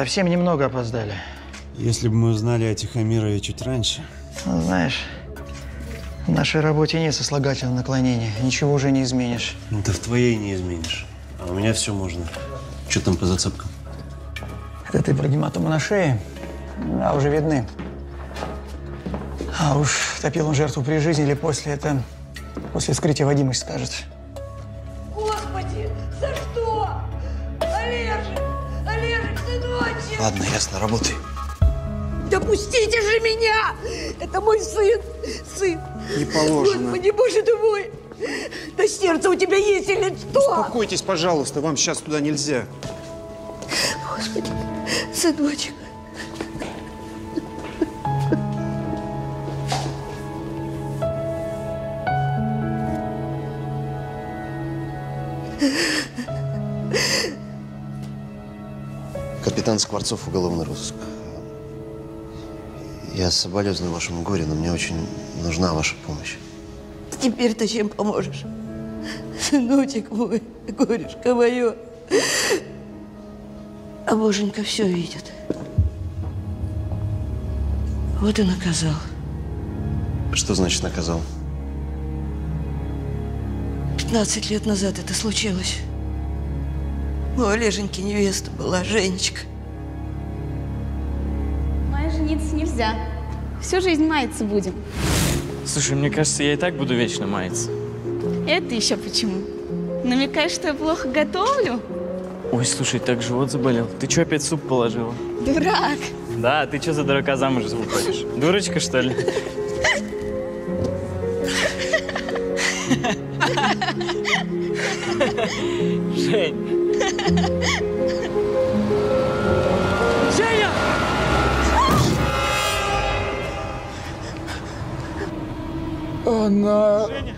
Совсем немного опоздали. Если бы мы узнали о Тихомирове чуть раньше. Ну, знаешь, в нашей работе нет сослагательного наклонения. Ничего уже не изменишь. Ну, ты в твоей не изменишь. А у меня все можно. Что там по зацепкам? Это ты про гематому на шее? Да, уже видны. А уж топил он жертву при жизни или после, это после вскрытия Вадимыч скажет. Ладно, ясно, работай. Да пустите же меня! Это мой сын, сын. Не положено. Господи, боже ты мой! Да сердце у тебя есть или что? Успокойтесь, пожалуйста, вам сейчас туда нельзя. Господи, сыночек. Капитан Скворцов, уголовный розыск. Я соболезную вашему горю, но мне очень нужна ваша помощь. Теперь ты чем поможешь? Сыночек мой, горюшка мое. А боженька все видит. Вот и наказал. Что значит наказал? 15 лет назад это случилось. У Олеженьки невеста была, Женечка. Мая жениться нельзя. Всю жизнь маяться будем. Слушай, мне кажется, я и так буду вечно маяться. Это еще почему? Намекаешь, что я плохо готовлю? Ой, слушай, так живот заболел. Ты что, опять суп положила? Дурак. Да, ты что за дурака замуж выходишь? Дурочка, что ли? Жень! Она... Женя!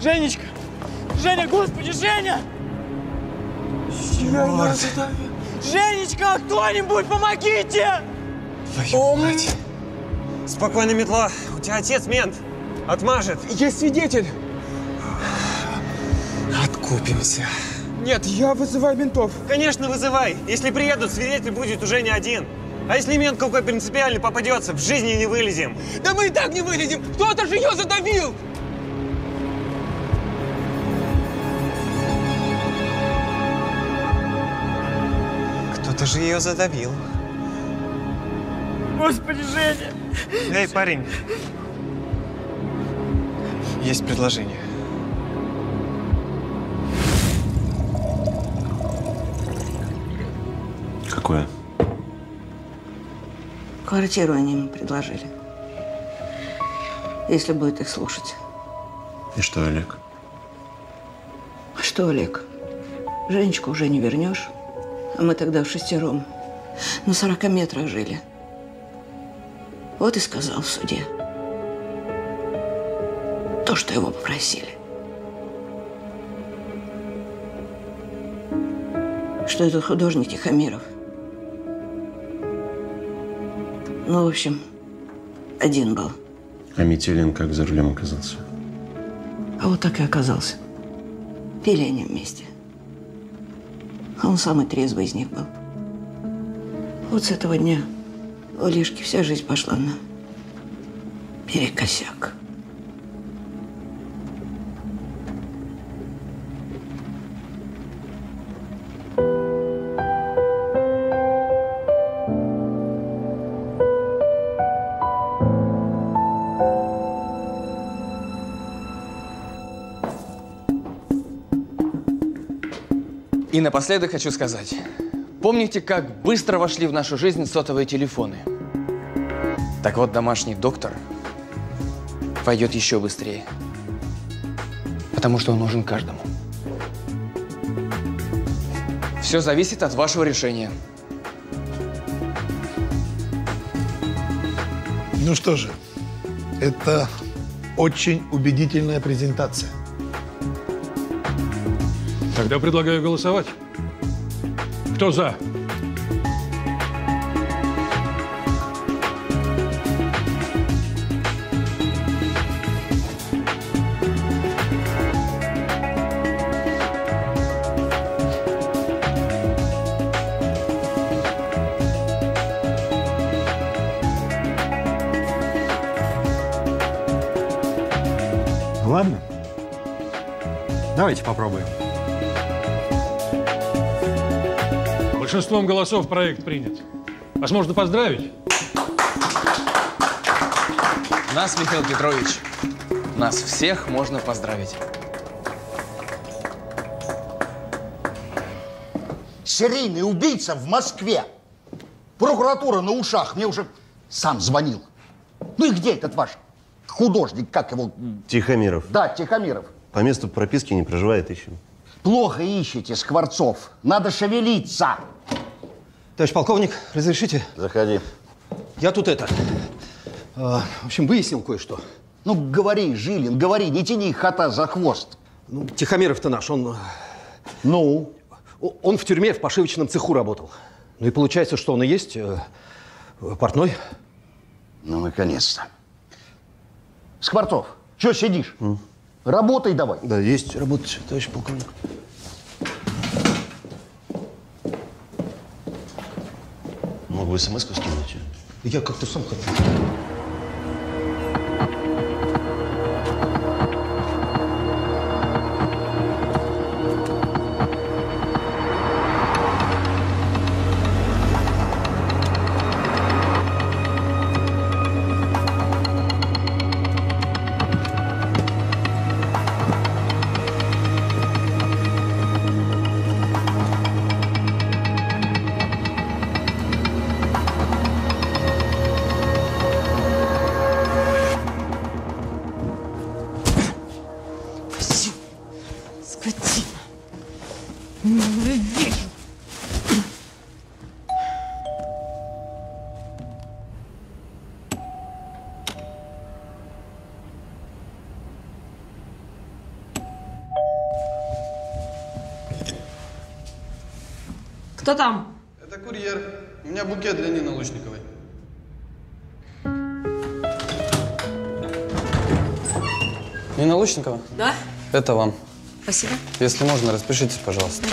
Женечка! Женя, господи, Женя! Я ее Женечка, кто-нибудь, помогите! Твою мать. Спокойно, метла. У тебя отец мент. Отмажет. Есть свидетель. Откупимся. Нет, я вызываю ментов. Конечно, вызывай. Если приедут, свидетель будет уже не один. А если мент какой принципиальный попадется, в жизни не вылезем. Да мы и так не вылезем. Кто-то же ее задавил. Кто-то же ее задавил. Господи, Женя! Эй, парень. Есть предложение. Какое? Квартиру они ему предложили. Если будет их слушать. И что, Олег? А Что, Олег? Женечку уже не вернешь. А мы тогда в шестером на 40 метрах жили. Вот и сказал в суде. То, что его попросили. Что этот художник Тихомиров. Ну, в общем, один был. А Метелин как за рулем оказался? А вот так и оказался. Пили они вместе. А он самый трезвый из них был. Вот с этого дня у Олежки вся жизнь пошла на перекосяк. Напоследок хочу сказать. Помните, как быстро вошли в нашу жизнь сотовые телефоны? Так вот, домашний доктор войдет еще быстрее. Потому что он нужен каждому. Все зависит от вашего решения. Ну что же, это очень убедительная презентация. Тогда предлагаю голосовать. Кто за? Ладно. Давайте попробуем. Большинством голосов проект принят. Вас можно поздравить. Нас, Михаил Петрович, нас всех можно поздравить. Серийный убийца в Москве. Прокуратура на ушах. Мне уже сам звонил. Ну и где этот ваш художник, как его? Тихомиров. Да, Тихомиров. По месту прописки не проживает, ищем. Плохо ищете, Скворцов. Надо шевелиться. Товарищ полковник, разрешите? Заходи. Я тут это... э, в общем, выяснил кое-что. Ну, говори, Жилин, говори, не тяни кота за хвост. Ну, Тихомиров-то наш, он... Ну? Он в тюрьме в пошивочном цеху работал. Ну и получается, что он и есть э, портной? Ну, наконец-то. Скворцов, что сидишь? Работай давай. Да, есть работать, товарищ полковник. Могу смс-ку скинуть. Я как-то сам хотел. Нина Лучникова, Да? это вам. Спасибо. Если можно, распишитесь, пожалуйста.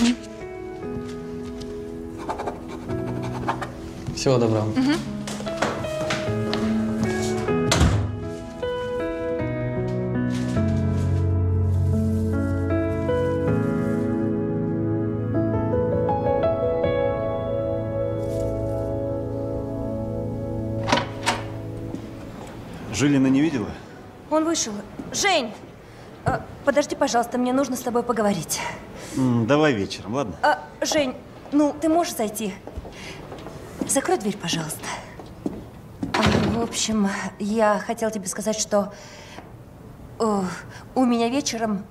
Всего доброго. Мгм. Жилина не видела? Он вышел. Жень, подожди, пожалуйста, мне нужно с тобой поговорить. М, давай вечером, ладно? А, Жень, ну, ты можешь зайти? Закрой дверь, пожалуйста. А, в общем, я хотела тебе сказать, что э, у меня вечером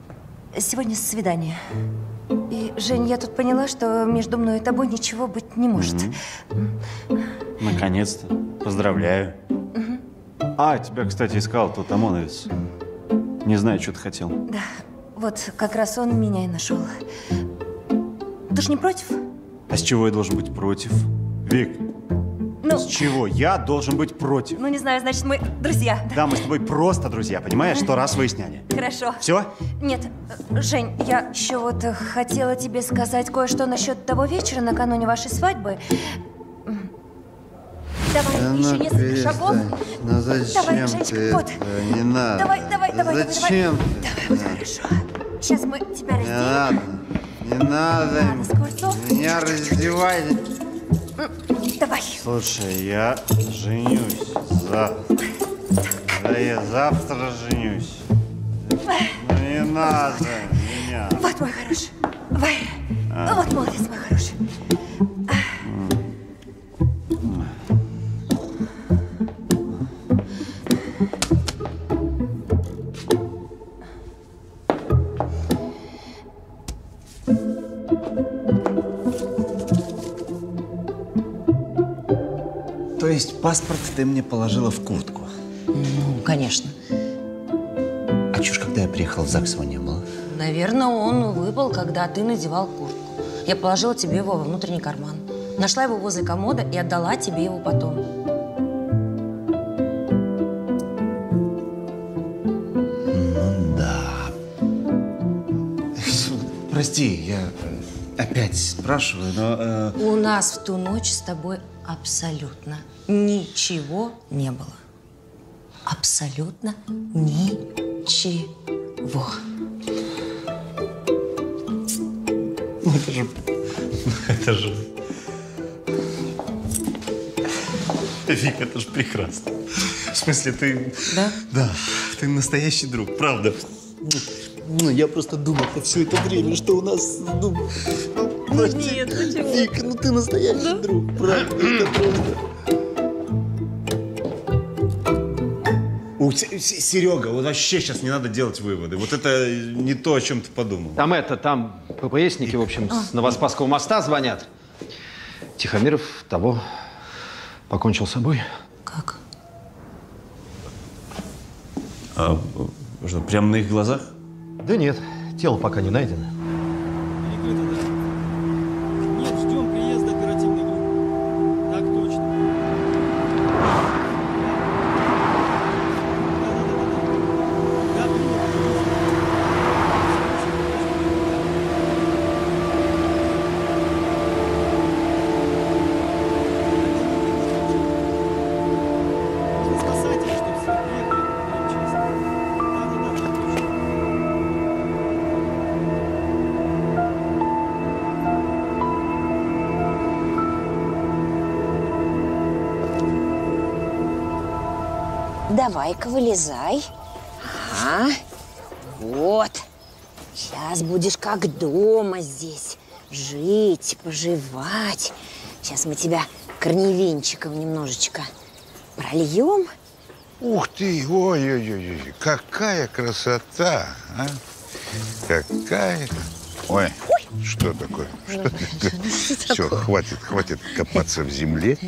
сегодня свидание. И, Жень, я тут поняла, что между мной и тобой ничего быть не может. Наконец-то. Поздравляю. А, тебя, кстати, искал тот ОМОНовец. Не знаю, что ты хотел. Да, вот как раз он меня и нашел. Ты ж не против? А с чего я должен быть против? Вик, Ну, с чего я должен быть против? ну не знаю, значит, мы друзья. Да, мы с тобой просто друзья, понимаешь? Сто раз выясняли. Хорошо. Все? Нет, э, Жень, я еще вот э, хотела тебе сказать кое-что насчет того вечера накануне вашей свадьбы. Давай, еще несколько шагов. Ну зачем Давай, Женечка, ты вот. это? Не надо. Давай, давай, давай, давай, Зачем давай. ты? Давай, вот хорошо. Сейчас мы тебя Не надо. Не надо. Скворцов. Меня раздевай. Давай. Слушай, я женюсь завтра. Да я завтра женюсь. Ну не надо меня. Вот мой хороший. Давай. А. Вот молодец, мой хороший. Есть паспорт ты мне положила в куртку? Ну, конечно. А ж, когда я приехал в ЗАГС, его не было? Наверное, он выпал, когда ты надевал куртку. Я положила тебе его во внутренний карман. Нашла его возле комода и отдала тебе его потом. Ну да. Прости, я опять спрашиваю, но... э, У нас в ту ночь с тобой абсолютно ничего не было. Абсолютно ничего. Ну это же... Это же... Вик, это же прекрасно. В смысле, ты... Да? Да, ты настоящий друг, правда. Ну, я просто думал все это время, что у нас... Ну, ну. Нет, почему? Вик, ты настоящий друг, правда. Это просто... У, Серега, вот вообще сейчас не надо делать выводы. Вот это не то, о чем ты подумал. Там это, там ППСники, в общем, с Новоспасского моста звонят. Тихомиров того покончил с собой. А, что, прямо на их глазах? Да нет, тело пока не найдено. Давай-ка вылезай. Ага. Вот. Сейчас будешь как дома здесь. Жить, поживать. Сейчас мы тебя корневинчиком немножечко прольем. Ух ты, ой-ой-ой, какая красота, а? Какая... Ой, что такое? Что Все, хватит, хватит копаться в земле.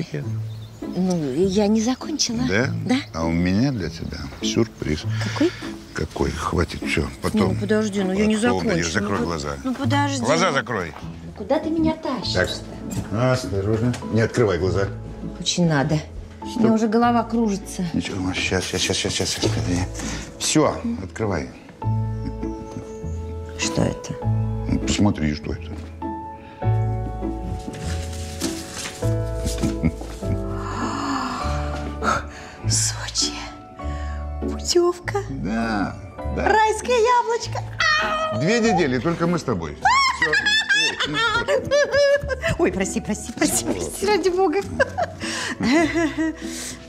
Ну, я не закончила. Да? Да. А у меня для тебя сюрприз. Какой? Какой? Хватит, все. Потом. Ну, подожди, ну я не закончила. Закрой Ну, глаза. Ну, подожди. Глаза закрой. Куда ты меня тащишь? Так, осторожно. Не открывай глаза. Очень надо. У меня уже голова кружится. Ничего, сейчас, сейчас, сейчас, сейчас, сейчас. Все, открывай. Что это? Ну, посмотри, что это. Недели, только мы с тобой. Ой, прости, прости, прости, прости, ради бога.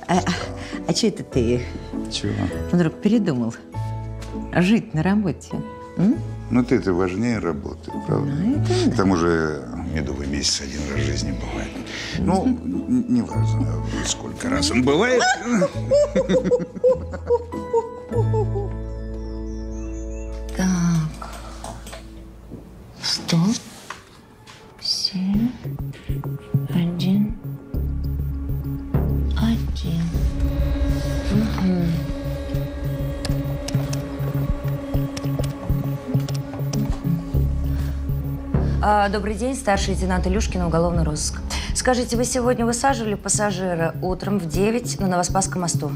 А, а что это ты Чего? вдруг передумал жить на работе? м? Ну, ты-то важнее работы, правда? К тому же медовый месяц один раз в жизни бывает. Ну, не важно, сколько раз он бывает. добрый день, старший лейтенант Илюшкина, уголовный розыск. Скажите, вы сегодня высаживали пассажира утром в 9 на Новоспасском мосту?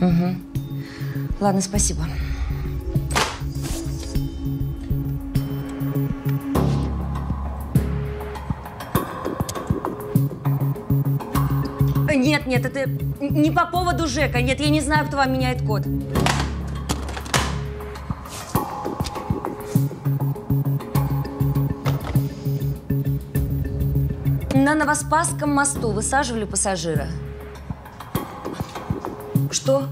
Угу. Ладно, спасибо. Нет, нет, это не по поводу Жека. Нет, я не знаю, кто вам меняет код. На Новоспасском мосту высаживали пассажира. Что?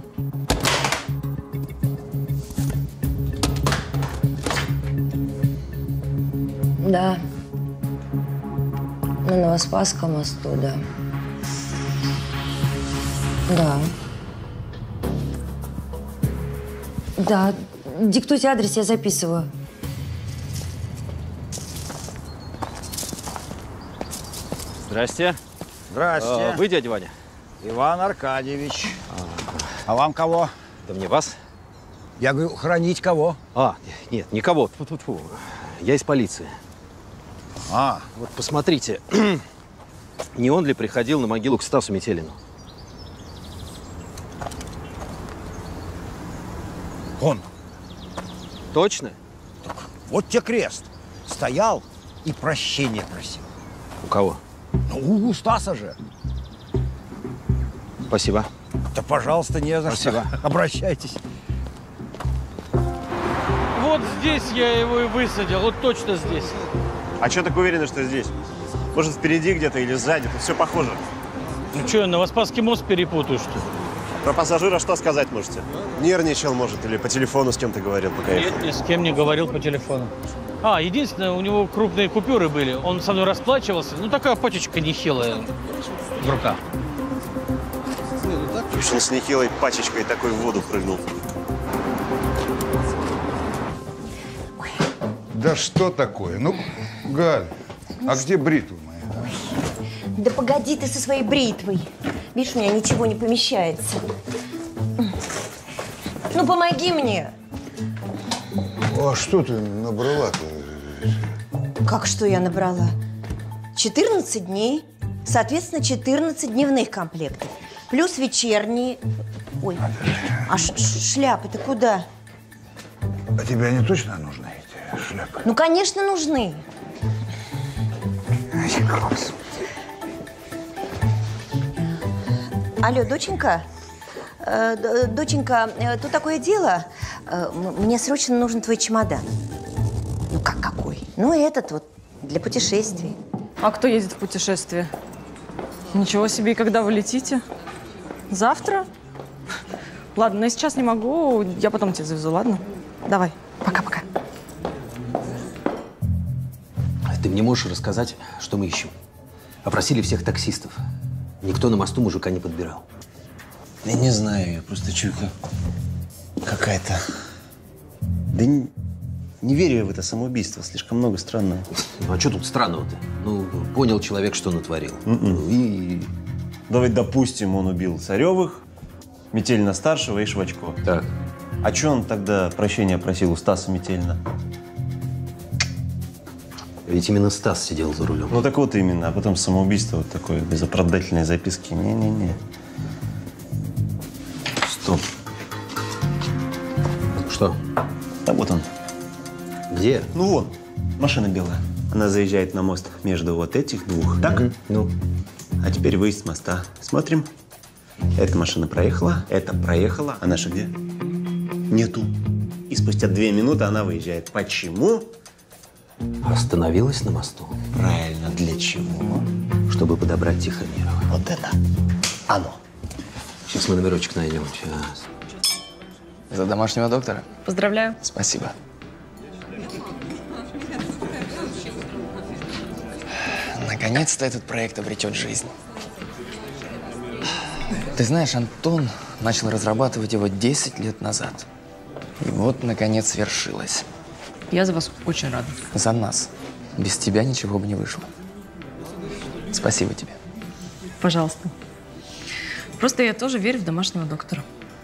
Да. На Новоспасском мосту, да. Да. Да. Диктуйте адрес, я записываю. Здрасте. Здрасте. А, вы дядя Ваня? Иван Аркадьевич. А вам кого? Да мне вас. Я говорю, хранить кого? А, нет, никого. Тьфу-тьфу-тьфу. Я из полиции. А. Вот посмотрите, не он ли приходил на могилу к Стасу Метелину? Он. Точно? Вот тебе крест. Стоял и прощения просил. У кого? Ну, у Стаса же. Спасибо. Да, пожалуйста, не за Спасибо. что. Обращайтесь. Вот здесь я его и высадил, вот точно здесь. А что так уверены, что здесь? Может, впереди где-то или сзади? Тут все похоже. Ну что, Новоспасский мост перепутаю, что ли? Про пассажира что сказать можете? Нервничал, может, или по телефону с кем-то говорил, пока? Нет, ни с кем не говорил по телефону. А, единственное, у него крупные купюры были. Он со мной расплачивался. Ну, такая пачечка нехилая в руках. Уж он с нехилой пачечкой такой в воду прыгнул. Да что такое? Ну, Галь, а где бритва моя? Да погоди ты со своей бритвой. Видишь, у меня ничего не помещается. Ну, помоги мне. А что ты набрала-то? Как что я набрала? 14 дней, соответственно, 14 дневных комплектов. Плюс вечерние. Ой, а шляпы-то куда? А тебе они точно нужны, эти шляпы? Ну, конечно, нужны. Алло, доченька? Э, доченька, э, тут такое дело. Э, мне срочно нужен твой чемодан. Ну, как какой? Ну, этот вот, для путешествий. А кто ездит в путешествие? Ничего себе, и когда вы летите? Завтра? Ладно, но я сейчас не могу, я потом тебя завезу, ладно? Давай, пока-пока. Ты мне можешь рассказать, что мы ищем? Опросили всех таксистов. Никто на мосту мужика не подбирал. Я не знаю, я просто чуйка какая-то. Да не, не верю я в это самоубийство, слишком много странного. Ну а что тут странного-то? Ну, понял человек, что натворил. М-м. И Давай допустим, он убил Царевых, Метельна-старшего и Швачко. Так. А что он тогда прощения просил у Стаса Метельна? Ведь именно Стас сидел за рулем. Ну так вот именно, а потом самоубийство вот такое, без оправдательной записки. Не-не-не. Стоп. Что? Да вот он. Где? Ну вон, машина белая. Она заезжает на мост между вот этих двух, так? Ну. А теперь выезд с моста. Смотрим. Эта машина проехала, эта проехала, а наша где? Нету. И спустя две минуты она выезжает. Почему? Остановилась на мосту. Правильно, для чего? Чтобы подобрать Тихомирова. Вот это оно. Сейчас мы номерочек найдем. Сейчас. За домашнего доктора? Поздравляю. Спасибо. Наконец-то этот проект обретет жизнь. Ты знаешь, Антон начал разрабатывать его 10 лет назад. И вот, наконец, свершилось. Я за вас очень рада. За нас. Без тебя ничего бы не вышло. Спасибо тебе. Пожалуйста. Просто я тоже верю в домашнего доктора.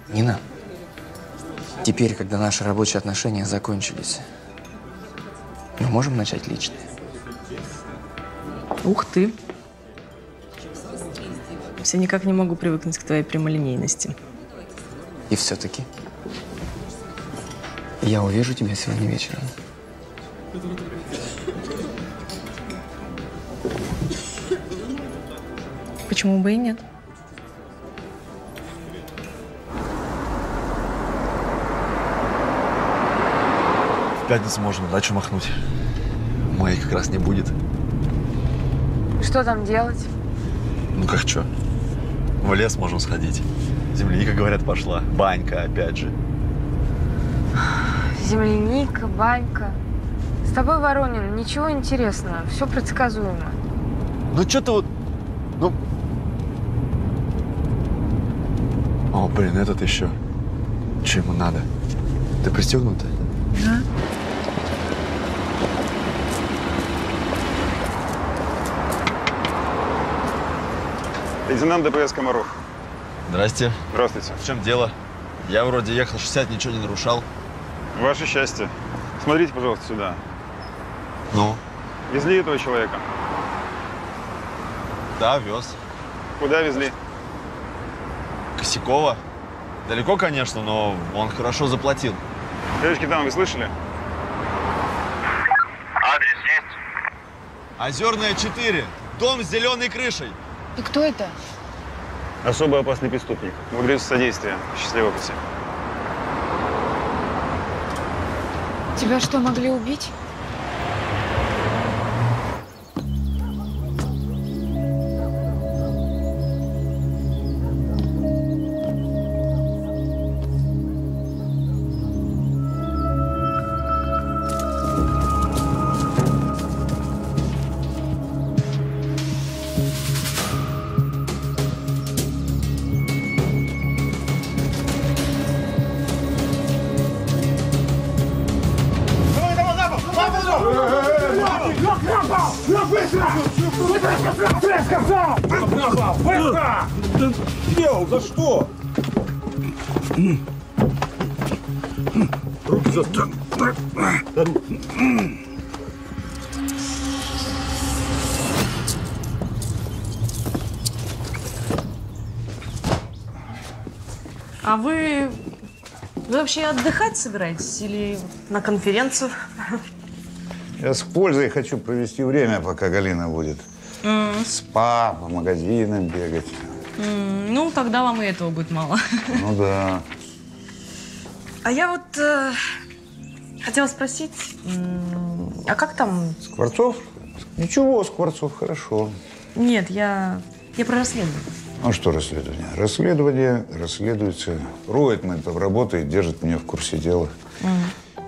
Нина, теперь, когда наши рабочие отношения закончились, мы можем начать личное? Ух ты. Все никак не могу привыкнуть к твоей прямолинейности. И все-таки я увижу тебя сегодня вечером. Почему бы и нет? В пятницу можно на дачу махнуть. Моей как раз не будет. Что там делать? Ну как что? В лес можем сходить. Земляника, говорят, пошла. Банька, опять же. Земляника, банька. С тобой, Воронин, ничего интересного. Все предсказуемо. Ну что ты вот... Ну... О, блин, этот еще. Че ему надо? Ты пристегнута? Да. Лейтенант ДПС Комаров. Здрасте. Здравствуйте. В чем дело? Я вроде ехал 60, ничего не нарушал. Ваше счастье. Смотрите, пожалуйста, сюда. Ну? Везли этого человека? Да, вез. Куда везли? Косякова. Далеко, конечно, но он хорошо заплатил. Девочки, там, вы слышали? Адрес есть? Озерная 4. Дом с зеленой крышей. И кто это? Особо опасный преступник. Благодарю за содействие. Счастливого пути. Тебя что, могли убить? Отдыхать собираетесь или на конференцию? Я с пользой хочу провести время, пока Галина будет. М, Спа, по магазинам бегать. м, Ну, тогда вам и этого будет мало. Ну да. А я вот э, хотела спросить, а как там? Скворцов? Ничего, Скворцов, хорошо. Нет, я, я про расследование. Ну что расследование? Расследование расследуется. Ройтман там работает, держит меня в курсе дела.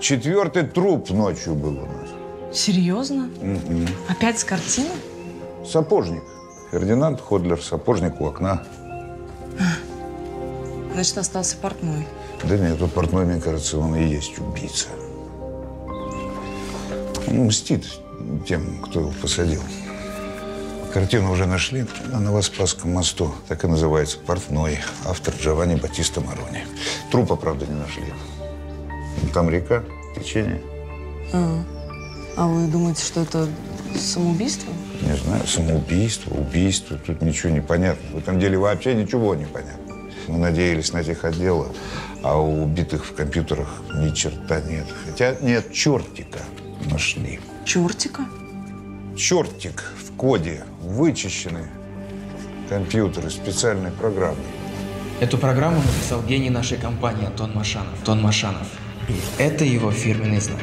Четвертый труп ночью был у нас. Серьезно? Мгм. Опять с картины? Сапожник. Фердинанд Ходлер, сапожник у окна. Значит, остался портной. Да нет, тут портной, мне кажется, он и есть убийца. Он мстит тем, кто его посадил. Картину уже нашли на Новоспасском мосту. Так и называется «Портной». Автор Джованни Батиста Марони. Трупа, правда, не нашли. Там река, течение. А, а вы думаете, что это самоубийство? Не знаю, самоубийство, убийство. Тут ничего не понятно. В этом деле вообще ничего не понятно. Мы надеялись на тех отдела, а у убитых в компьютерах ни черта нет. Хотя нет, чертика нашли. Чертика? Чертик в коде, вычищены компьютеры специальной программой. Эту программу написал гений нашей компании Антон Машанов. Антон Машанов. И это его фирменный знак.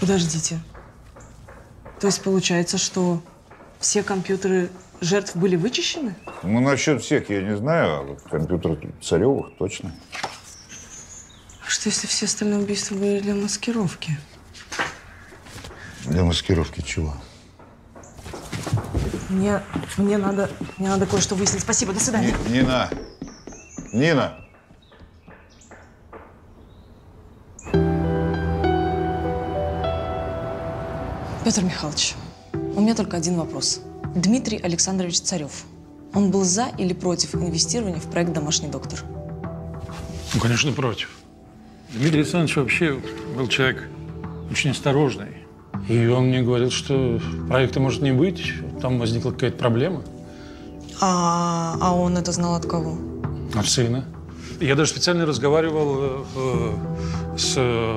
Подождите. То есть получается, что все компьютеры жертв были вычищены? Ну, насчет всех я не знаю, а вот компьютер Царевых точно. А что если все остальные убийства были для маскировки? Для маскировки чего? Мне, мне надо, мне надо кое-что выяснить. Спасибо, до свидания. Нина! Нина! Петр Михайлович, у меня только один вопрос. Дмитрий Александрович Царев. Он был за или против инвестирования в проект «Домашний доктор»? Ну, конечно, против. Дмитрий Александрович вообще был человек очень осторожный. И он мне говорил, что проекта может не быть, там возникла какая-то проблема А, а он это знал от кого? от сына. Я даже специально разговаривал э, э, с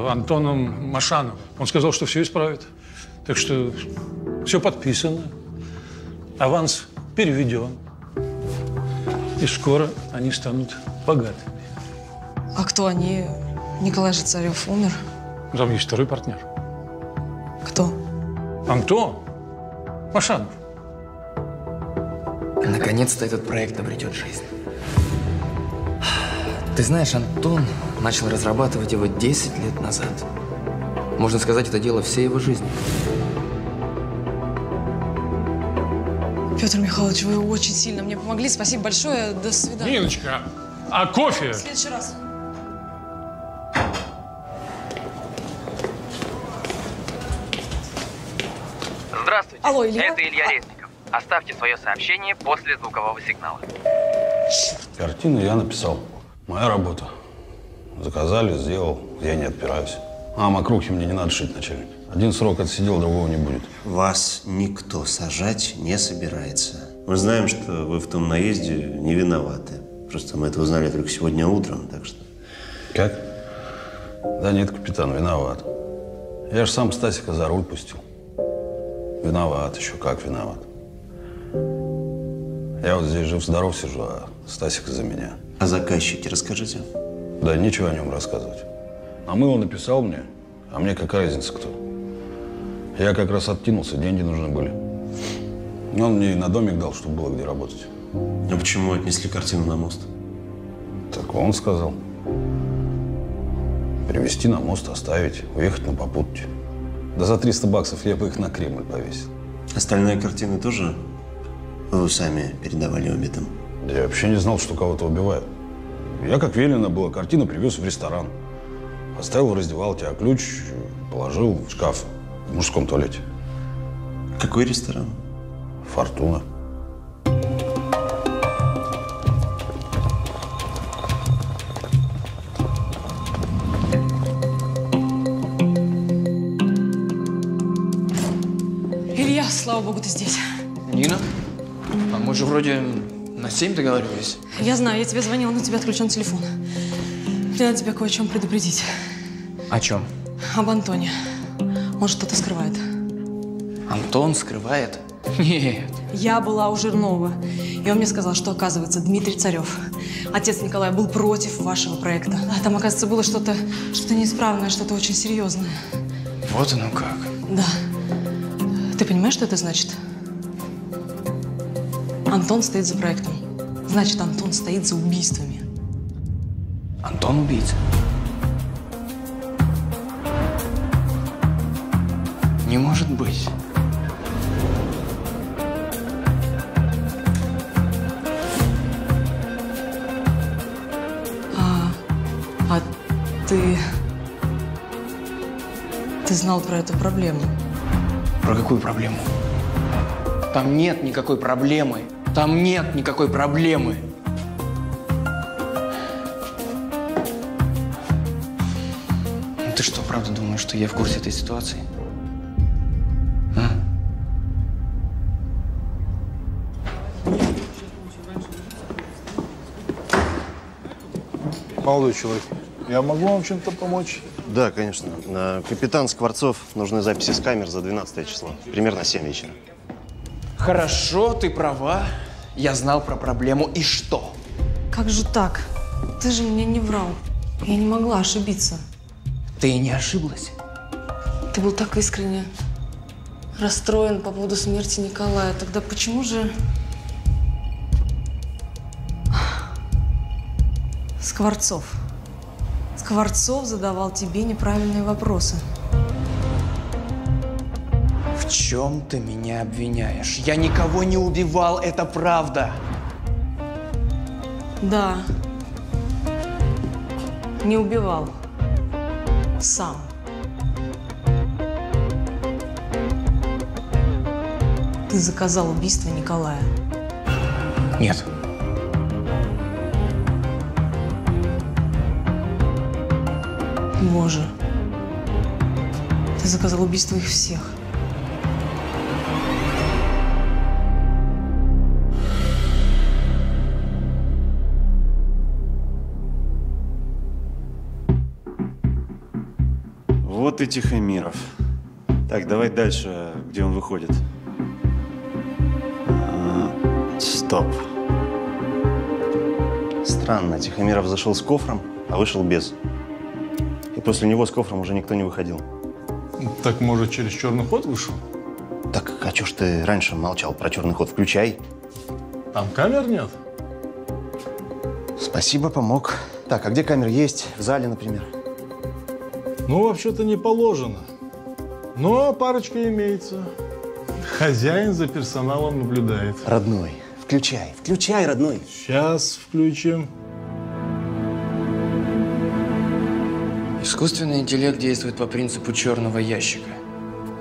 Антоном Машановым. Он сказал, что все исправит. Так что все подписано, аванс переведен. И скоро они станут богатыми. А кто они? Николай же Царев умер. Там есть второй партнер. Кто? Антон Машанов. Наконец-то этот проект обретет жизнь. Ты знаешь, Антон начал разрабатывать его 10 лет назад. Можно сказать, это дело всей его жизни. Петр Михайлович, вы очень сильно мне помогли. Спасибо большое. До свидания. Ниночка, а кофе? В следующий раз. Здравствуйте. Алло, Илья? Это Илья Резников. Оставьте свое сообщение после звукового сигнала. Картину я написал. Моя работа. Заказали, сделал, я не отпираюсь. А мокрухи мне не надо шить, начальник. Один срок отсидел, другого не будет. Вас никто сажать не собирается. Мы знаем, что вы в том наезде не виноваты. Просто мы это узнали только сегодня утром, так что... Как? Да нет, капитан, виноват. Я же сам Стасика за руль пустил. Виноват, еще как виноват. Я вот здесь жив-здоров сижу, а Стасик за меня. О заказчике расскажите. Да нечего о нем рассказывать. А Мыло написал мне, а мне какая разница кто. Я как раз откинулся, деньги нужны были. Он мне и на домик дал, чтобы было где работать. А почему отнесли картину на мост? Так он сказал. Перевести на мост, оставить, уехать на попутке. Да за 300 баксов я бы их на Кремль повесил. Остальные картины тоже вы сами передавали убитым? Я вообще не знал, что кого-то убивают. Я, как велено было, картину привез в ресторан. Оставил в раздевалке, а ключ положил в шкаф в мужском туалете. Какой ресторан? Фортуна. Же вроде на 7 договаривались. Я знаю, я тебе звонила, но у тебя отключен телефон. Мне надо тебя кое о чем предупредить. О чем? Об Антоне. Он что-то скрывает. Антон скрывает? Нет. Я была у Жирнова, и он мне сказал, что, оказывается, Дмитрий Царев, отец Николая, был против вашего проекта. А там, оказывается, было что-то что неисправное, что-то очень серьезное. Вот оно как. Да. Ты понимаешь, что это значит? Антон стоит за проектом. Значит, Антон стоит за убийствами. Антон убийца. Не может быть. А, а ты... Ты знал про эту проблему? Про какую проблему? Там нет никакой проблемы. Там нет никакой проблемы. Ну Ты что, правда думаешь, что я в курсе этой ситуации? А? Молодой человек, я могу вам чем-то помочь? Да, конечно. Капитан Скворцов нужны записи с камер за 12 число. Примерно 7 вечера. Хорошо, ты права. Я знал про проблему. И что? Как же так? Ты же мне не врал. Я не могла ошибиться. Ты и не ошиблась. Ты был так искренне расстроен по поводу смерти Николая. Тогда почему же... Скворцов. Скворцов задавал тебе неправильные вопросы. Чем ты меня обвиняешь? Я никого не убивал, это правда. Да. Не убивал. Сам. Ты заказал убийство Николая. Нет. Боже. Ты заказал убийство их всех. И Тихомиров. Так, давай дальше, где он выходит. А, Стоп. Странно, Тихомиров зашел с кофром, а вышел без. И после него с кофром уже никто не выходил. Так, может, через черный ход вышел? Так, а чё ж ты раньше молчал про черный ход? Включай. Там камер нет? Спасибо, помог. Так, а где камеры есть? В зале, например. Ну, вообще-то не положено. Но парочка имеется. Хозяин за персоналом наблюдает. Родной, включай, включай, родной. Сейчас включим. Искусственный интеллект действует по принципу черного ящика.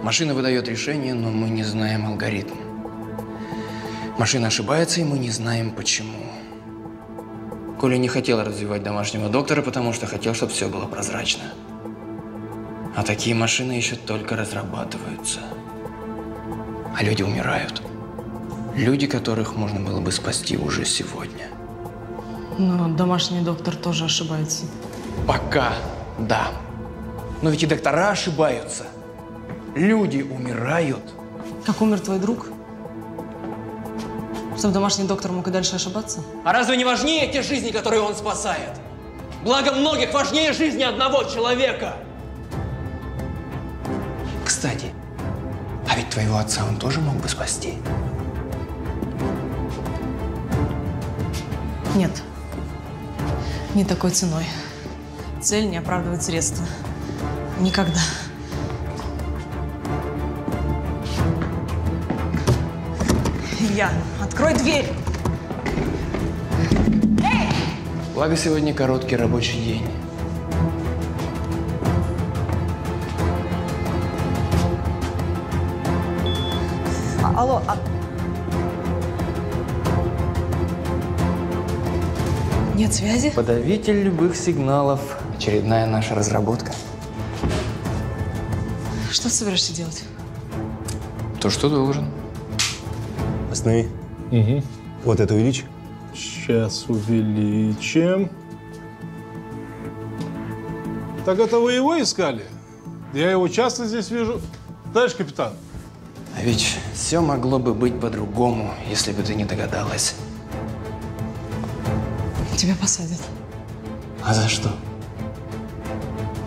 Машина выдает решение, но мы не знаем алгоритм. Машина ошибается, и мы не знаем почему. Коля не хотел развивать домашнего доктора, потому что хотел, чтобы все было прозрачно. А такие машины еще только разрабатываются. А люди умирают. Люди, которых можно было бы спасти уже сегодня. Но домашний доктор тоже ошибается. Пока, да. Но ведь и доктора ошибаются. Люди умирают. Как умер твой друг? Чтобы домашний доктор мог и дальше ошибаться? А разве не важнее те жизни, которые он спасает? Благо многих важнее жизни одного человека. Твоего отца он тоже мог бы спасти. Нет. Не такой ценой. Цель не оправдывает средства. Никогда. Илья, открой дверь! Благо сегодня короткий рабочий день. Алло, а... Нет связи? Подавитель любых сигналов. Очередная наша разработка. Что ты собираешься делать? То, что должен. Останови. Угу. Вот это увеличь. Сейчас увеличим. Так это вы его искали? Я его часто здесь вижу. Товарищ капитан, А ведь все могло бы быть по-другому, если бы ты не догадалась. Тебя посадят. А за что?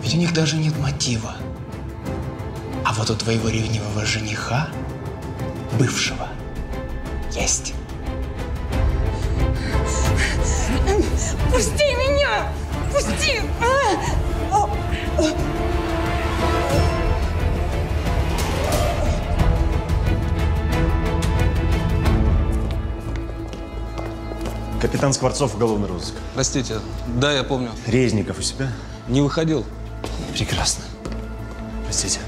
Ведь у них даже нет мотива. А вот у твоего ревнивого жениха, бывшего, есть. Пусти меня! Пусти! А! А! Капитан Скворцов, уголовный розыск. Простите, да, я помню. Резников у себя? Не выходил. Прекрасно. Простите.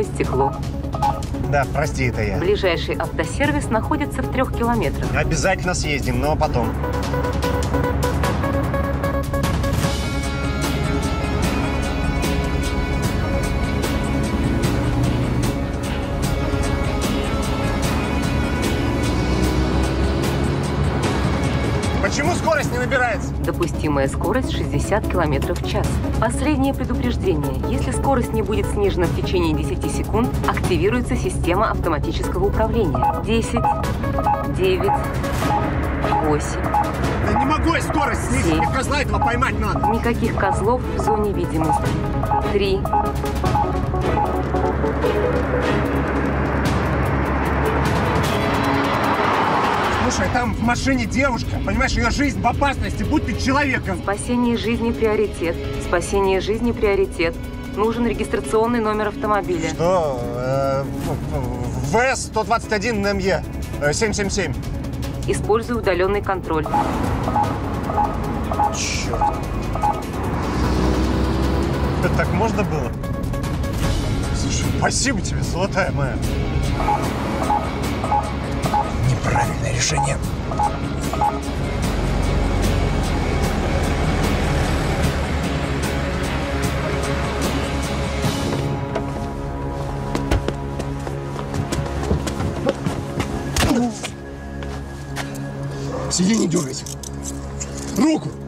Боковое стекло. Да, прости, это я. Ближайший автосервис находится в трех километрах. Обязательно съездим, но потом. Скорость не набирается? Допустимая скорость 60 км в час. Последнее предупреждение. Если скорость не будет снижена в течение 10 секунд, активируется система автоматического управления. 10, 9, 8, Да не могу я скорость снизить, мне козла этого поймать надо. Никаких козлов в зоне видимости. Три. Слушай, там в машине девушка, понимаешь, ее жизнь в опасности, будь ты человеком. Спасение жизни приоритет. Спасение жизни приоритет. Нужен регистрационный номер автомобиля. Что? Э, В-121МЕ, э, 777. Используй удаленный контроль. Черт. Это так можно было? Слушай, спасибо тебе, золотая моя. Неправильное решение. Сиди, не дергайся. Руку!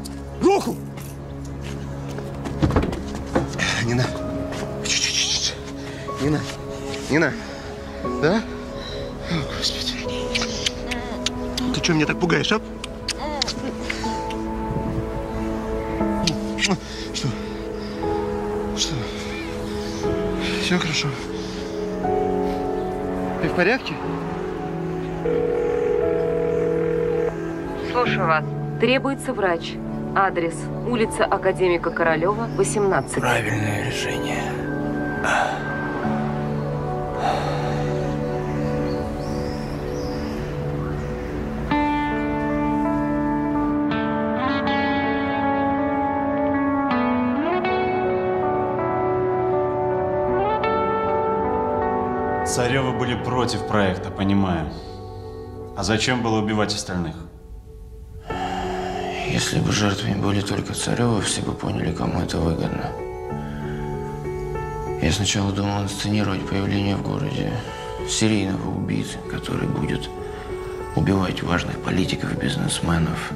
Порядке? Слушаю вас. Требуется врач. Адрес. Улица Академика Королева, 18. Правильное решение. Были против проекта, понимаю. А зачем было убивать остальных? Если бы жертвами были только Царевы, все бы поняли, кому это выгодно. Я сначала думал инсценировать появление в городе серийного убийцы, который будет убивать важных политиков и бизнесменов.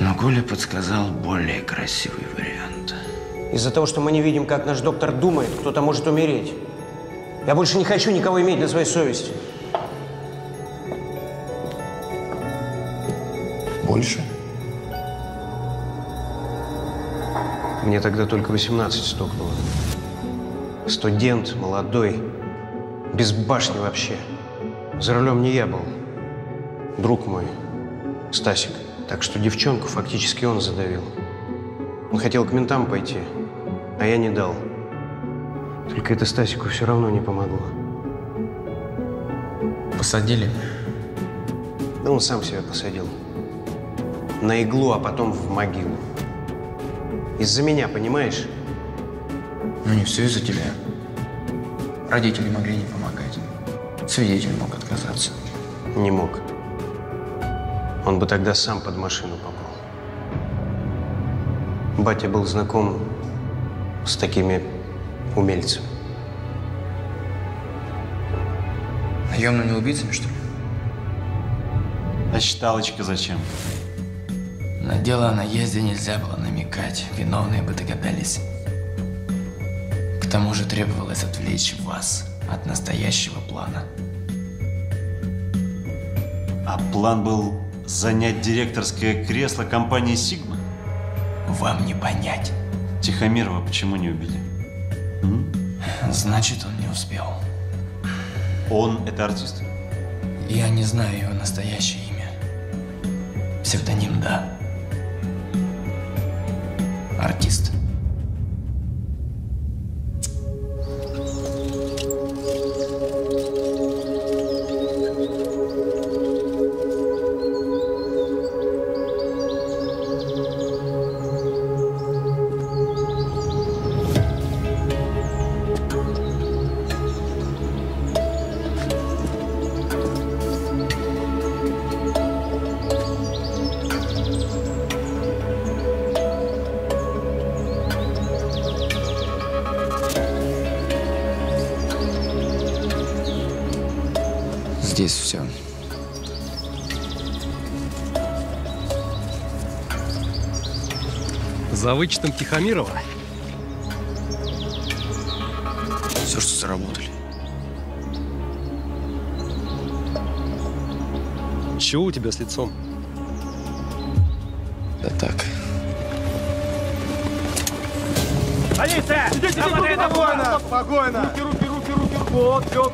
Но Коля подсказал более красивый вариант. Из-за того, что мы не видим, как наш доктор думает, кто-то может умереть. Я больше не хочу никого иметь на своей совести. Больше? Мне тогда только 18 стукнуло. Студент, молодой, без башни вообще. За рулем не я был. Друг мой, Стасик. Так что девчонку фактически он задавил. Он хотел к ментам пойти, а я не дал. Только это Стасику все равно не помогло. Посадили? Да он сам себя посадил. На иглу, а потом в могилу. Из-за меня, понимаешь? Ну не все из-за тебя. Родители могли не помогать. Свидетель мог отказаться. Не мог. Он бы тогда сам под машину попал. Батя был знаком с такими умельцами. Наемными убийцами, что ли? А считалочка зачем? На дело о наезде нельзя было намекать. Виновные бы догадались. К тому же требовалось отвлечь вас от настоящего плана. А план был занять директорское кресло компании «Сигма»? Вам не понять. Тихомирова почему не убили? Значит, он не успел. Он – это артист? Я не знаю его настоящее имя. Псевдоним, да. Артист. Вычетом Тихомирова Все, что заработали. Чего у тебя с лицом? Да так. Полиция! Смотри, спокойно! Спокойно! Руки, руки, руки, руки, руки! Вот, все.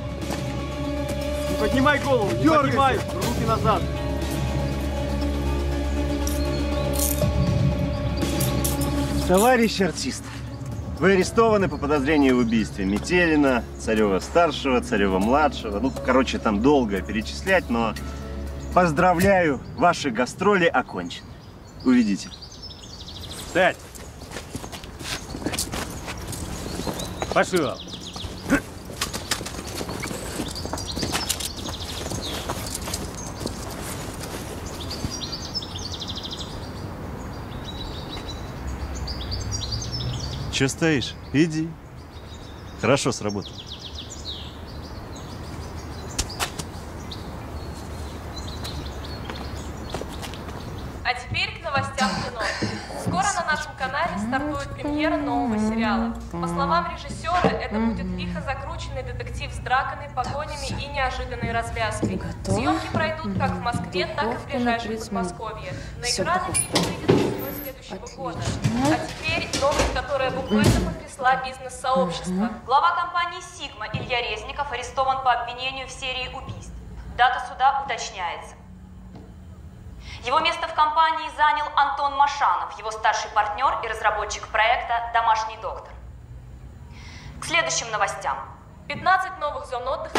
Не поднимай голову, не поднимай! Руки назад! Товарищ артист, вы арестованы по подозрению в убийстве Метелина, Царева-старшего, Царева-младшего. Ну, короче, там долго перечислять, но поздравляю, ваши гастроли окончены. Увидите. Встать! Пошел! Че стоишь? Иди. Хорошо сработал. А теперь к новостям кино. Скоро на нашем канале стартует премьера нового сериала. По словам режиссера, это будет лихо закрученный детектив с драками, погонями и неожиданной развязкой. Съемки пройдут как в Москве, так и в ближайшем Подмосковье. На экраны фильм выйдет года. А теперь новость, которая буквально потрясла бизнес-сообщество. Глава компании «Сигма» Илья Резников арестован по обвинению в серии убийств. Дата суда уточняется. Его место в компании занял Антон Машанов, его старший партнер и разработчик проекта «Домашний доктор». К следующим новостям. 15 новых зон отдыха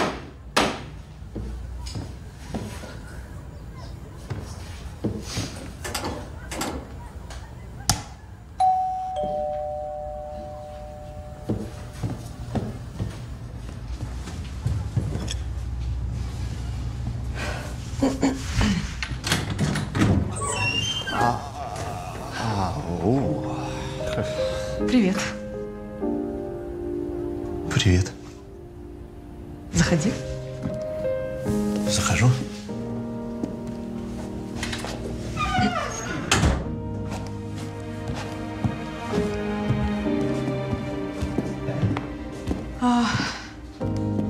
Привет. Привет. Заходи. Захожу. А,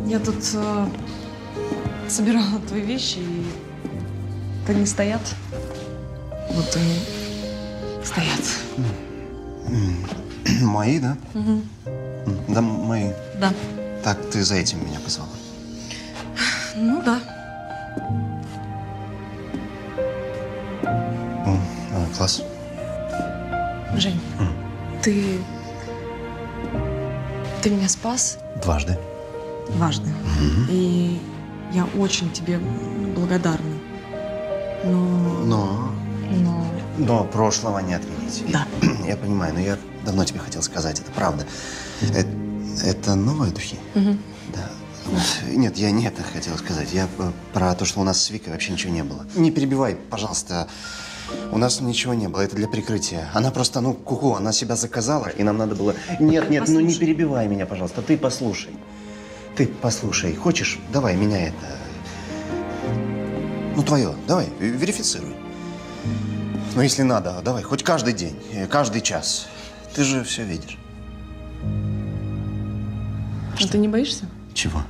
я тут э, собирала твои вещи, и они стоят. Вот они стоят. Мои, да? М, Да, мои. Да. Так, ты за этим меня позвала. Ну да. О, а, класс. Жень, ты... Ты меня спас Дважды. дважды. Мгм. И Я очень тебе благодарна. Но... Но... Но... Но прошлого не отменить. Да. Я понимаю, но я давно тебе хотел сказать, это правда. Это, это новые духи? Мгм. Нет, я не это хотел сказать. Я э, про то, что у нас с Викой вообще ничего не было. Не перебивай, пожалуйста. У нас ничего не было, это для прикрытия. Она просто, ну, куку, она себя заказала, и нам надо было... Нет, нет, ну не перебивай меня, пожалуйста, ты послушай. Ты послушай. Хочешь, давай, меня это... Ну, твое, давай, верифицируй. Ну, если надо, давай, хоть каждый день, э, каждый час. Ты же все видишь. А ты не боишься, Чего?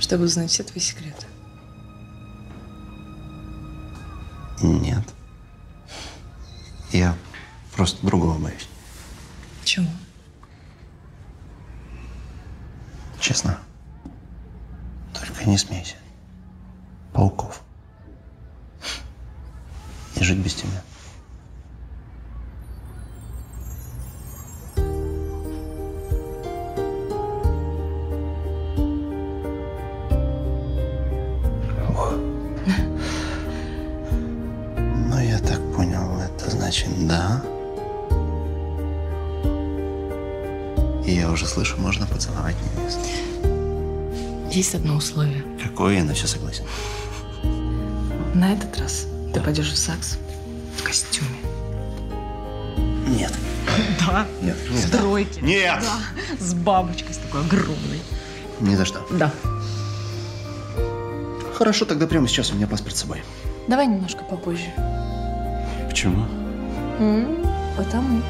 чтобы узнать все твои секреты? Нет. Я просто другого боюсь. Чего? Честно. Только не смейся. Пауков. И жить без тебя. Ух. Ну, я так понял, это значит да. И я уже слышу, можно поцеловать невесту. Есть одно условие. Какое я на все согласен. На этот раз ты пойдешь в ЗАГС в костюме. Нет. Да. Нет. В тройке. Нет. Да. С бабочкой, с такой огромной. Ни за что. Да. Хорошо, тогда прямо сейчас у меня паспорт с собой. Давай немножко попозже. Почему? М, Потому.